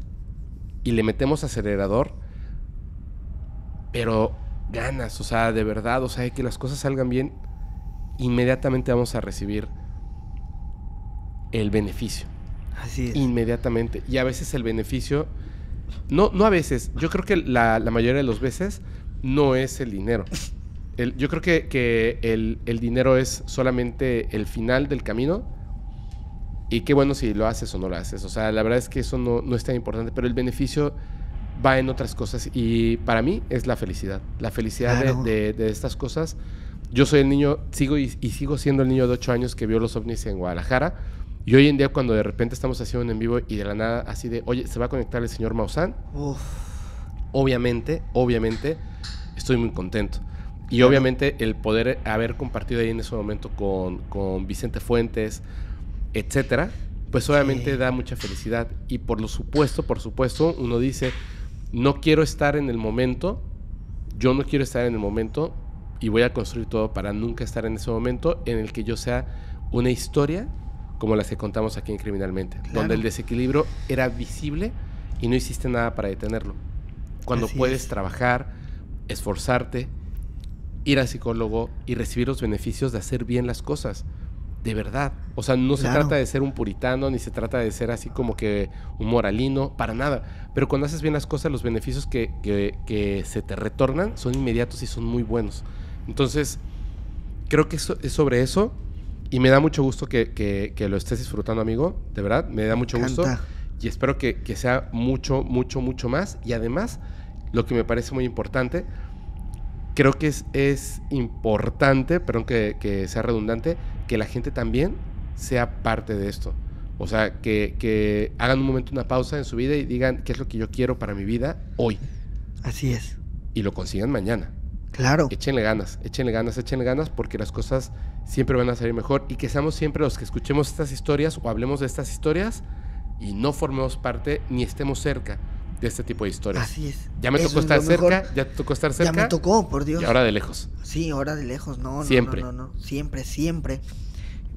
y le metemos acelerador, pero ganas, o sea, de verdad, o sea, que las cosas salgan bien, inmediatamente vamos a recibir el beneficio. Así es. Inmediatamente. Y a veces el beneficio, no, no a veces, yo creo que la, la mayoría de las veces no es el dinero. El- yo creo que, que el, el dinero es solamente el final del camino. Y qué bueno si lo haces o no lo haces. O sea, la verdad es que eso no, no es tan importante, pero el beneficio va en otras cosas. Y para mí es la felicidad. La felicidad de- Claro. de, de estas cosas. Yo soy el niño, sigo y, y sigo siendo el niño de 8 años que vio los ovnis en Guadalajara. Y hoy en día cuando de repente estamos haciendo un en vivo y de la nada así de, oye, se va a conectar el señor Maussan, Uf, obviamente, obviamente, estoy muy contento. Y Claro. obviamente el poder haber compartido ahí en ese momento con, con Vicente Fuentes, etcétera, pues obviamente Sí. da mucha felicidad. Y por lo supuesto, por supuesto, uno dice, no quiero estar en el momento, yo no quiero estar en el momento y voy a construir todo para nunca estar en ese momento en el que yo sea una historia como las que contamos aquí en Criminalmente, Claro. donde el desequilibrio era visible y no hiciste nada para detenerlo. Cuando Así puedes es. trabajar, esforzarte, ir al psicólogo y recibir los beneficios de hacer bien las cosas. De verdad. O sea, no se Claro. trata de ser un puritano, ni se trata de ser así como que un moralino, para nada. Pero cuando haces bien las cosas, los beneficios que, que- que se te retornan son inmediatos y son muy buenos. Entonces, creo que eso, es sobre eso. Y me da mucho gusto que, que- que lo estés disfrutando, amigo. De verdad, me da mucho gusto. encanta. Y espero que, que sea mucho, mucho, mucho más. Y además, lo que me parece muy importante, creo que es, es importante, perdón que, que sea redundante, que la gente también sea parte de esto. O sea, que, que hagan un momento una pausa en su vida y digan qué es lo que yo quiero para mi vida hoy. así es. Y lo consigan mañana. Claro. Échenle ganas, échenle ganas, échenle ganas, porque las cosas siempre van a salir mejor y que seamos siempre los que escuchemos estas historias o hablemos de estas historias y no formemos parte ni estemos cerca de este tipo de historias. Así es. Ya me Eso tocó es estar mejor. cerca, ya te tocó estar Ya cerca me tocó, por Dios. y ahora de lejos. Sí, ahora de lejos, no, no, Siempre. no, no, no, siempre, siempre.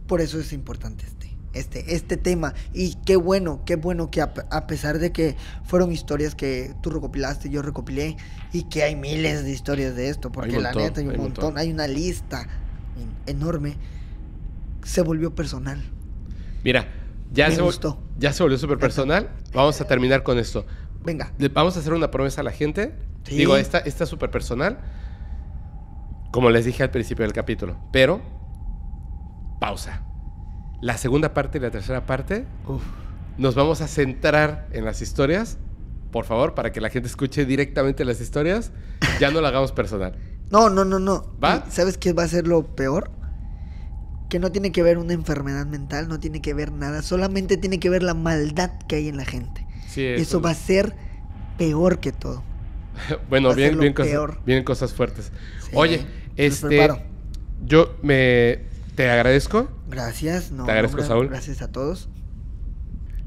Por eso es importante este, este, este tema. Y qué bueno, qué bueno que a, a pesar de que fueron historias que tú recopilaste, yo recopilé, y que hay miles de historias de esto, porque un la montón, neta hay un hay montón, montón. hay una lista en- enorme, se volvió personal. Mira, ya, Me se, gustó. ya se volvió súper personal. Vamos a terminar con esto. Venga, Le- vamos a hacer una promesa a la gente. Sí. Digo, esta esta es súper personal. Como les dije al principio del capítulo. Pero, pausa. La segunda parte y la tercera parte uf, nos vamos a centrar en las historias. Por favor, para que la gente escuche directamente las historias. Ya no lo hagamos personal. No, no, no, no. ¿Va? ¿Y ¿Sabes qué va a ser lo peor? Que no tiene que ver una enfermedad mental, no tiene que ver nada, solamente tiene que ver la maldad que hay en la gente. Sí, Eso va a ser peor que todo. Bueno, bien, bien cosas, cosas fuertes. Sí, Oye, este, yo me te agradezco, Gracias, no, Te agradezco, hombre, Saúl. Gracias a todos.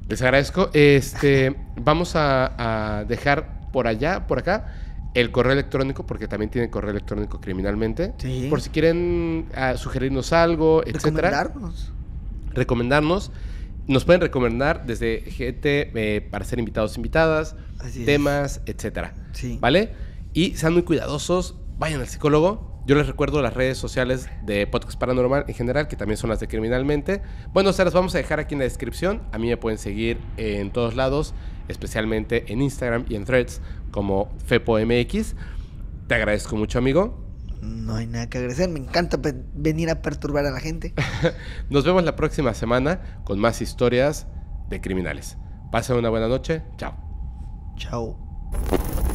les agradezco. Este, vamos a, a dejar por allá, por acá, el correo electrónico, porque también tiene correo electrónico criminalmente. Sí. Por si quieren ah, sugerirnos algo, etcétera. Recomendarnos. recomendarnos. Nos pueden recomendar desde gente eh, para ser invitados, invitadas, Así es. temas, etcétera. Sí. ¿Vale? Y sean muy cuidadosos, vayan al psicólogo. Yo les recuerdo las redes sociales de Podcast Paranormal en general, que también son las de Criminalmente. Bueno, se las vamos a dejar aquí en la descripción. A mí me pueden seguir en todos lados, especialmente en Instagram y en Threads como FepoMX. Te agradezco mucho, amigo. No hay nada que agradecer, me encanta venir a perturbar a la gente. Nos vemos la próxima semana con más historias de criminales. Pasen una buena noche. Chao. Chao.